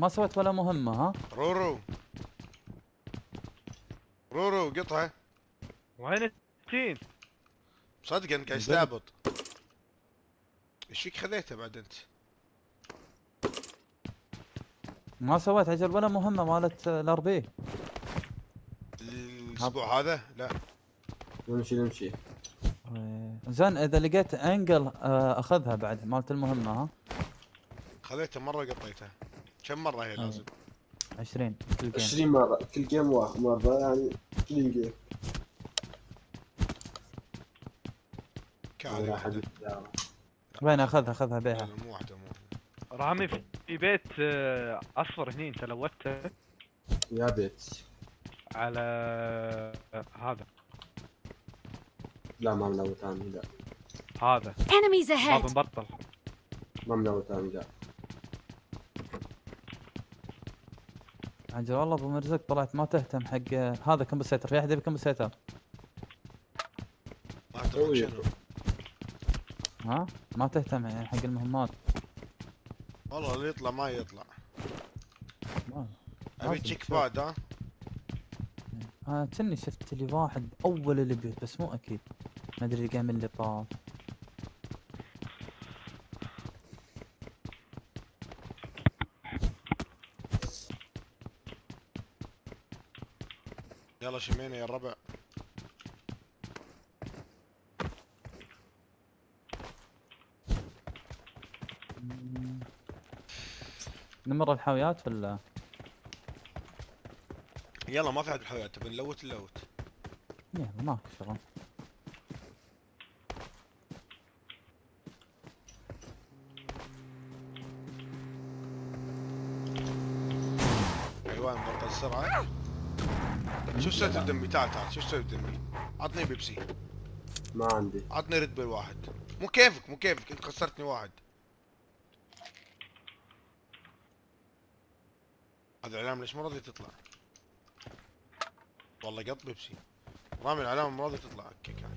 ما سويت ولا مهمة ها؟ رورو. رورو قطعة. وين ال team؟ صدق انت قاعد يستعبط. إيش فيك خذيته بعد أنت؟ ما سويت أجل ولا مهمة مالت ال RP الأسبوع هذا؟ لا. نمشي نمشي. زين إذا لقيت angle آه، أخذها بعد مالت المهمة ها؟ خذيته مرة قطيته كم مرة هي لازم؟ 20 كل game 20 مرة. كل game واحد مرة. يعني 20 game حد وين أخذها؟ أخذها بيها. مو واحدة مو واحدة. رامي في بيت آه، أصفر هني أنت لوته يا بيت. على آه، هذا. لا ما ملوت اني لا. هذا. Enemies باب ahead. مبطل ما ملوت اني لا. عجل والله أبو مرزق طلعت ما تهتم حق هذا compensator في احد يبي compensator ما. شنو. ها؟ ما تهتم يعني حق المهمات؟ والله اللي يطلع ما يطلع. ما- أبي check. باد ها؟ أنا كني شفت لي واحد أول البيوت بس مو أكيد. ما أدري الجيم اللي طاف. يلا شمينا يا الربع. نمر الحاويات ولا؟ يلا ما في حد بالحلويات تبي نلوت نلوت. يلا ماك شغل. أيوه مبطل السرعه شو سويت بدمي تعال تعال. شو سويت بدمي عطني بيبسي. ما عندي. عطني Red Bull واحد. مو كيفك مو كيفك. انت خسرتني واحد. هذا الإعلام ليش ما راضي تطلع؟ والله قط بيبسي. رامي العلامه ما راضي تطلع. okay كان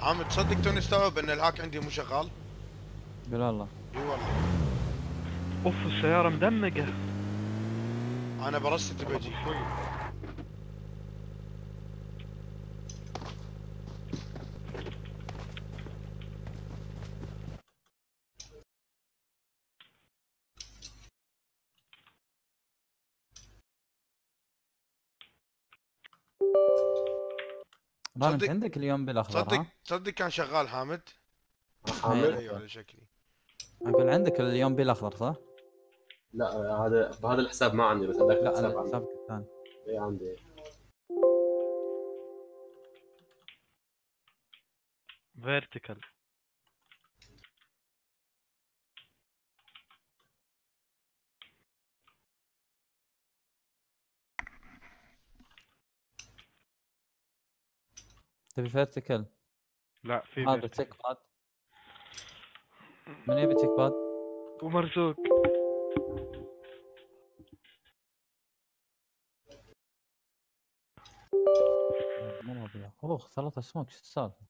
حامد تصدق توني استوعب إن ال hack عندي مو شغال؟ قول والله إي والله. أوف السيارة مدمقة أنا برست بجي رامي انت عندك اليوم بالاخضر تصدق ها؟ تصدق كان شغال حامد؟ حامد؟ أيوه على شكلي. أقول عندك اليوم بالاخضر صح؟ لا هذا بهذا الحساب ما عندي بس هذاك لا الحساب عندي. حسابك الثاني. إي عندي. فيرتيكال تبي vertical لا في هذا pad من يبي pad؟ ومرزوق. مو راضي اخ ثلاثة سموك شو السالفة؟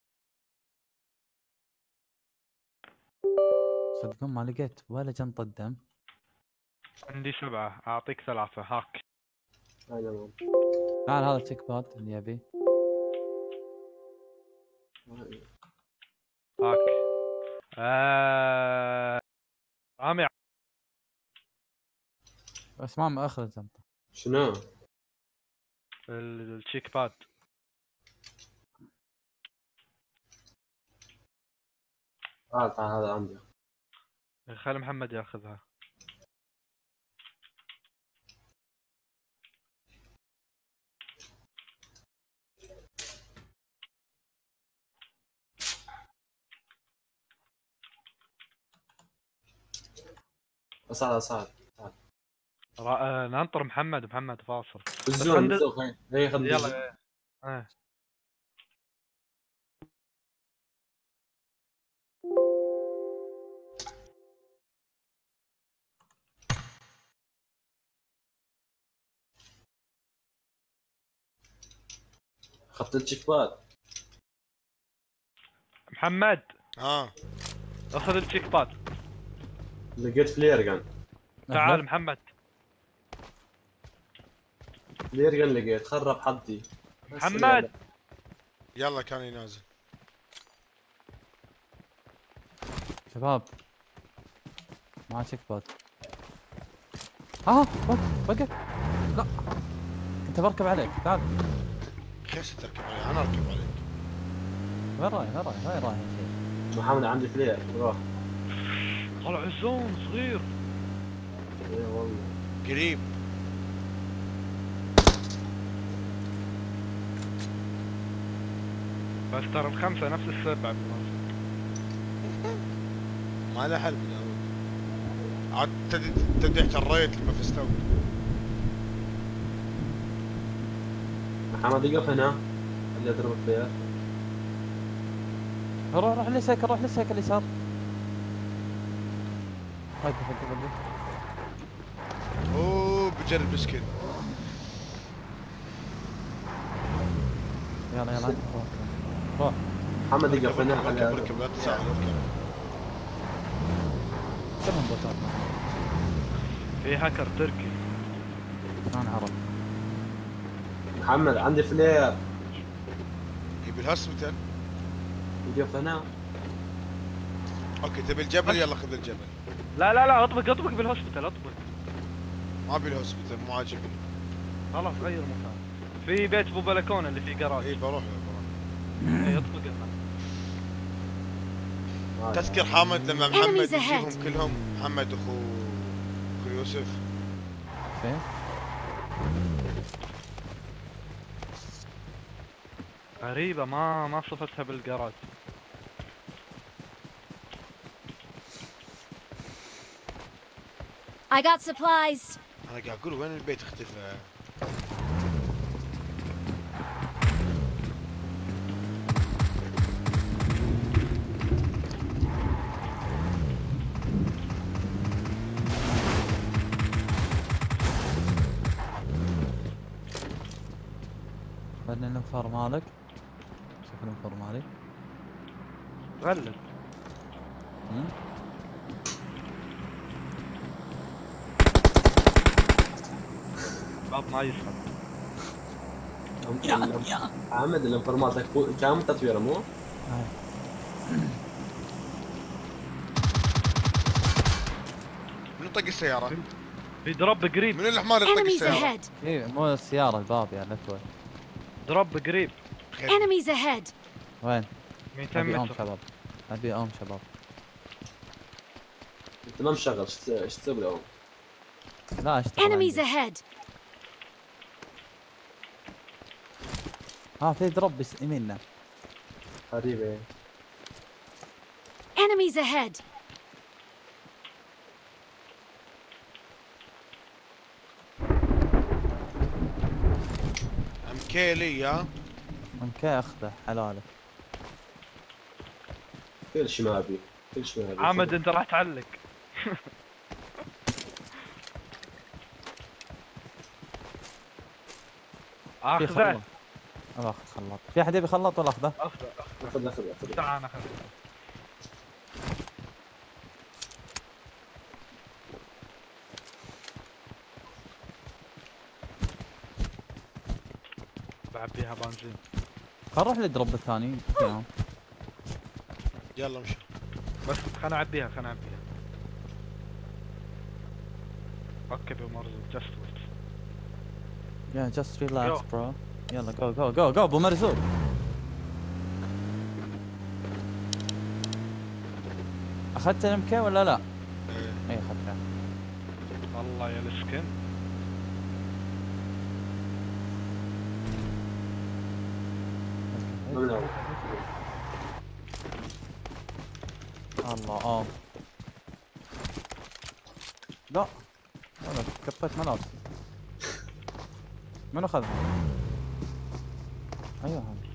صدقون ما لقيت ولا جنطة دم عندي سبعة. أعطيك ثلاثة. هاك. تعال هذا cheek pad اللي يبي هاك. آه... رامي بس ما اخذ الجنطة شنو؟ ال- ال cheek pad. تعال تعال هذا عندي. خلي محمد ياخذها. اصعد را... آه... ننطر محمد محمد فاصل. الزون عند- الزون هي هي خذ الزون. يلا آه. اخذت التشيك باد محمد ها أخذ ال cheek pad لقيت flare gun تعال محمد. flare gun لقيت خرب حدي. بس محمد. يلا كان ينازل. شباب. ما cheek pad ها وقف وقف لا. كنت بركب عليك. تعال. كيف تركب علي أنا أركب عليك. وين رايح؟ وين رايح؟ وين رايح؟ يا شيخ محمد عندي فلير. روح. طلع الزون صغير اي والله قريب بس ترى الخمسة نفس السبعة. ما له حل من اول عاد تدري تدري احتريت لما فزتوا محمد يقف هنا خلي اضرب فلير روح روح لسيك روح لسيك اليسار طيب، هدي أوه بجرب السكن يلا يلا روح محمد يقفلنا على ركب ركب لا تساعد ركب في هاكر تركي. ما نعرف. محمد عندي flare. يبي الهاس متى؟ يقف okay تبي الجبل؟ يلا خذ الجبل. لا لا لا أطبق أطبق بال hospital أطبق. ما ابي ال hospital مو عاجبني. خلاص غير مكان في بيت أبو بلكونة اللي فيه اي جراج بروح بروح. اي أطبق تذكر حامد لما محمد ahead. كلهم؟ محمد أخو أخو يوسف. فين؟ غريبه ما ما صفتها بالجراج. I got supplies. أنا قاعد أقول وين البيت اختفى؟ خلني الانفار مالك. شوف الانفار مالي. غلب ما يسحب محمد الانفورماتك فوق كم تطويره مو؟ من طق السيارة؟ في drop قريب من الحمار اللي طق السيارة؟ إيه مو السيارة الباب يا لتوي drop قريب. Enemies ahead. وين؟ 200 AWM متر شباب AWM شباب أنت ما مشغل إيش تس- إيش تسوي له؟ لا أشتغل Enemies ahead. ها في drop بس يميننا. غريبه Enemies ahead. ام كي لي ها ممكن أخذه حلالك. كل شيء ما أبي كل شيء ما أبي. حامد أنت راح تعلق. [laughs] آخذه. ابى اخذ خلاط في أحد يبي خلاط ولا أخذه؟ اخذه خذ خذ خذ تعال اخذه بعبيها بنزين خل نروح لل drop الثاني. يلا امشي بس خلنا اعبيها خلنا اعبيها okay ابو مرزوق just wait يا just relax. bro يلا جو جو جو جو ابو مرزوق أخذت ال MK ولا لا؟ إيه. اي اخذتها والله يا السكن. الله آه لا أنا قطيت ملابس من اخذها؟ أيوه. هذا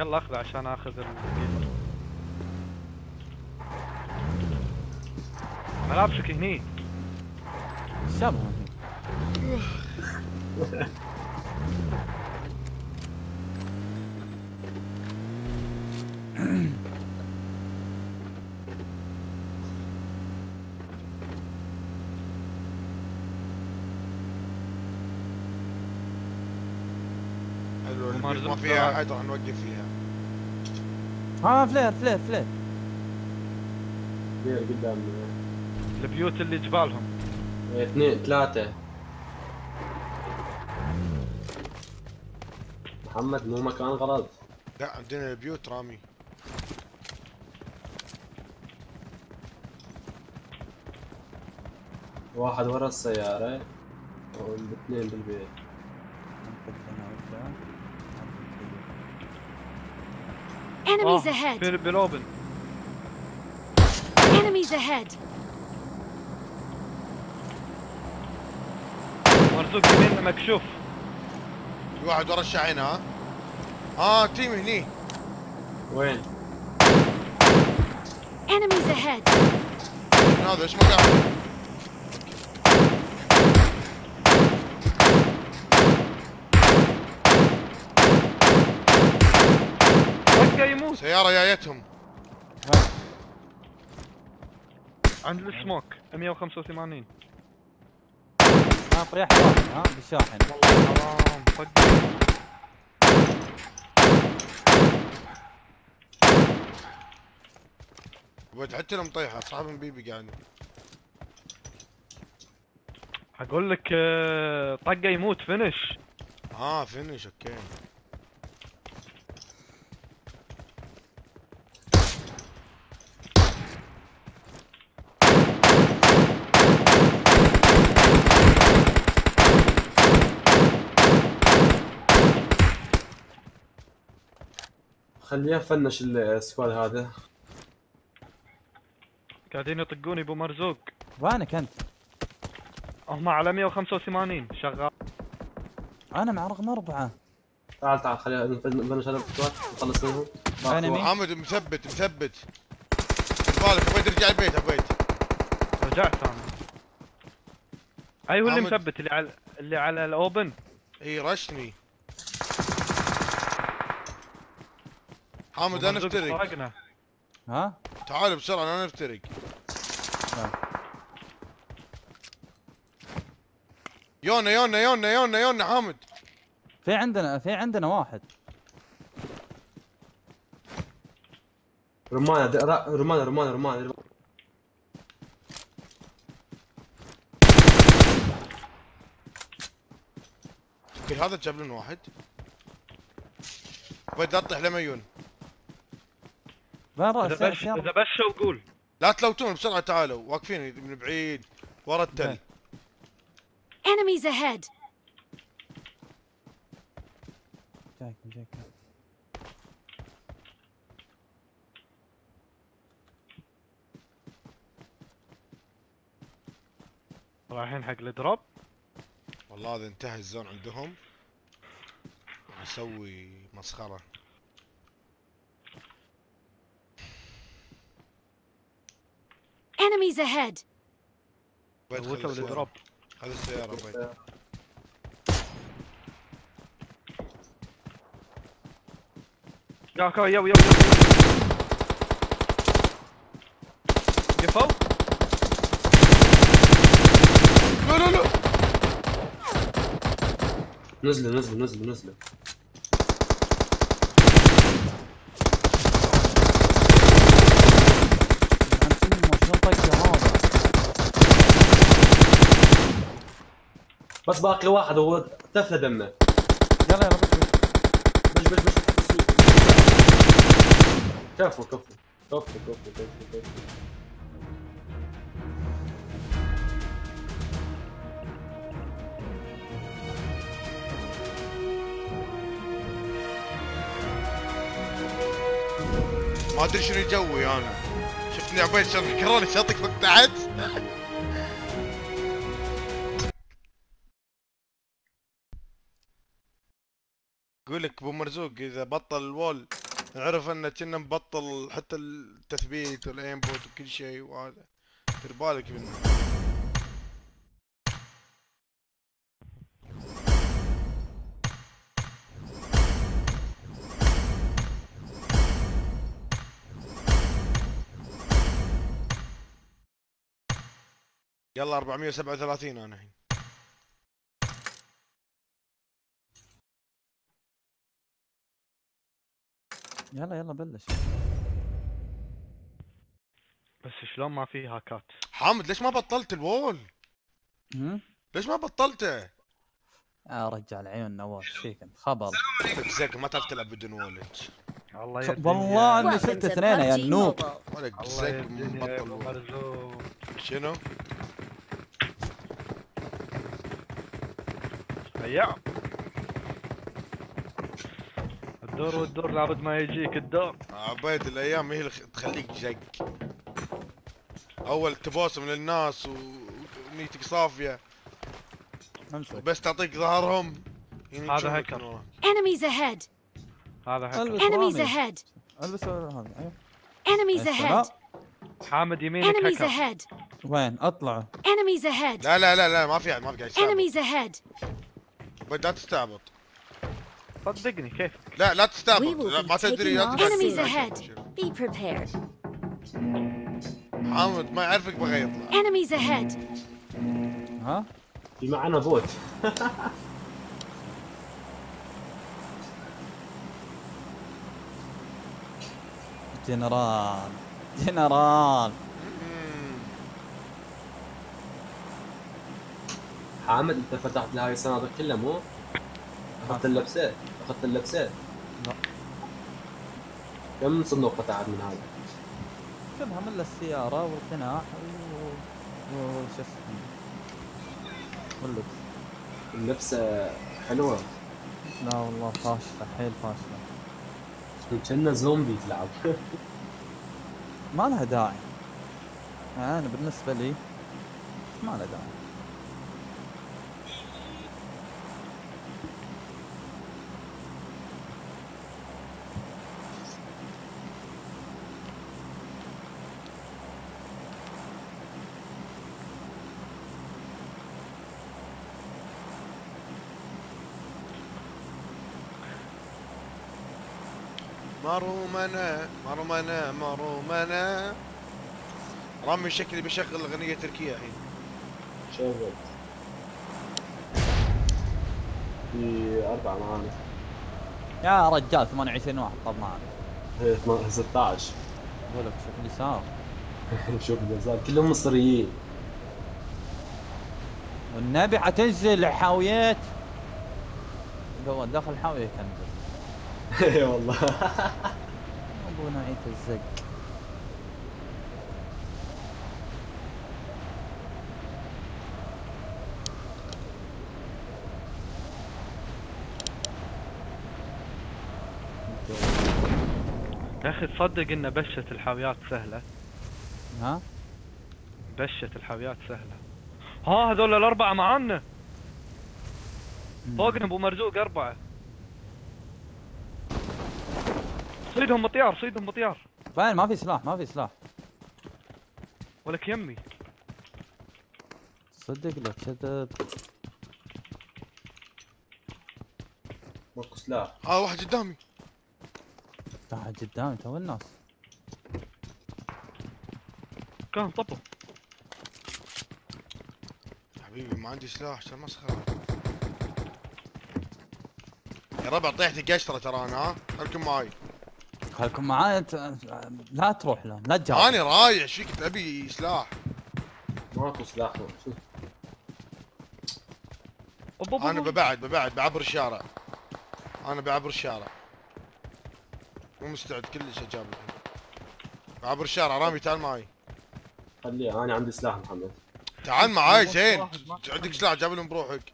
يلا اخذه عشان أخذ الجيزر ملابسك هني شبه حلو البيت ومرزوق ما فيها. احد راح نوقف فيها. ها فلير فلير فلير. كبير قدام البيوت اللي جبالهم. اثنين ثلاثة. محمد مو مكان غلط. لا عندنا البيوت رامي. واحد ورا السيارة والاثنين بالبيت. Enemies ahead. في بالاوبن Enemies ahead. مرزوق يميننا مكشوف في واحد ورا الشاحن ها آه تيم هني وين؟ Enemies ahead. هذا إيش مكان يموت سيارة جايتهم عند السموك 185 ها طيح ها بالشاحن والله حرام طق عبيد حتى لهم طيحة صاحب بيبي قاعد أقول لك آه، طقة يموت فينش. آه فينش أوكي. خليه finish ال squad هذا. قاعدين يطقوني ابو مرزوق. وينك انت؟ هم على 185 شغال. أنا مع رقم أربعة. تعال تعال خلينا نفنش هذا ال squad نخلص منهم وين مين؟ حامد مثبت مثبت. بالك عبيد ارجع البيت عبيد رجعت أنا. أيوه اللي حامد. مثبت اللي على اللي على ال open؟ إي رشني. حامد لا نفترق. فرقنا ها؟ تعال بسرعة لا نفترق. آه. يونا يونا يونا يونا يونا حامد. في عندنا في عندنا واحد. رمانة رمانة رمانة رمانة كل هذا جاب لنا واحد. عبيد لا تطيح لميون وين إذا راس بش إذا بشوا قول. لا تلوتون بسرعة تعالوا واقفين من بعيد ورا التل. Enemies ahead! جايك جايك. رايحين حق ال drop. والله اذا انتهى ال zone عندهم. راح أسوي مسخرة Enemies ahead! عبيد خذ فوتوا السيارة. ال drop خذ السيارة عبيد يا كا يو يو قفوا لا لا لا نزلوا نزلوا نزلوا نزلوا عن سمه شنو طقه هذا بس باقي واحد هو تفلى دمه. يلا يلا بس بش. بش بش كفو كفو كفو كفو كفو كفو. ما أدري شنو جوي أنا. شفتني عبيد شغل كروني شاطك فوق تحت يقول لك أبو مرزوق إذا بطل ال wall نعرف انه كنا مبطل حتى التثبيت وال aimbot وكل شيء وهذا. دير بالك منه. يلا 437 أنا الحين. يلا يلا بلش بس شلون ما في هاكات حامد ليش ما بطلت الوول؟ هم؟ ليش ما بطلته؟ يا رجال عيون نواف إيش فيك انت خبر زق ما تعرف تلعب بدون وول انت الله خ- يا والله. اني شلت اثنين يا النوب. ولك زق مبطل شنو؟ هيا الدور والدور لابد ما يجيك الدور عبيد الأيام هي اللي تخليك جق أول تبوسم للناس ونيتك صافية بس تعطيك ظهرهم يعني هذا وراك. Enemies ahead! هذا هكر Enemies رامي. ahead! ألبس هذا Enemies السلام. ahead! حامد يمينك Enemies هكر ahead! وين اطلعوا Enemies ahead! لا لا لا لا ما في ما في قاعد Enemies ahead! عبيد لا تستعبط صدقني كيف؟ لا لا be ما تدري لا prepared. حامد ما يعرفك بغى يطلع. Enemies ahead. ها؟ في معنا بوت [laughs] جنرال جنرال. حامد انت فتحت لهاي الصناديق كلها مو؟ اخذت اللبسات اخذت اللبسات لا. كم صندوق فتحت من هذا؟ كلها من السيارة والقناع و... وش اسمه؟ واللبس. اللبسة حلوة. لا والله فاشلة حيل فاشلة. كنا زومبي تلعب. ما لها داعي. أنا بالنسبة لي ما لها داعي. مرومنا مرومنا مرومنا رامي شكلي بشغل أغنية تركية الحين. شغل. في أربعة معانا. يا رجال 28 واحد. طب معنا هي 16 أقول لك شوف اللي صار. [laughs] شوف الجزائر كلهم مصريين. والنبي حتنزل حاويات. قبل داخل الحاوية كنزل [laughs] اي والله. أبو نعيت الزق. يا أخي تصدق إن بشة الحاويات سهلة؟ ها؟ بشة الحاويات سهلة. ها هذول الأربعة معانا. فوقنا أبو مرزوق أربعة. صيدهم مطيار صيدهم مطيار. فين ما في سلاح ما في سلاح. ولك يمي. صدق لو كذب. ماكو سلاح. ها واحد قدامي. تحت قدامي تو الناس. كان طبه حبيبي ما عندي سلاح عشان مسخرة يا ربع طيحت قشطرة ترى أنا ها؟ خلكم معاي. خلكم معاي انت لا تروح لهم لا تجاوب. أنا رايح إيش فيك تبي سلاح. ماكو سلاح. أنا. ببعد ببعد بعبر الشارع. أنا بعبر الشارع. مو مستعد كلش اجاب الحين بعبر الشارع رامي تعال معي. خلي أنا عندي سلاح محمد. تعال معاي زين. عندك سلاح جاب لهم بروحك.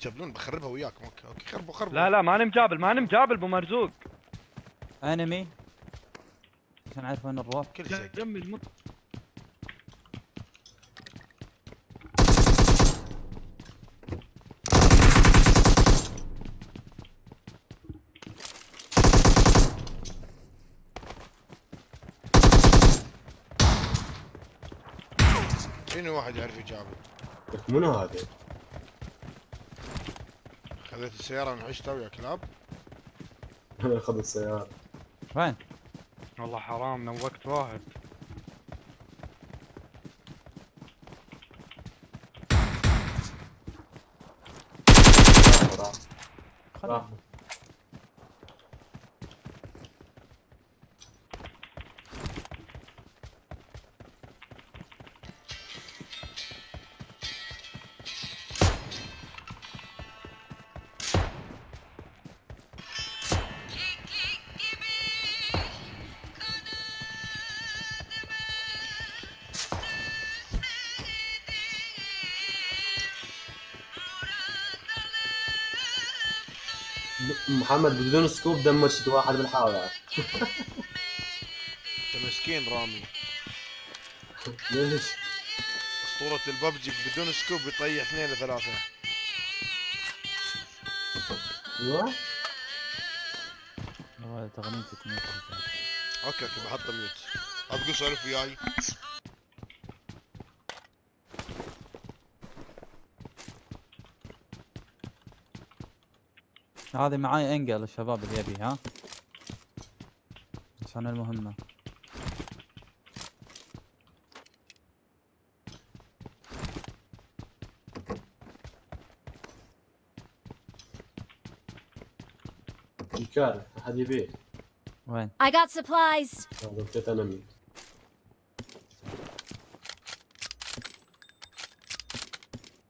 تجابلون بخربها وياكم okay okay خربوا خربوا. لا لا ماني مجابل ماني مجابل أبو مرزوق. enemy عشان أعرف وين نروح. كل شيء. يمي المط شنو واحد يعرف يجابل. لك منو هذا؟ خذيت السيارة انعشتها ويا كلاب. [laughs] اخذ السيارة. وين؟ والله حرام نوقت واحد. راح. محمد بدون scope دمجت واحد بالحاوية انت مسكين رامي. ليش؟ اسطورة الببجي بدون scope يطيح اثنين ثلاثة أيوه. أوكي okay بحط mute ابقوا سولف وياي. هذه معاي انجل الشباب اللي يبي ها؟ عشان المهمة. الكار أحد يبيه؟ وين؟ I got supplies. هذا بيت انمي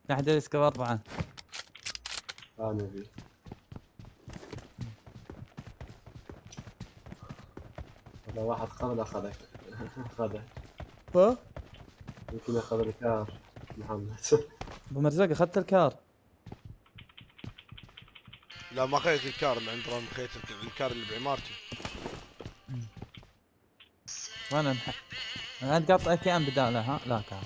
تحت الاسكب أربعة أنا ابي هذا واحد قبل اخذك اخذه ها؟ يمكن اخذ الكار محمد. [laughs] أبو مرزق أخذت الكار. لا ما خذيت الكار اللي عند رامي خذيت الكار اللي بعمارتي. وين الح... انت قاطع اي ام بداله ها؟ لا كار.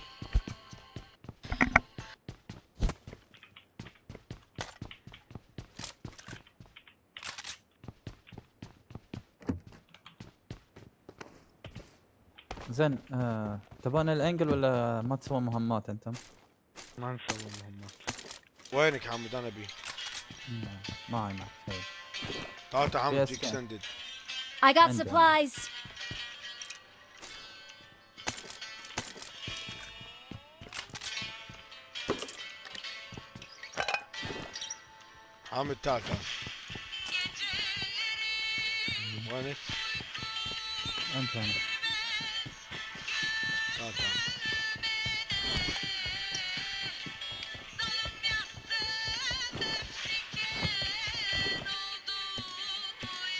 زين آه... تبون الانجل ولا ما تسوون مهمات أنتم؟ ما نسوي مهمات وينك حمد أنا بي ما شيء تعال تعال حمد جيك. سندد I got supplies. حامد تعال تعال وينك؟ أنت هنا تعال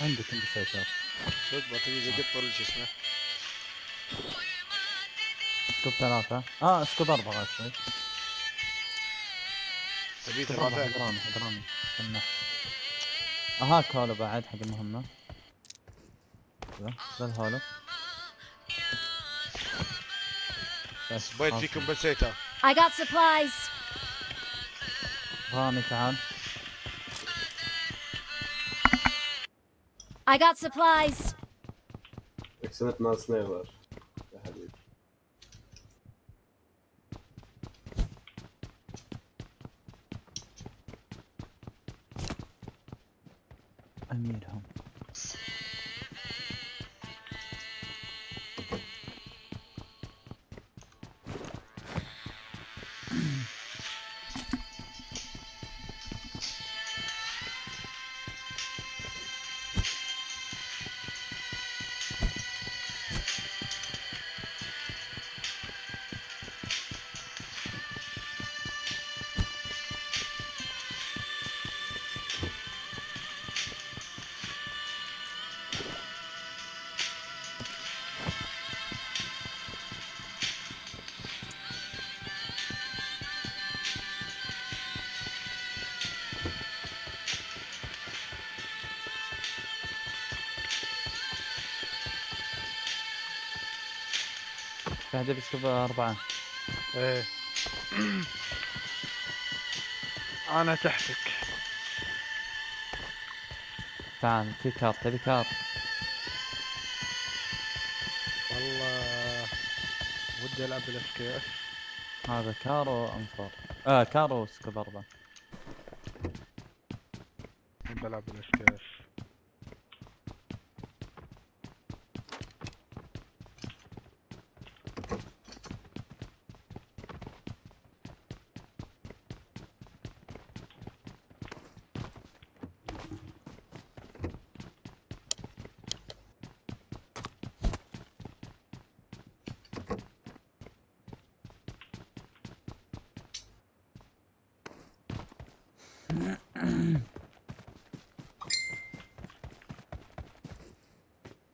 عندك انت سيطر صدق بطيء ولا شو اسمه سكوب ثلاثة آه سكوب أربعة أسوي تبي ثلاثة حضراني حضراني استنى هاك هولو بعد حق المهمة ذا الهولو بس بيت خلاص. فيكم بسيتها I got supplies. رامي تعال I got supplies. اكسنت مع سنايبر بعد بسكوب أربعة. إيه. أنا تحتك. تعال في كار تبي كار والله ودي كي اس هذا كارو انفور آه كارو سكوب أربعة بلعب الاس كي اس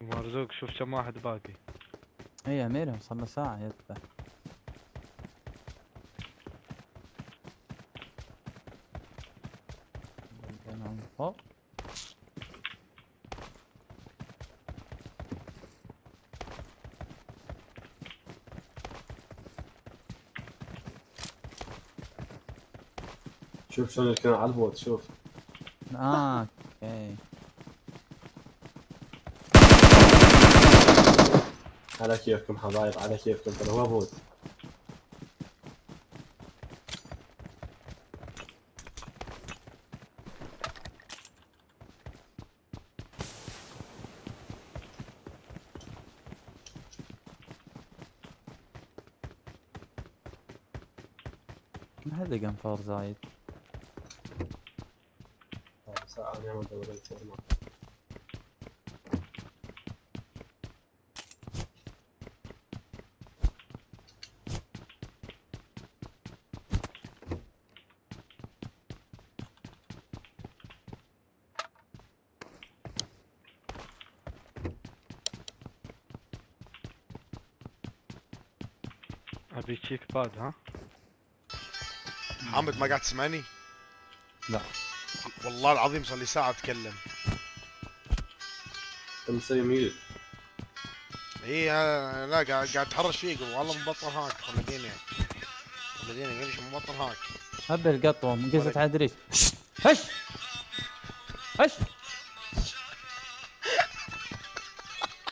مرزوق شوف كم واحد باقي. اي اميرهم صار له ساعة يذبح شوف شلون كان على البوت شوف. آه. على كيفكم حبايب على كيفكم ترى هو فوز ما هذا قنفار زايد. طيب، ساعة اليوم دوريت ابي تشيك باد ها؟ حامد ما قاعد تسمعني؟ لا. والله العظيم صار لي ساعة أتكلم. أنت مسوي ميوت. إي أنا- لا قاعد قاعد أتحرش فيك والله مبطل هاك خلديني خلديني ليش مبطل هاك. هب القطوة من قصة عدريس هش! هش!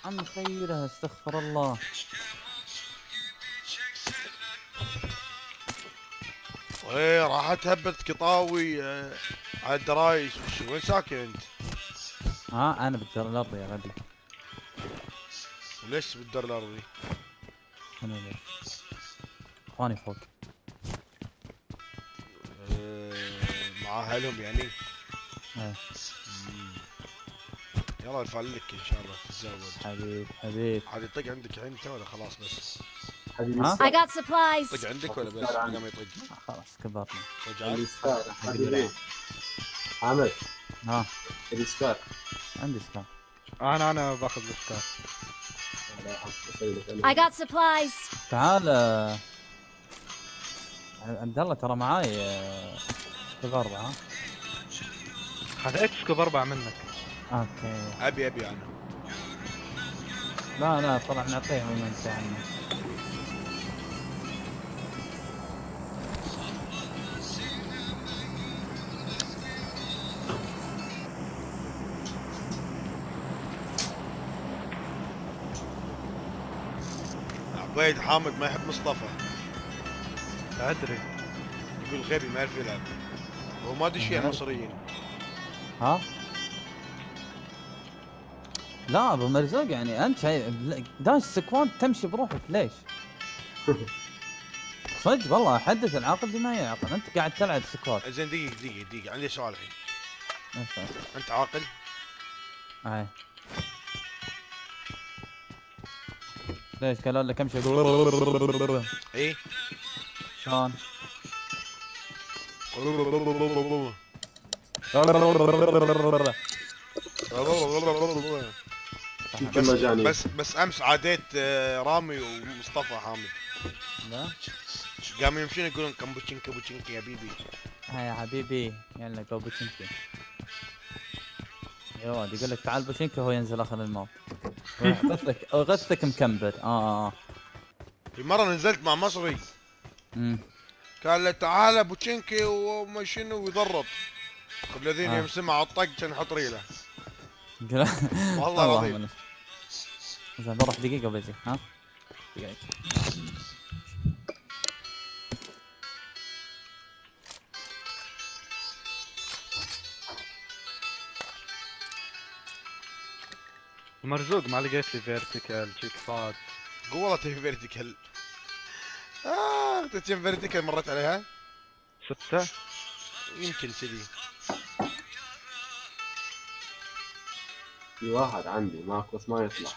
عم خيرها استغفر الله. إيه راح تهبط قطاوي آه، على الدرايش وش- وين ساكن أنت؟ ها أنا بالدار الارضي يا غبي وليش بالدار الارضي؟ أنا ليش أخواني فوق آه، مع أهلهم يعني؟ إيه. مم. يلا نفعلك إن شاء الله تتزوج حبيب حبيب عاد يطق عندك انت ولا خلاص بس؟ حبيبي ها؟ I got supplies. يطق عندك ولا بس؟ قام يطق خلاص كبرنا. سكار. حامد ها. اللي سكار. عندي سكان أنا أنا باخذ السكار. I got supplies. تعال. عبد الله ترى معاي آه، scope أربعة. ها خذيت scope أربع منك؟ okay. ابي أبي أنا. لا لا طلع نعطيه ومن عنه عبيد حامد ما يحب مصطفى. أدري. يقول غبي ما يعرف يلعب. هو ما أدري شيء المصريين ها؟ لا أبو مرزوق يعني أنت داش squad تمشي بروحك ليش؟ [laughs] صدق والله احدث العقل دي ما هي عقل أنت قاعد تلعب squad زين دقيقة دقيقة دقيقة عندي سؤال الحين؟ أنت عاقل؟ هاي ليش قالوا لك امشي اي شلون؟ بس بس امس عاديت آه، رامي ومصطفى حامد لا قاموا يمشون يقولون come بوتشين come بوتشين يا baby هاي يا حبيبي يلا جو بوتشينكي يا واد يقول لك تعال بوتشينكي هو ينزل آخر الموت. غثك غثك مكمبر. آه آه في مرة نزلت مع مصري. امم قال له تعال بوتشينكي وما شنو ويضرب. الذين آه. يوم سمع الطق كان يحط ريله. والله العظيم. زين بروح دقيقة وبجي ها؟ دقيقة. مرزوق ما لقيت لي vertical cheek pad قول والله تبي vertical آه تتم vertical مرت عليها. ستة؟ يمكن كذي. في واحد عندي ماك بس ما يطلع.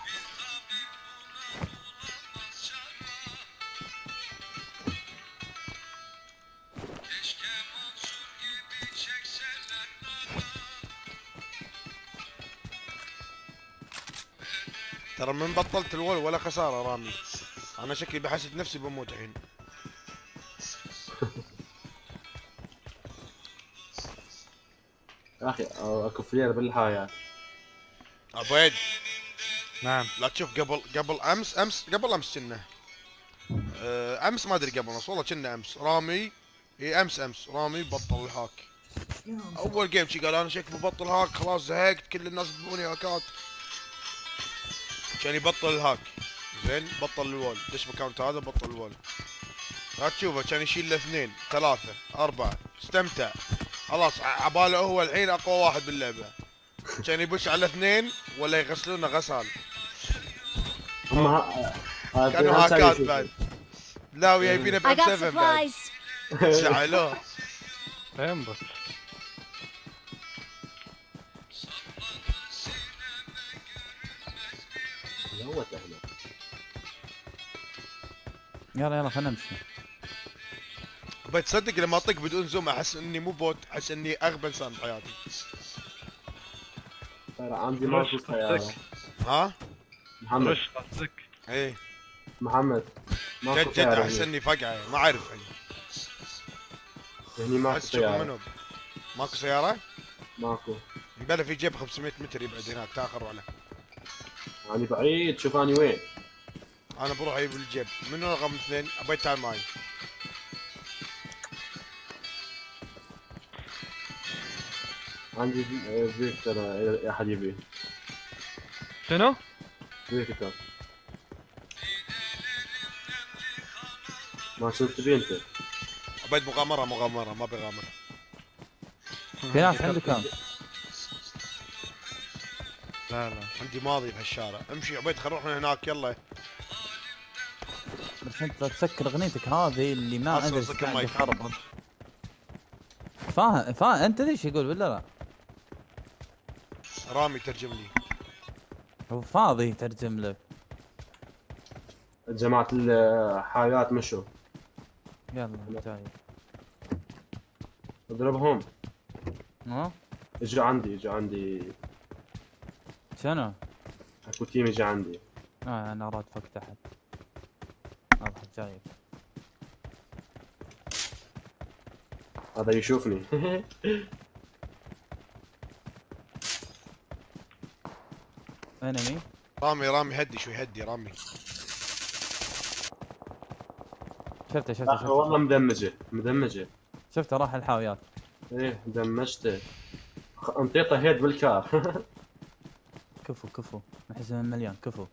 ترى من بطلت ال wall ولا خسارة رامي. أنا شكلي بحسد نفسي بموت الحين. يا [laughs] أخي أكو flare بالحياة عبيد نعم. لا تشوف قبل قبل أمس أمس قبل أمس كنا. آه، أمس ما أدري قبل امس والله كنا أمس. رامي إي أمس أمس. رامي بطل ال hack. أول game شي قال أنا شكلي ببطل hack خلاص زهقت كل الناس يذبحوني هاكات كان يبطل الهاك زين بطل الوول دش اكونت هذا؟ بطل الوول لا تشوفه كان يشيل له اثنين ثلاثة أربعة. استمتع. خلاص عباله هو الحين أقوى واحد باللعبة. كان يبش على اثنين ولا يغسلونه غسال. هم ها- كانوا هاكات. بعد. لا ويا يبينا I بام got 7 بعد. supplies. [laughs] هو اهله يلا يلا خلينا نمشي. بتصدق لما أطق بدون zoom أحس إني مو bot أحس إني اغبى انسان بحياتي ترى عندي rush سيارة ها؟ محمد. rush قصدك. إيه. محمد ماكو جد جد أحس. إني فقعه ما أعرف يعني هني ماكو سيارة منو؟ ماكو سيارة؟ ماكو. بلا في جيب 500 متر يبعد هناك تاخر ولا يعني بعيد شوف اني وين. أنا بروح أجيب الجيب. منو رقم اثنين؟ أبي تعال معي. عندي في- Vector آه، أحد يبيه شنو؟ Vector ما شفت تبي أنت؟ أبيت مغامرة مغامرة ما بغامرة. في ناس عنده كم لا لا. عندي ماضي بهالشارع امشي عبيد خل نروح من هناك يلا. بس انت تسكر اغنيتك هذه اللي ما أدري إيش سكر قاعد مايك. يخربط فاهم فاهم. أنت تدري إيش يقول ولا لا؟ رامي ترجم لي. هو فاضي يترجم لك. جماعة الحاجات مشوا. يلا جاي. اضربهم. ها؟ اجوا عندي اجوا عندي. شنو؟ أكو تيم اجى عندي. آه أنا راد فك تحت. واضح جاي هذا يشوفني. [laughs] انمي رامي رامي هدي شوي هدي رامي. شفته شفته لا والله شفته مدمجة مدمجة. شفته راح الحاويات. إيه دمجته. انطيته هيد بالكار [laughs] كفو كفو. محزن من مليون كفو.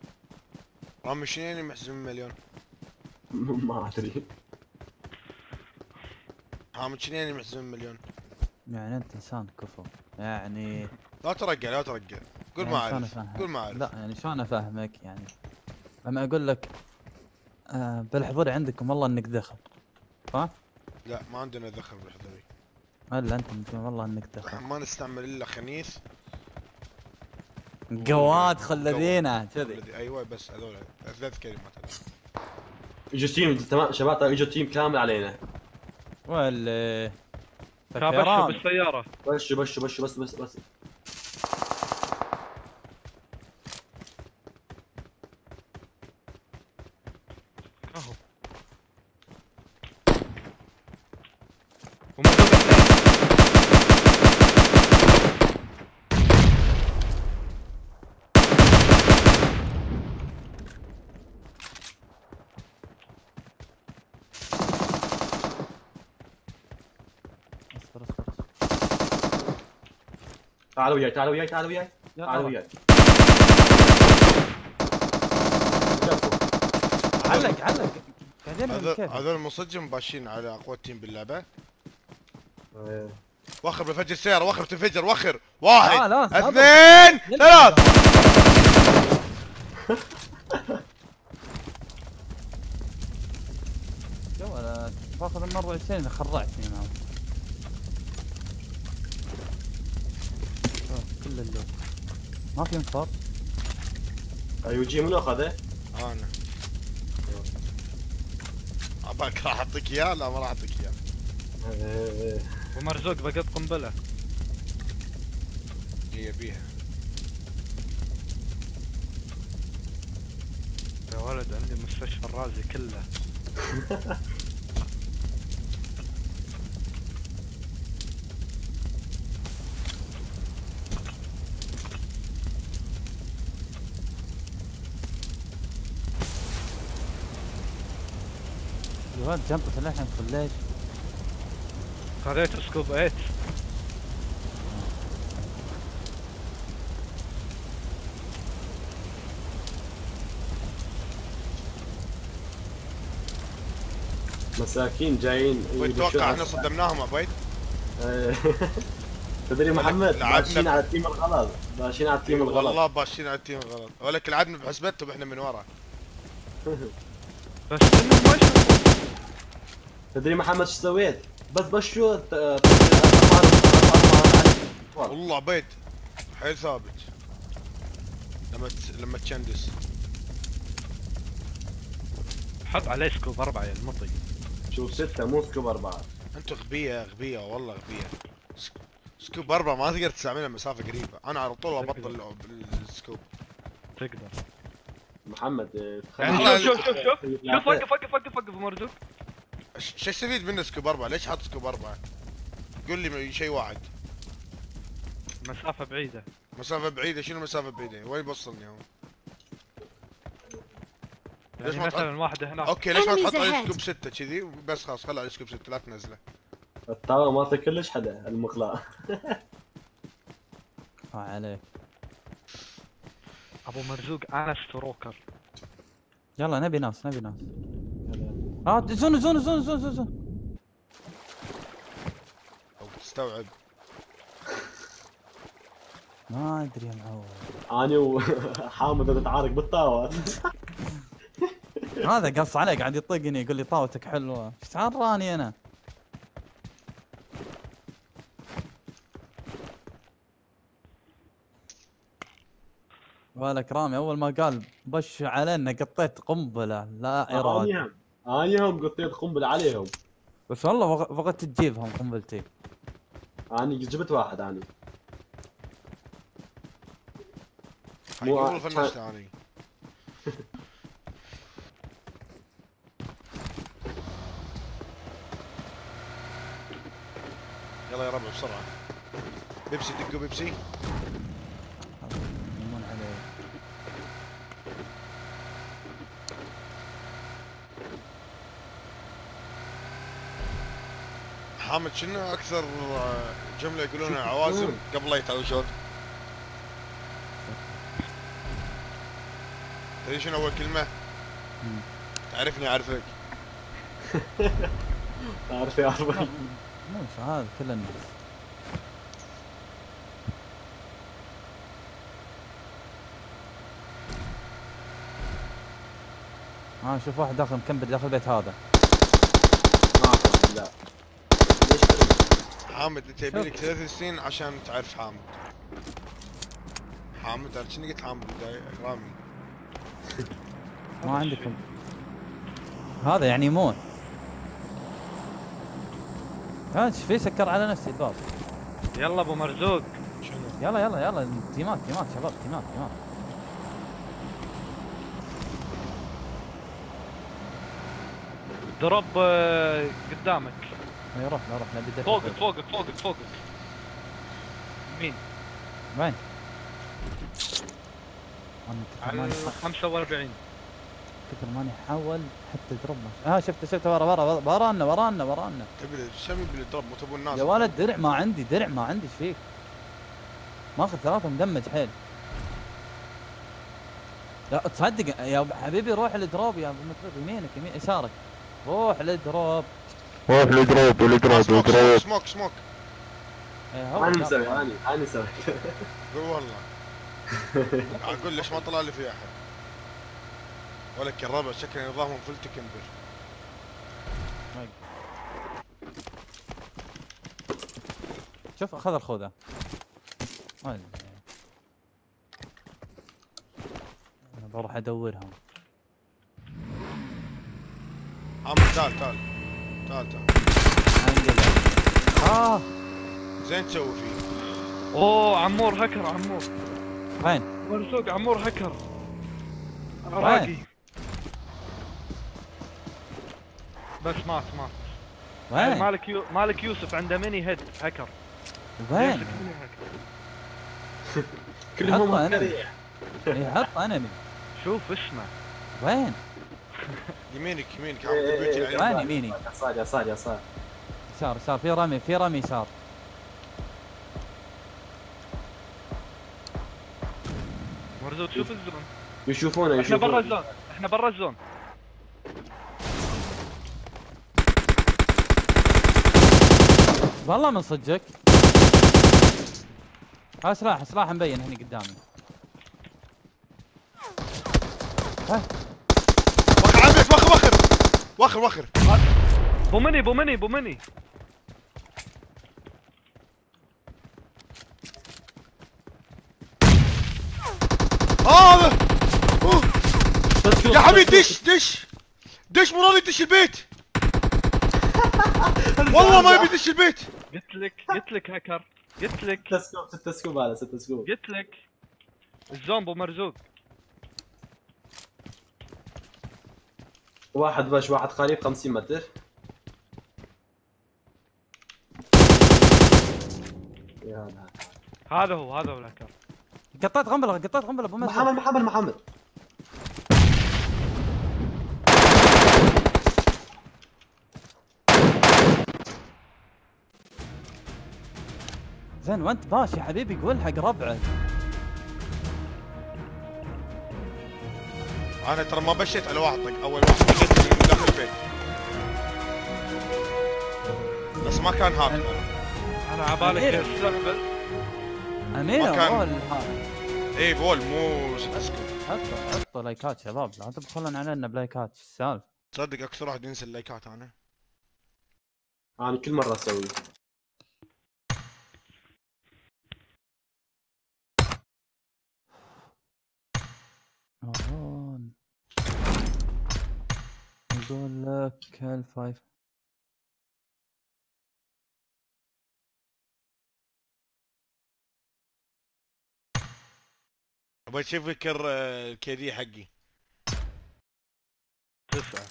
رامي شنو محزن مليون. [laughs] ما أدري. حامد شنو محزن مليون. يعني أنت إنسان كفو. يعني لا ترقع لا ترقع قول يعني ما أعرف؟ قول ما أعرف. لا يعني شلون أفهمك؟ يعني لما أقول لك آه بالحضور عندكم والله إنك دخل. لا ما عندنا دخل بالحضوري إلا أنت والله إنك دخل. ما نستعمل إلا خنيث قواد خلذينا كذي. أيوه بس هذول ثلاث كلمات. اجوا تيم تمام. شباب ترى اجوا تيم كامل علينا. ولا كابشوا فكران. بالسيارة. بشوا بشوا بشوا بس بس بس. تعالوا وياي تعالوا وياي تعالوا وياي. تعالوا وياي. علق علق هذول منصجم باشين على أقوى team باللعبة إيه. وخر بفجر السياره وخر تنفجر وخر واحد آه،. اثنين ثلاث [laughs] جو أنا باخذ ال 24 اذا خرعتني معهم اللوت ما في انفار أيوه جي منو أخذه؟ أنا. أباك راح أعطيك إياه لا ما راح أعطيك إياه. إيه. ومرزوق بقت قنبلة هي بيها يا ولد عندي مستشفى الرازي كله. [laughs] الواد جنبه الحين ليش خذيت scope 8 مساكين جايين. وتتوقع إحنا صدمناهم عبيد إيه. [laughs] تدري محمد لعبنا باشين ب- على ال team الغلط. باشين على ال team الغلط. والله باشين على ال team غلط ولك لعبنا بحسبتهم إحنا من ورا بس [laughs] تدري محمد إيش سويت؟ بس له على- والله بيت حيل ثابت لما. لما تشندس حط عليه scope اربعه يا المطي شوف ستة مو scope أربعة أنتوا غبية غبية والله غبية سك- scope أربعة ما تقدر تستعملها مسافة قريبة أنا على طول أبطل ال- ال scope تقدر محمد آه، يعني والله شوف شوف شوف شوف وقف وقف وقف وقف مرزوق ش- شو استفيد منه scope أربعة. ليش حاط scope أربعة؟ قول لي شيء واحد. مسافة بعيدة. مسافة بعيدة. شنو مسافة بعيدة؟ وين بوصلني هو ليش يعني ما تحط- مثلا واحدة هناك. okay ليش ما تحط عليه ahead. scope ستة؟ كذي. بس خلاص خلي عليه scope ستة لا تنزله. الطاوة مالته كلش حدا المقلاة [laughs] آه عليك. أبو مرزوق أنا ستروكر. يلا نبي ناس نبي ناس. آه زون زون زون زون زون زون. أو تستوعب ما أدري يا معود. أنا وحامد [laughs] نتعارك بالطاوة هذا قص علي قاعد يطقني يقول لي طاوتك حلوة. إيش تعراني أنا؟ بالك رامي أول ما قال بش علينا قطيت قنبلة لا إرادة. أنا هم أنا هم قطيت قنبلة عليهم. بس والله بغ- بغيت تجيبهم قنبلتي أنا جبت واحد أنا هاي مو آني. [laughs] يلا يا ربع بسرعة. بيبسي دقوا بيبسي يمون علي حامد شنو أكثر آه، جملة يقولونها عوازم قبل لا يتعوشون تدري شنو أول كلمة؟ مم. تعرفني أعرفك [laughs] عارف يا عربي مو هذا كل الناس ها شوف واحد داخل مكمبل داخل البيت هذا ما لا؟ حامد أنت يبي لك ثلاث سنين عشان تعرف حامد. حامد أنا شنو قلت حامد؟ رامي. [laughs] ما عندكم هذا يعني يمون ها إيش في سكر على نفسي؟ الباب. يلا أبو مرزوق. شنو؟ يلا يلا يلا. تيمات تيمات شباب تيمات تيمات. دروب آه، قدامك. روح نبي دفع. فوقك فوقك فوقك فوقك. مين؟ وين؟ أنا كثر على ماني 45 كثر ماني حاول حتى دروب ما آه شفته شفته. ورا ورا ورانا ورانا ورانا. تبي شو يبي الدرب مو تبون الناس. يا ولد درع ما عندي درع ما عندي إيش فيك؟ ماخذ ثلاثة مدمج حيل. لا تصدق يا حبيبي روح الدروب يا ابو مطرب. يمينك يمين يسارك. روح الدروب روح الدروب الدروب سموك الدروب. سموك سموك. إيه، لا، مسوي لا. أنا أنا مسوي [laughs] قول والله. [laughs] أقول ليش ما طلع لي في أحد. ولك الربع شكل نظامهم فل تكمبر شوف خذ الخوذة. وين؟ أنا بروح أدورهم. عامل تعال تعال. تعال تعال انقلع آه زين تسوي فيه أوه عمور هكر عمور وين؟ مرزوق عمور هكر؟ عراقي بس مات مات وين؟ مالك يو... مالك يوسف عنده ميني هيد هكر وين؟ هكر. كلهم. هكذا. اي حط أنمي شوف اسمه وين؟ [laughs] يمينك يمينك. إيه، إيه، إيه. وين يميني؟ يسار يسار يسار يسار يسار في رمي في رمي يسار. مرزوق شوف الزون. يشوفونه إحنا برا يشوفونه. الزون إحنا برا الزون. والله من صدقك. ها سلاح سلاح مبين هني قدامي. وخر عندك وخر وخر وخر وخر بومني بومني بومني. هذا أوه. يا حبيبي دش دش. دش مو راضي يدش البيت. [laughs] والله ما يبي يدش البيت. قلت لك قلت لك هاكر. قلت لك. ستة scope ستة scope هذا ستة scope. قلت لك. الزومبو مرزوق. واحد بش واحد قريب 50 متر. يا هذا هذا هو هذا هو الهاكر قطيت قنبله قطيت قنبله أبو محمد محمد محمد. زين وانت باش يا حبيبي قول حق ربعك أنا ترى ما بشيت على واحد طق اول واحد بشيت من داخل البيت. بس ما كان hack أنا عبالك امين ما كان- أول هذا. اي بول مو حطوا حطوا لايكات شباب لا تبخلون علينا بلايكات إيش السالفة؟ تصدق أكثر واحد ينسى اللايكات أنا. أنا كل مرة أسوي. هون يقول لك الفايف أبغى أشوف فكر الكي دي حقي. تسعة.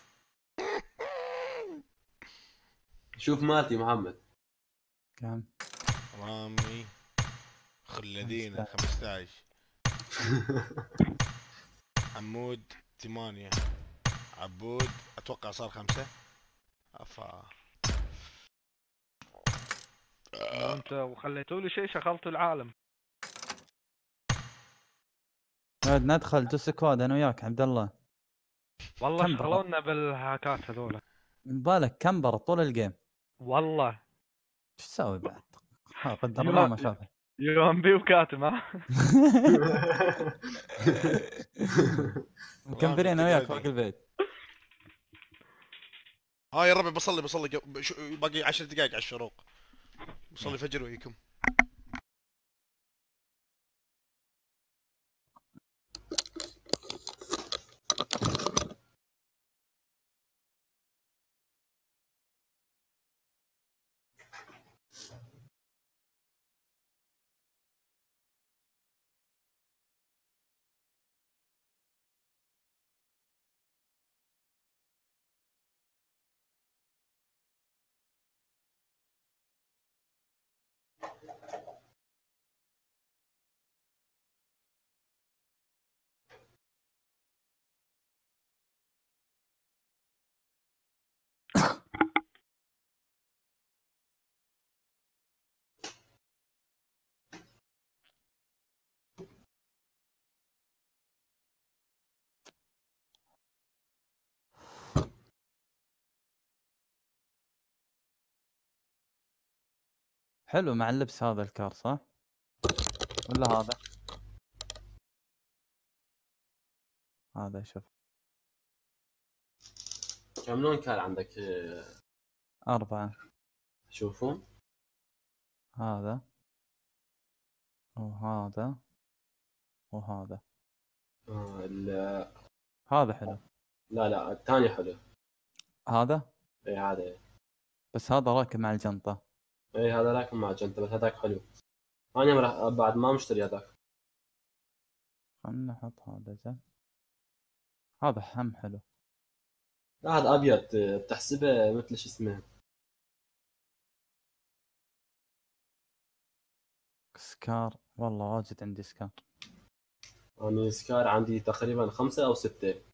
شوف مالتي محمد. كم؟ رامي. خلدينا 15 [laughs] عمود 8 عبود أتوقع صار خمسة. أفا. أنت وخليتوا لي شيء شغلتوا العالم. ندخل duo squad أنا وياك عبد الله. والله؟ شغلونا بالهاكات هذول. بالك camper طول ال game؟ والله. إيش تسوي بعد؟ قدر الله ما شافه. UMP وكاتم ها؟ [laughs] مكمبرين أنا وياك فوق [laughs] البيت. ها يا ربع بصلي بصلي باقي 10 دقائق على الشروق. بصلي فجر وياكم. حلو مع اللبس هذا الكار صح؟ ولا هذا؟ هذا شوف. كم لون كان عندك؟ أربعة. شوفوا. هذا. وهذا. وهذا. آه، ال- هذا حلو. لا لا الثاني حلو. هذا؟ اي هذا. بس هذا راكب مع الجنطة. اي هذا راكب مع جنته بس هذاك حلو. أنا مرة بعد ما مشتري هذاك. خلنا نحط هذا زين. هذا هم حلو. هذا أبيض بتحسبه مثل شو اسمه. سكار. والله واجد عندي سكار. أنا سكار عندي تقريبا خمسة أو ستة.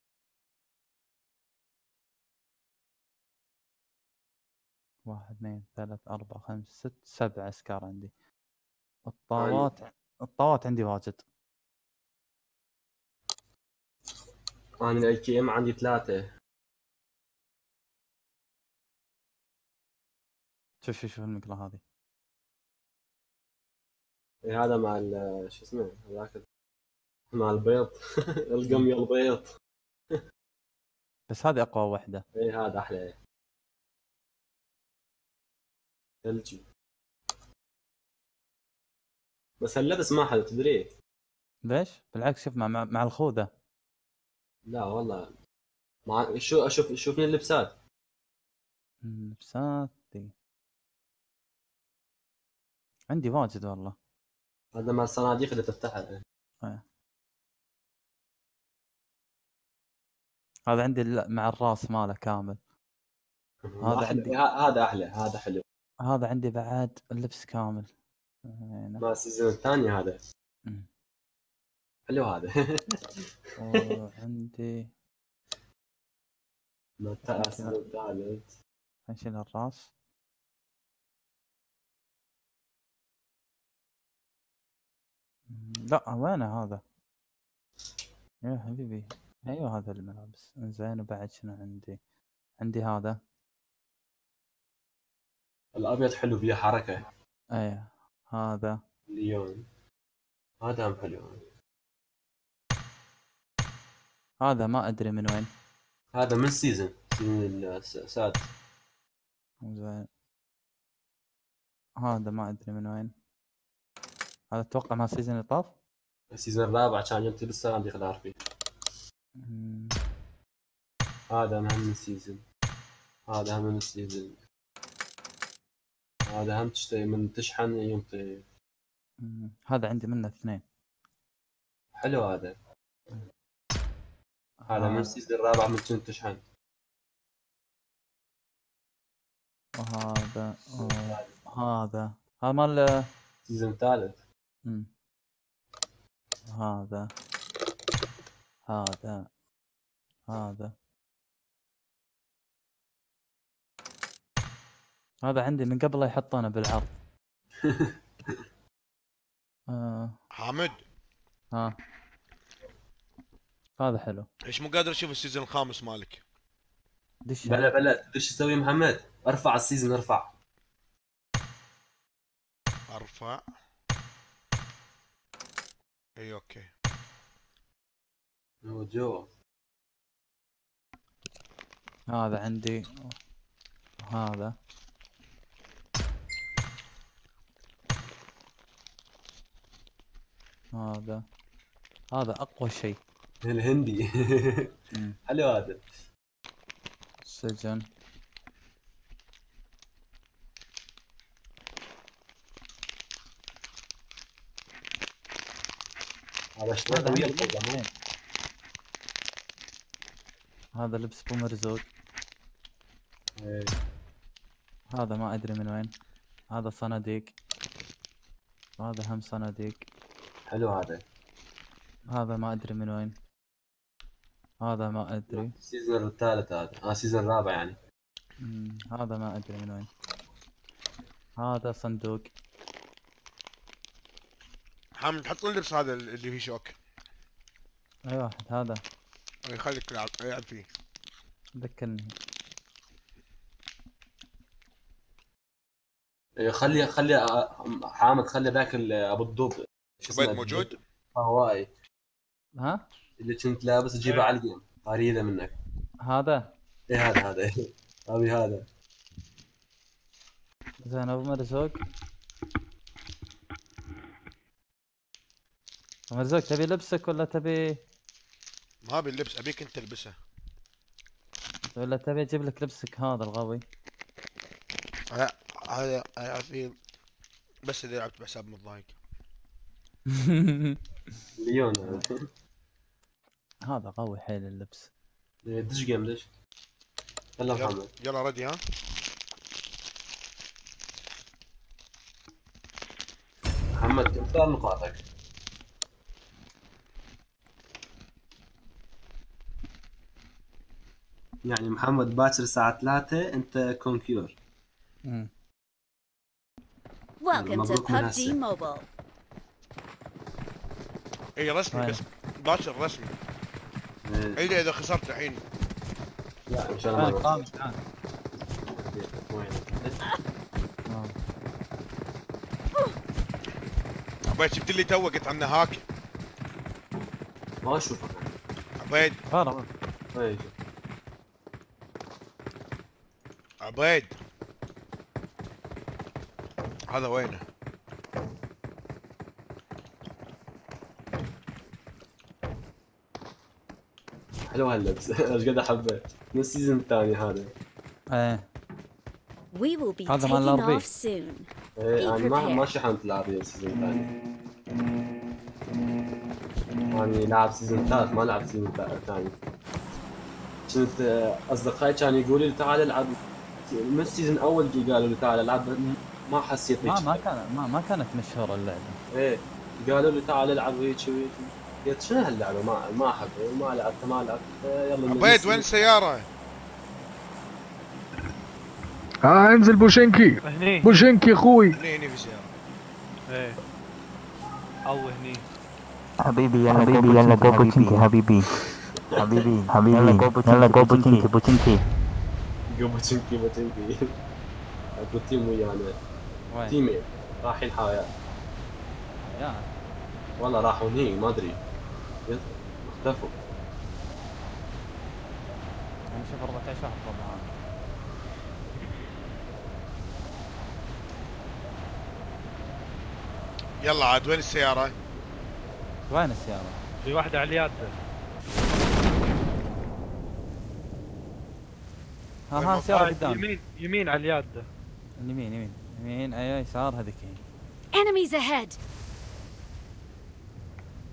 واحد اثنين ثلاث أربعة خمس ست سبعة SCAR عندي. الطاوات الطاوات عندي واجد. أنا ال AKM عندي ثلاثة. شوف شوف شوف المقلة هذه. إيه هذا مع ال- شو اسمه هذاك مع [laughs] البيض القمية [laughs] البيض. بس هذه أقوى وحدة. اي هذا أحلى. ثلجي بس هاللبس ما حلو تدري ليش؟ بالعكس شوف مع مع, الخوذة. لا والله. مع شو أشوف شوفني اللبسات. اللبسات دي عندي واجد والله. هذا مع الصناديق اللي تفتحها. هذا عندي مع الراس ماله كامل. هذا عندي. هذا أحلى هذا حلو. هذا عندي بعد اللبس كامل. ما ال season الثاني هذا. حلو هذا. [laughs] وعندي ما ال season الثالث. نشيل الراس؟ لا وينه هذا؟ يا حبيبي. أيوه هذا الملابس. زين وبعد شنو عندي؟ عندي هذا. الأبيض حلو فيه حركة. إيه هذا. ليون. هذا هم حلو هذا ما أدري من وين. هذا من season season السادس. زين. هذا ما أدري من وين. هذا أتوقع مع ال season اللي طاف؟ ال season الرابع كان يوم تلبس صناديق دار فيه. هذا هم من season هذا هم من ال season هذا هم تشتري من تشحن مم، هذا عندي منه اثنين. حلو هذا. هذا من ال season الرابع من كنت تشحن. وهذا وهذا هذا. مال ال season الثالث. هذا هذا هذا. هذا عندي من قبل لا يحطونه بالعرض. [laughs] آه. حامد. ها. هذا حلو. ليش مو قادر أشوف ال season الخامس مالك؟ دش. بلا بلا شو تسوي محمد؟ ارفع ال season ارفع. أرفع. إي okay. هو جوا هذا عندي. هذا. هذا. هذا أقوى شيء. الهندي. حلو [laughs] هذا سجن. هذا؟ اثنين. هذا؟ لبس بو مرزوق. إيه. هذا ما أدري من وين. هذا صناديق. هذا هم صناديق. حلو هذا. هذا ما أدري من وين. هذا ما أدري. ال season الثالث هذا. آه ال season الرابع يعني. مم، هذا ما أدري من وين. هذا صندوق. حامد حط اللبس هذا اللي فيه شوك. أي واحد هذا. أي خليك تلعب العب فيه. ذكرني. إيه، خلي خلي آه، حامد خلي ذاك أبو الضب اسمه؟ موجود؟ هواي ها؟ اللي كنت لابس تجيبه على الجيم اريده منك. هذا؟ إيه هذا هذا. [laughs] ابي هذا. زين أبو مرزوق أبو مرزوق تبي لبسك ولا تبي؟ ما أبي اللبس أبيك أنت تلبسه. ولا تبي أجيب لك لبسك هذا الغوي لا هذا هذا في بس إذا لعبت بحساب متضايق. ليون هذا هذا قوي حيل اللبس إيه، دش جيم دش يلا محمد يلا ردي ها محمد كم صار نقاطك؟ يعني محمد باكر الساعة 3 أنت conqueror. Welcome to PUBG. Mobile. اي رسمي وين؟ بس. باكر رسمي. الا إذا خسرت الحين. لا إن شاء الله تعال ما قام وين؟ آه. عبيد شفت اللي تو قلت عنه hack ما اشوفك عبيد. إيه عبيد. هذا وينه؟ حلو هاللبس إيش قد حبيت من السيزون الثاني هذا إيه هذا مال soon. إيه يعني ما. ما شحنت العربية ال season الثاني يعني لعب season ثالث ما لعب season الثاني كنت اصدقائي كانوا يقولوا لي تعال العب من ال season الأول قالوا لي تعال العب ما حسيت ما ما كان ما, ما كانت مشهوره اللعبه إيه قالوا لي تعال العب هيك وهيك قلت شنو هاللعبه ما ما أحب. ما لعبتها ما لعبتها يلا عبيد وين السيارة؟ ها انزل بوشنكي هني. بوشنكي أخوي. هني هني في سيارة إيه. أو هني. حبيبي يلا حبيبي يلا جو بوتشنكي حبيبي. حبيبي حبيبي. يلا جو بوتشنكي يلا جو ما تنكي اكو تيم ويانا؟ تيمين رايحين حياة. يا والله راحوا هني ما أدري. اختفوا أنا شوف 14 شهر طبعا يلا عاد وين السيارة؟ وين السيارة؟ في واحدة على اليد ها ها سيارة آه، قدام يمين يمين على اليد يمين يمين يمين أيوه يسار هذيك هي Enemies ahead.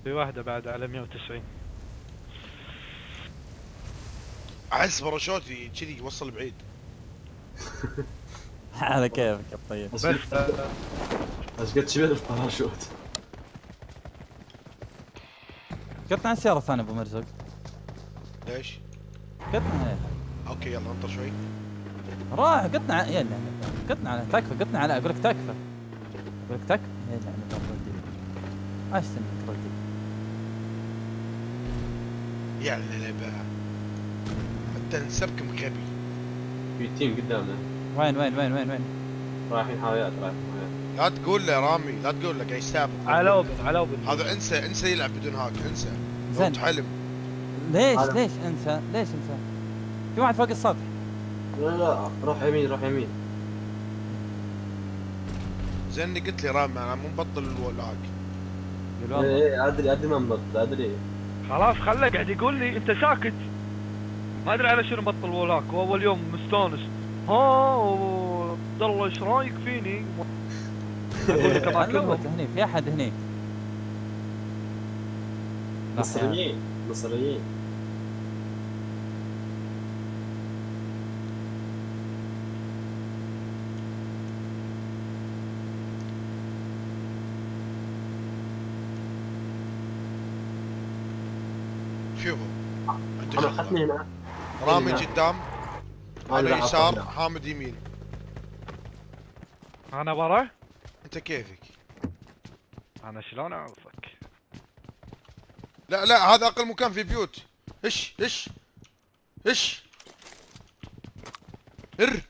في واحدة بعد على 190 أحس باراشوتي كذي يوصل بعيد. [laughs] على كيفك الطيب بس. إيش قد شبه الباراشوت قطنا السياره الثانية أبو مرزق. ليش؟ قطنا عليها. أوكي يلا انطر شوي. راح قطنا ع- يلا قطنا على تكفى قطنا على أقول لك تكفى. أقول لك تكفى. يلا أنا ردي إيش سنك ردي يا اللعبة انت نسبك غبي في تيم قدامنا. وين وين وين وين وين؟ رايحين حاويات رايحين حاويات لا تقول له رامي لا تقول له قاعد يستابق على أوبن على أوبن. هذا انسى انسى يلعب بدون هاك انسى زين. حلم ليش ليش انسى ليش انسى في واحد فوق السطح. لا لا روح يمين روح يمين. زين قلت لي رامي أنا مو مبطل الهاك. يقول إيه إيه ادري ادري ما مبطل ادري خلاص خله قاعد يقول لي أنت ساكت ما أدري على شنو بطل ولاك واول يوم مستانس ها عبد الله إيش رأيك فيني؟ أقول لك [laughs] هني في أحد هني. مصريين مصريين شوفوا خطة. اخذتني هنا رامي هنا. قدام أنا لا يسار. حامد يمين أنا ورا أنت كيفك أنا شلون أعرفك؟ لا لا هذا أقل مكان في بيوت إيش إيش إيش إر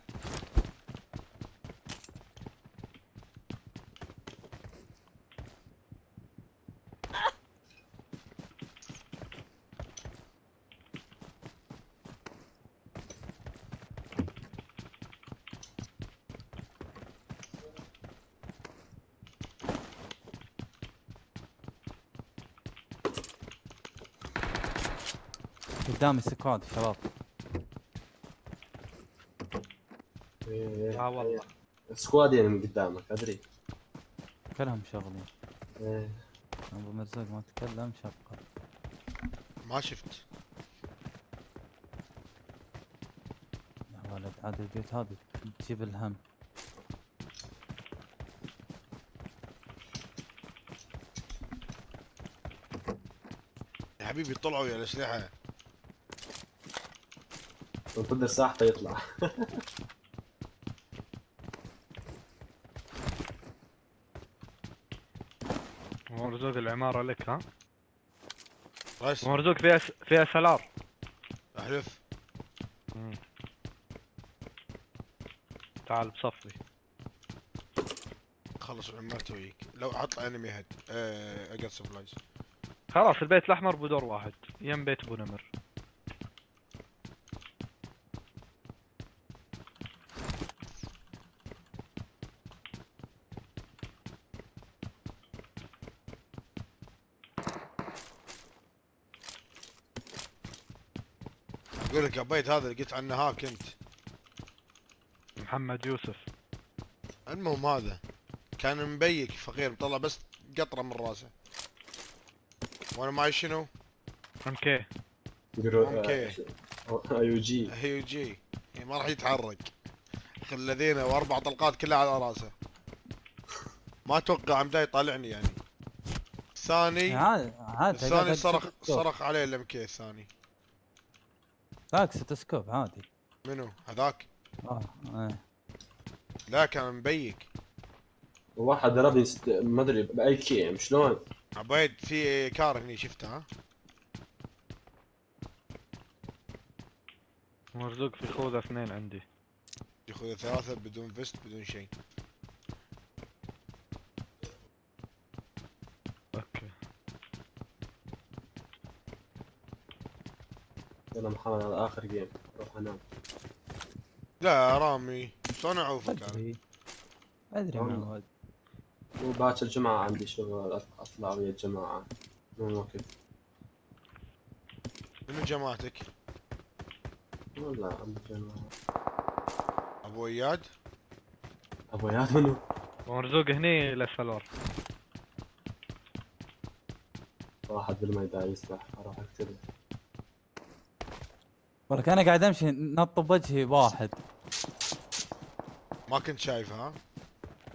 قدام ال squad شباب. إيه، آه والله. squad يعني من قدامك أدري. كلهم شغلين إيه. أبو مرزق ما تكلم شغل ما شفت. يا ولد عاد البيوت هذه تجيب الهم. يا حبيبي طلعوا يا الأسلحة. انتظر ساحته يطلع مرزوق العمارة لك ها؟ رايس مرزوق فيها س... فيها سلار. أحلف. تعال بصفي. خلص عمرته وياك لو اطلع انمي هيد آه، أقل سبلايز خلاص البيت الأحمر بدور واحد. يم بيت أبو نمر. لك عبيد هذا اللي قلت عنه هاك انت. محمد يوسف. المهم هذا. كان مبيك فقير مطلع بس قطرة من راسه. وأنا معي شنو؟ ام كي يقولوا أوكي ايو جي هيو جي ما راح يتحرك. الذين وأربع طلقات كلها على راسه. ما أتوقع عم دا يطالعني يعني. الثاني عاد عاد الثاني صرخ صرخ عليه الام كي الثاني. ذاك ستسكوب عادي. منو؟ هذاك؟ آه إيه. لا كان مبيك. واحد ضربني ست... ما أدري بأي كي شلون؟ عبيد في كار هني شفته ها؟ مرزوق في خوذة اثنين عندي. ياخذ ثلاثة بدون فيست بدون شيء أوكي يلا محمد هذا آخر جيم روح انام لا رامي. شلون اعوفك أنا أدري. أدري والله. معود وباكر الجمعة عندي شغل أطلع ويا الجماعة. مو وقت منو جماعتك؟ والله عندي جماعة أبو إياد؟ أبو إياد منو؟ مرزوق هني للسلور واحد بالميدان يسبح أروح أقتله. ولك أنا قاعد أمشي نط بوجهي واحد. ما كنت شايفه ها؟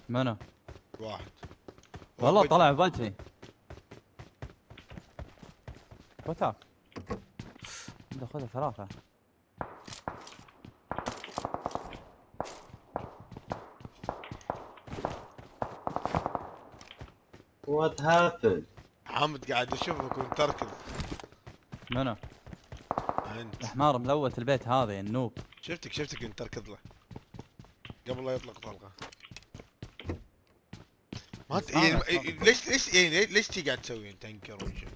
منو؟ واحد. والله طلع بوجهي. عنده خذها ثلاثة. what happened حامد قاعد اشوفك وانت تركض منو؟ انت الحمار ملوت البيت هذا يا ال noob. شفتك شفتك أنت تركض له. قبل لا يطلق طلقة. ما ت... يعني ليش ليش يعني ليش تي قاعد تسوي أنت تنكر وشو؟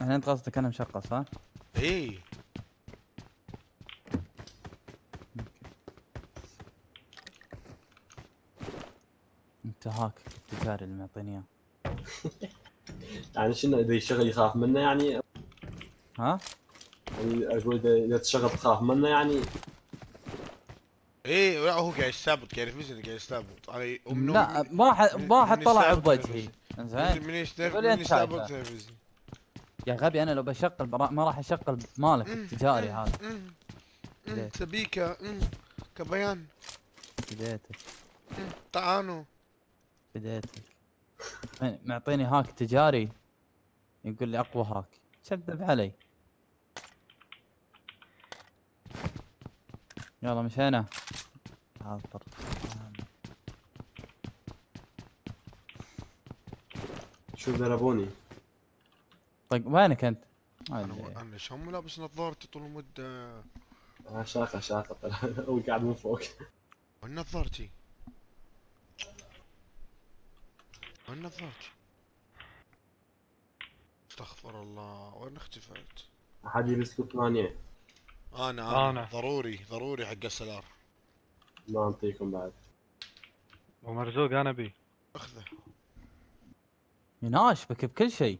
يعني أنت قصدك أنا مشقص ها؟ اي انت هاك التجاري اللي معطيني اياه [laughs] يعني شنو إذا الشغل يخاف منه يعني؟ ها؟ يعني أقول اذا إذا الشغل تخاف. منه يعني اي لا هو قاعد يستعبط قاعد يفوز قاعد يستعبط. أنا لا واحد من- واحد من طلع بوجهي زين من يستعبط. يفوز. يا غبي أنا لو بشغل برا- ما راح أشغل مالك التجاري هذا. أمم، أمم، ليه؟ سبيكة أمم، كبيان. بديتك أمم، تعانوا بديتك يعني معطيني هاك تجاري يقول لي أقوى هاك. كذب علي. يلا مشينا حاضر شو ضربوني طيب وينك أنت؟ أنا. أنا شلون لابس نظارتي طول المدة آه شاطر شاطر [laughs] هو قاعد من فوق وين نظارتي؟ وين نظارتي؟ استغفر الله وين اختفيت؟ أحد يلبس ثمانية أنا أنا أنا. ضروري ضروري حق السلار. ما انطيكم بعد ومرزوق أنا بي. أخذه. يناشبك بكل شيء.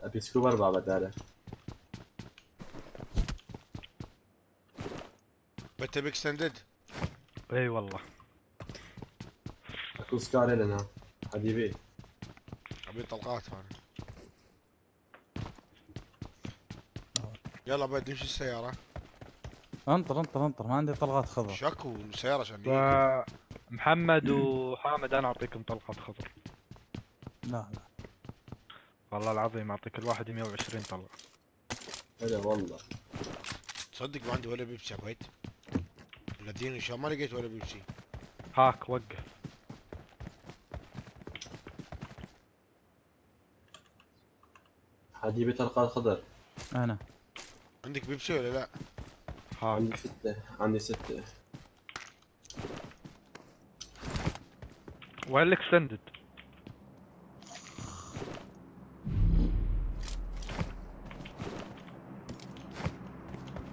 أبي scope أربعة بدالة. بتبي extended إي والله. اكو SCAR-L هنا. حبيبي. أبي طلقات أنا يلا بعد نمشي السيارة. انطر انطر انطر ما عندي طلقات خضر. شكو من السيارة عشان. و- محمد وحامد أنا أعطيكم طلقات خضر. لا لا. والله العظيم أعطيك الواحد 120 طلقة. هلا والله. تصدق ما عندي ولا بيبسي يا عبيد الذين شو ما لقيت ولا بيبسي. هاك وقف. حبيبي طلقات خضر؟ أنا. عندك بيبسي ولا لا؟ عندي ستة. عندي ستة. وين ال extended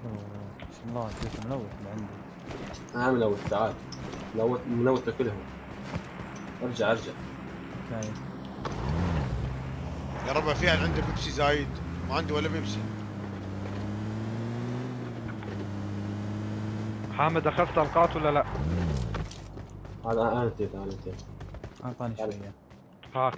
أوه، بسم الله جيت ملوث اللي عندي أنا ملوث تعال. ملوث ملوث كلهم. أرجع أرجع. okay يا ربع في عنده بيبسي زايد؟ ما عندي ولا بيبسي. حامد أخذت طلقات ولا لا؟ هذا أنا نسيت أنا نسيت اعطاني شوية. هاك.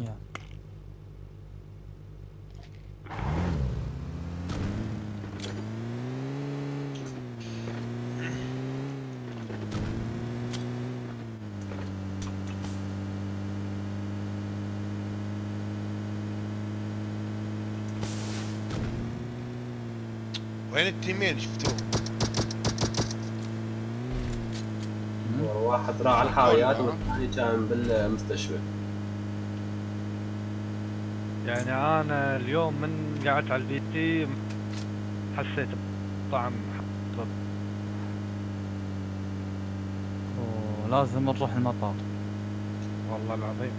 يا. وين التيمين شفتوه؟ واحد راح على الحاويات والثاني كان بالمستشفى. يعني أنا اليوم من قعدت على البي تي حسيت بطعم. ولازم نروح المطار. والله العظيم.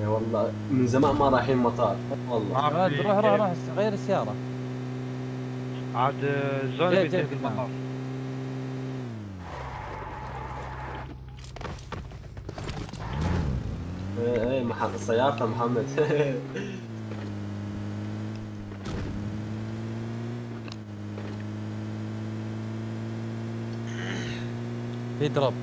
إي والله من زمان ما رايحين مطار. والله. روح روح. روح غير السيارة. عاد زون جاي- بي جاي تي في قدام. المطار إيه إيه محمد سيارته محمد. في دروب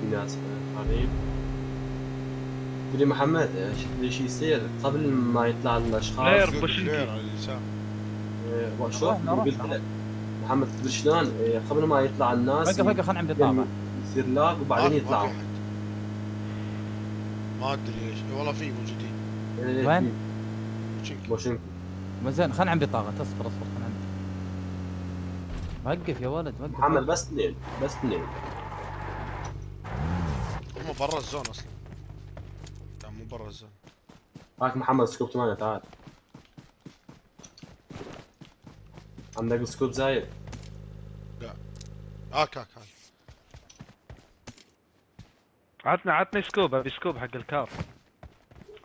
في ناس غريب تدري محمد إيش ليش يصير قبل ما يطلع الاشخاص غير إيه، قلت رحنا. لك محمد تدري شلون؟ إيه، قبل ما يطلع الناس وقف وقف خلنا عندي طابع يصير لاج ما- وبعدين يطلعوا. ما أدري ليش والله في موجودين. إيه، وين؟ بوشنكي. زين خلنا عندي طاقه تصبر اصبر خلنا عندي وقف يا ولد وقف. محمد بس اثنين بس اثنين. هم برا ال zone أصلا. لا ال zone هاك محمد scope 8 تعال. عندك scope زايد؟ هاك هاك هاك عطني عطني scope أبي scope حق ال Kar.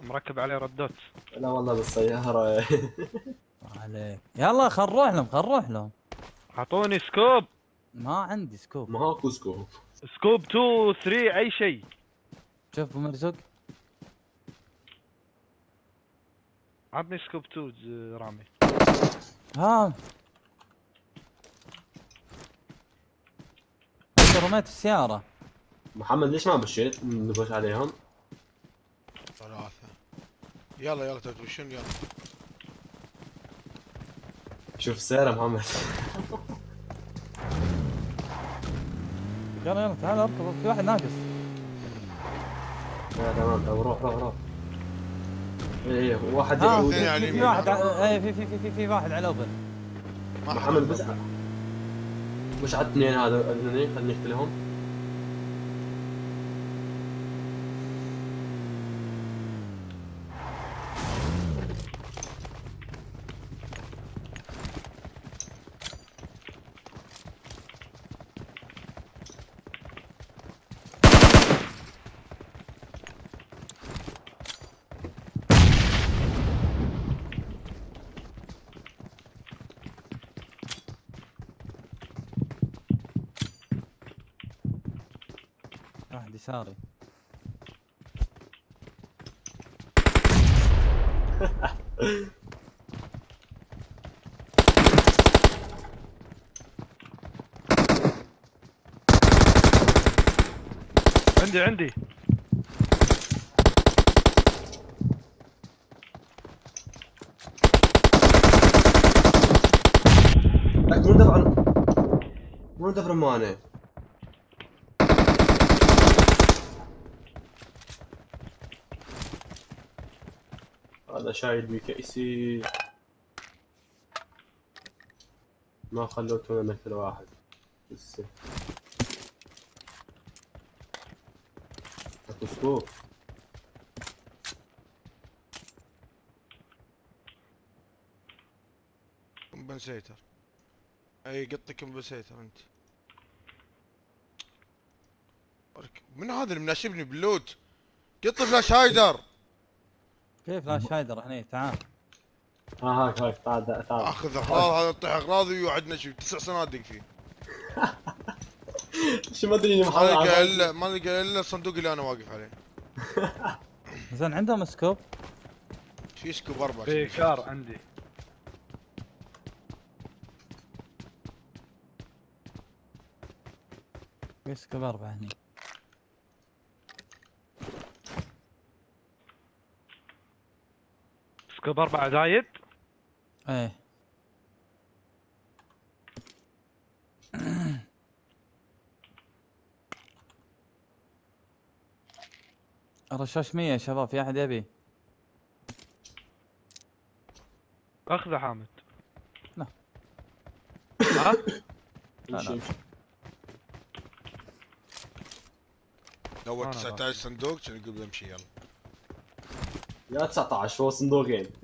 مركب عليه red dot لا والله بالسيارة. [laughs] عليك. يلا خل نروح لهم خل نروح لهم. أعطوني scope. ما عندي scope. ما هاكو scope. scope 2 3 أي شيء. شوف ابو مرزوق عطني scope 2 ز- رامي. ها. انت رميت السيارة. محمد ليش ما مشيت نبش عليهم. ثلاثة. يلا يلا تدوشون يلا. شوف السيارة محمد. يلا يلا تعال اركب في واحد ناقص. يا تمام. طب روح روح روح. إيه إيه واحد ها يعود. اثنين على في. واحد إيه في في في في, في واحد على الأوبن ما محمد بس مش على الاثنين هذا الاثنين خلينا نقتلهم واحد يساري. [laughs] عندي عندي. لك مو دفع مو دفع رمانة هذا شايل بكيسي ما خلوته مثل واحد. لسه. أكو سكوب. compensator. أي قطي compensator أنت. من هذا اللي مناشبني بال loot؟ قط flash hider. كيف لا شايدر هني؟ تعال. ها هاك هاك تعال تعال. أخذ اغراض هذا يطيح أغراضي ويقعدنا شي تسع صناديق فيه. [laughs] شو ما أدري ما لقى الا ما لقى إلا الصندوق اللي أنا واقف عليه. [laughs] زين عندهم scope؟ في scope أربع في Kar عندي. في scope أربعة هني. scope اربعة زايد. إيه. [clears throat] الرشاش 100 يا شباب في أحد يبي؟ أخذه حامد. لا. ها؟ لا، لا. أنا 19 صندوق كان يقول بمشي يلا. يا 19 هو صندوقين. [laughs]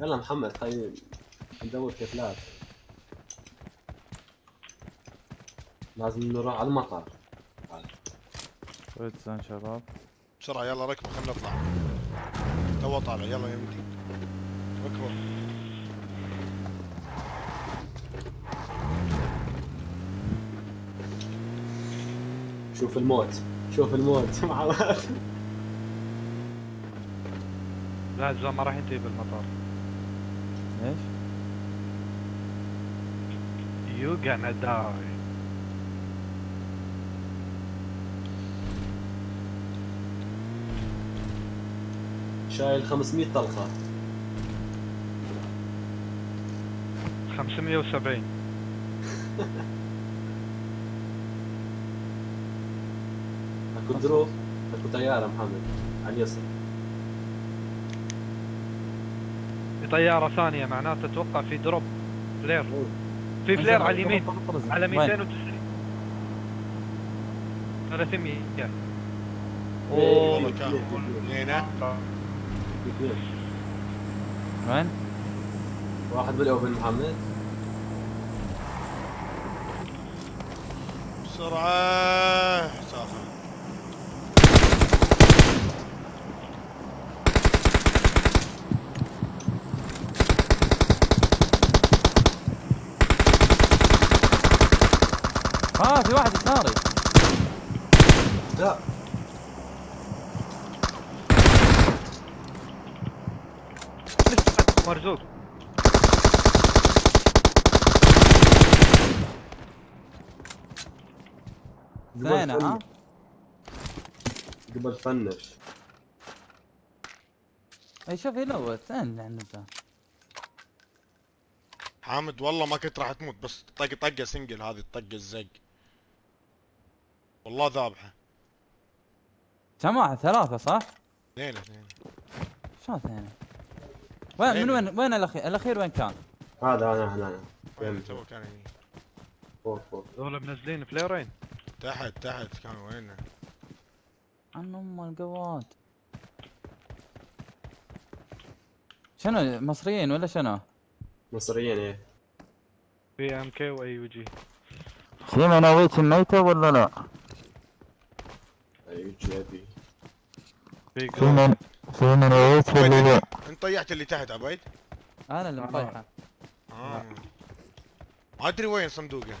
يلا محمد خلينا ندور كتلات لازم نروح على المطار. ود زين شباب بسرعة يلا ركبوا خلينا نطلع. تو طالع يلا يا ودي ركبوا. شوف الموت شوف الموت. [laughs] معود لا الزلمه ما راح ينتهي بالمطار. إيش؟ يو gonna die. شايل 500 طلقة. 570 [laughs] اكو drop اكو طيارة محمد على اليسار. في طيارة ثانية معناته أتوقع في drop flare في flare على اليمين على وين؟ 290 300 إيه، والله إيه، كان إيه، هنا. اثنين وين؟ واحد بال open محمد. بسرعة. آه في واحد يساري لا. مرزوق. اثنين ها؟ قبل finish. اي شوف يلوت اثنين اللي عنده حامد والله ما كنت راح تموت بس طق طقة single هذه الطقه الزق. والله ذابحة واحد ثلاثة صح؟ اثنين اثنين شلون اثنين؟ وين من وين وين الاخير؟ الأخير وين كان؟ هذا أنا هنا وين تو كان هني فوق فوق دول منزلين فليرين تحت تحت كان وينه عن ام القوات شنو مصريين ولا شنو؟ مصريين إيه في إم كي وأي يو جي في مناويت ميتة ولا لا؟ أيوه جيبي في في من في مناويت ولا لا؟ أنت طيحت اللي تحت عبيد أنا اللي مطيحة. آه. ما أدري وين صندوقه.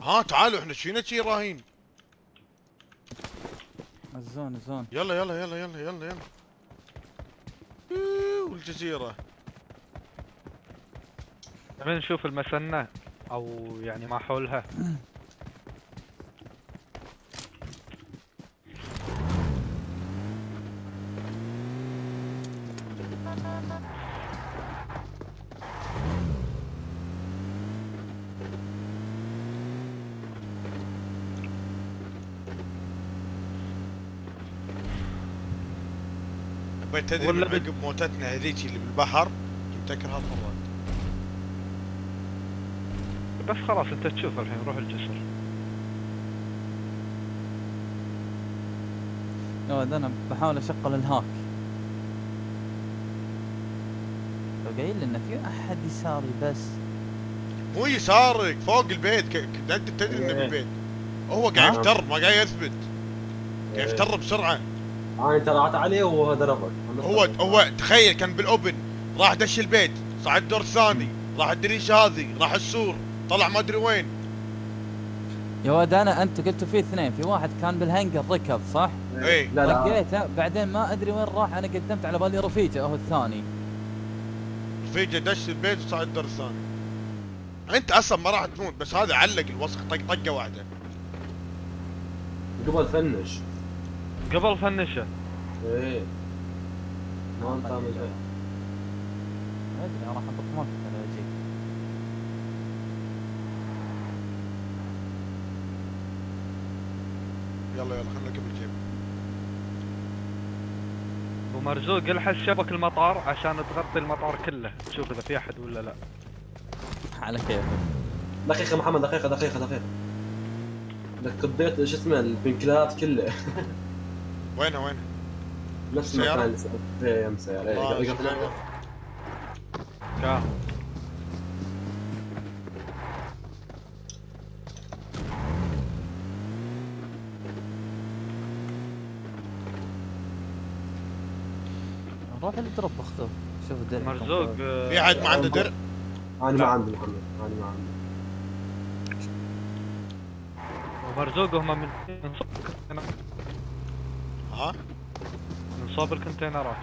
ها تعالوا إحنا شينا شي راهين؟ الزون الزون. يلا يلا يلا يلا يلا يلا. والجزيرة. نبي نشوف المسنة أو يعني ما حولها. [clears throat] تدري ولا عقب موتتنا هذيك اللي بالبحر؟ تفتكرها مرات بس خلاص أنت تشوف الحين روح الجسر. يا ولد أنا بحاول اشغل الهاك. فقايل لي ان في أحد يساري بس مو يسارك فوق البيت أنت تدري إنه إيه. بالبيت هو قاعد ها؟ يفتر ما قاعد يثبت قاعد إيه. يفتر بسرعة أنا طلعت عليه وهو ضربك هو. هو تخيل كان بالأوبن راح دش البيت صعد الدور الثاني راح الدريشه هذه راح السور طلع ما أدري وين يا ولد أنا انت قلتوا في اثنين في واحد كان بالهنجر ركض صح؟ اي لا لا لقيته بعدين ما أدري وين راح أنا قدمت على بالي رفيجة هو الثاني رفيجه دش البيت وصعد الثاني انت أصلا ما راح تموت بس هذا علق الوسخ طق طقة واحدة. قبل فنش. قبل فنشة. إيه. ما أنت عامل ما أدري راح أحط موقف على اجيك يلا يلا خلينا قبل جيب مرزوق الحس شبك المطار عشان تغطي المطار كله؟ تشوف إذا في أحد ولا لا. على كيفك دقيقة محمد دقيقة دقيقة دقيقة. لك قضيت شو اسمه البنكلات كله. [laughs] وينه وينه؟ نفس؟ المكان اللي سألت. فيه يم سيارة إيه آه، دقيقة شوف دقيقة. كا روح الدروب اخذه شوف الدرب مرزوق آه، في احد ما عنده درع؟ أنا ما. عندي محمد أنا ما عندي. مرزوق هم من من ها؟ من صوب الكونتينرات.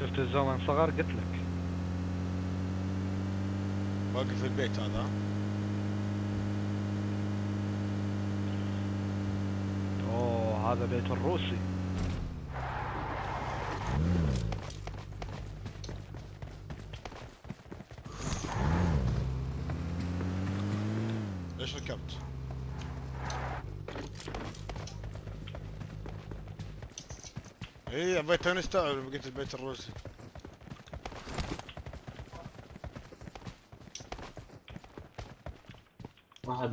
شفت الزمن صغر قلت لك. واقف في البيت هذا؟ أوه هذا بيت الروسي ليش ركبت؟ اي بيت أنا استوعب لما قلت البيت الروسي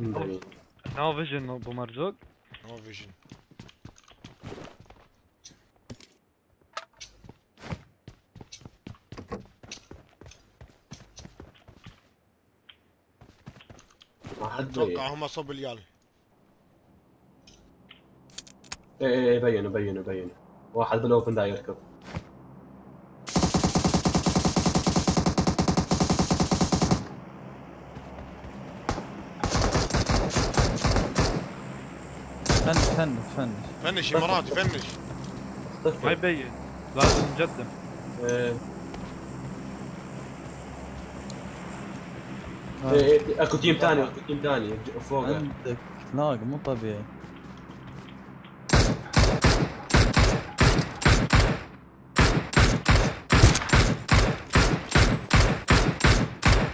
من بعيد no vision ابو مرزوق no vision واحد بعيد أتوقع هم صوب اليال إيه إيه بينوا بينوا بينوا واحد بال open دا يركض finish finish finish اماراتي finish ما يبين لازم نقدم إيه إيه إيه اكو team ثاني اكو team ثاني فوق عندك لاق مو طبيعي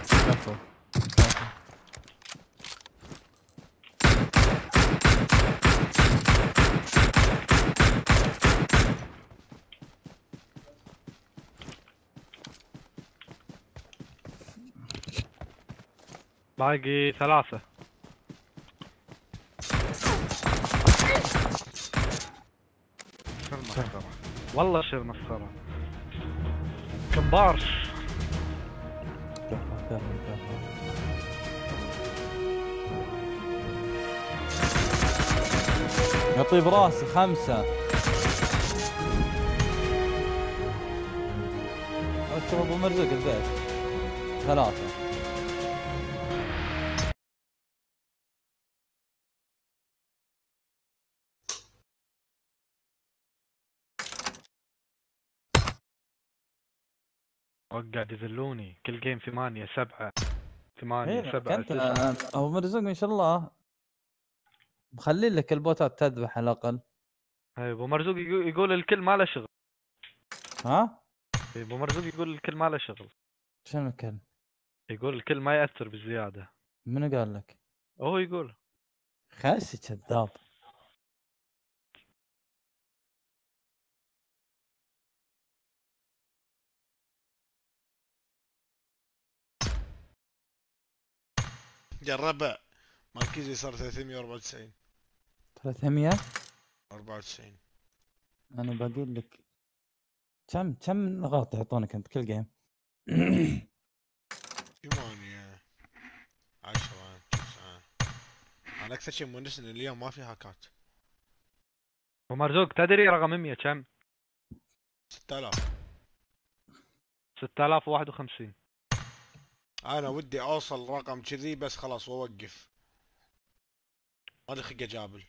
كفو كفو. باقي ثلاثة. شر مسخرة والله شر مسخرة كفو يطيب براسي خمسة. اكتب أبو مرزوق البيت. ثلاثة. قاعد يذلوني كل جيم ثمانية سبعة ثمانية إيه، سبعة تسعة. ابو مرزوق ما شاء الله. مخلي لك البوتات تذبح على الأقل. هاي أبو مرزوق يقول, الكل ما له شغل. ها؟ إيه، أبو مرزوق يقول الكل ما له شغل. شنو الكلام؟ يقول الكل ما يأثر بالزيادة. منو قال لك؟ هو يقول. خاسي كذاب. يا الربع مركزي صار 394 300 94 أنا باقي لك كم كم نقاط يعطونك أنت كل جيم؟ ثمانية [clears throat] عشرة تسعة. أنا أكثر شيء مونسني اليوم ما في هاكات. ابو مرزوق تدري رقم 100 كم؟ 6000 6051 أنا ودي أوصل رقم كذي بس خلاص وأوقف. ما لي خلق أجابل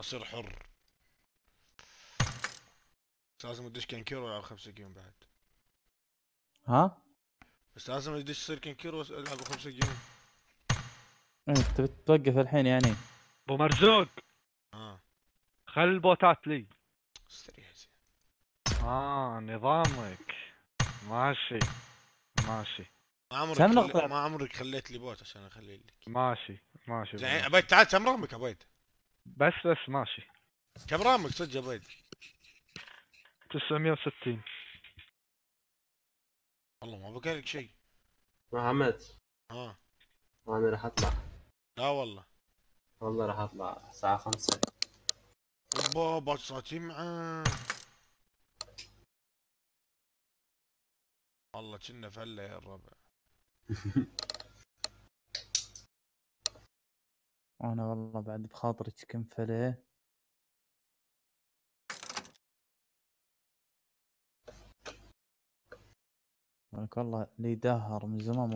أصير حر. بس لازم أدش كنكيرو ألعب خمسة جيم بعد. ها؟ بس لازم أدش يصير كنكيرو ألعب خمسة جيم إيه، تبي توقف الحين يعني. أبو مرزوق! خل ال bootات لي. استريح زين آه نظامك. ماشي. ماشي. ما عمرك كم خلي... نقطة؟ ما عمرك خليت لي boot عشان أخلي لك. ماشي. ماشي. زين عبيد تعال كم رقمك عبيد؟ بس بس ماشي. كم رقمك صدق عبيد؟ 960 والله ما بقى لك شيء. محمد ها أنا راح أطلع. لا والله. والله راح أطلع الساعة خمسة. بابا معاه والله كنا فله يا الربع. [laughs] أنا والله بعد بخاطري كم فله والله لي دهر من زمان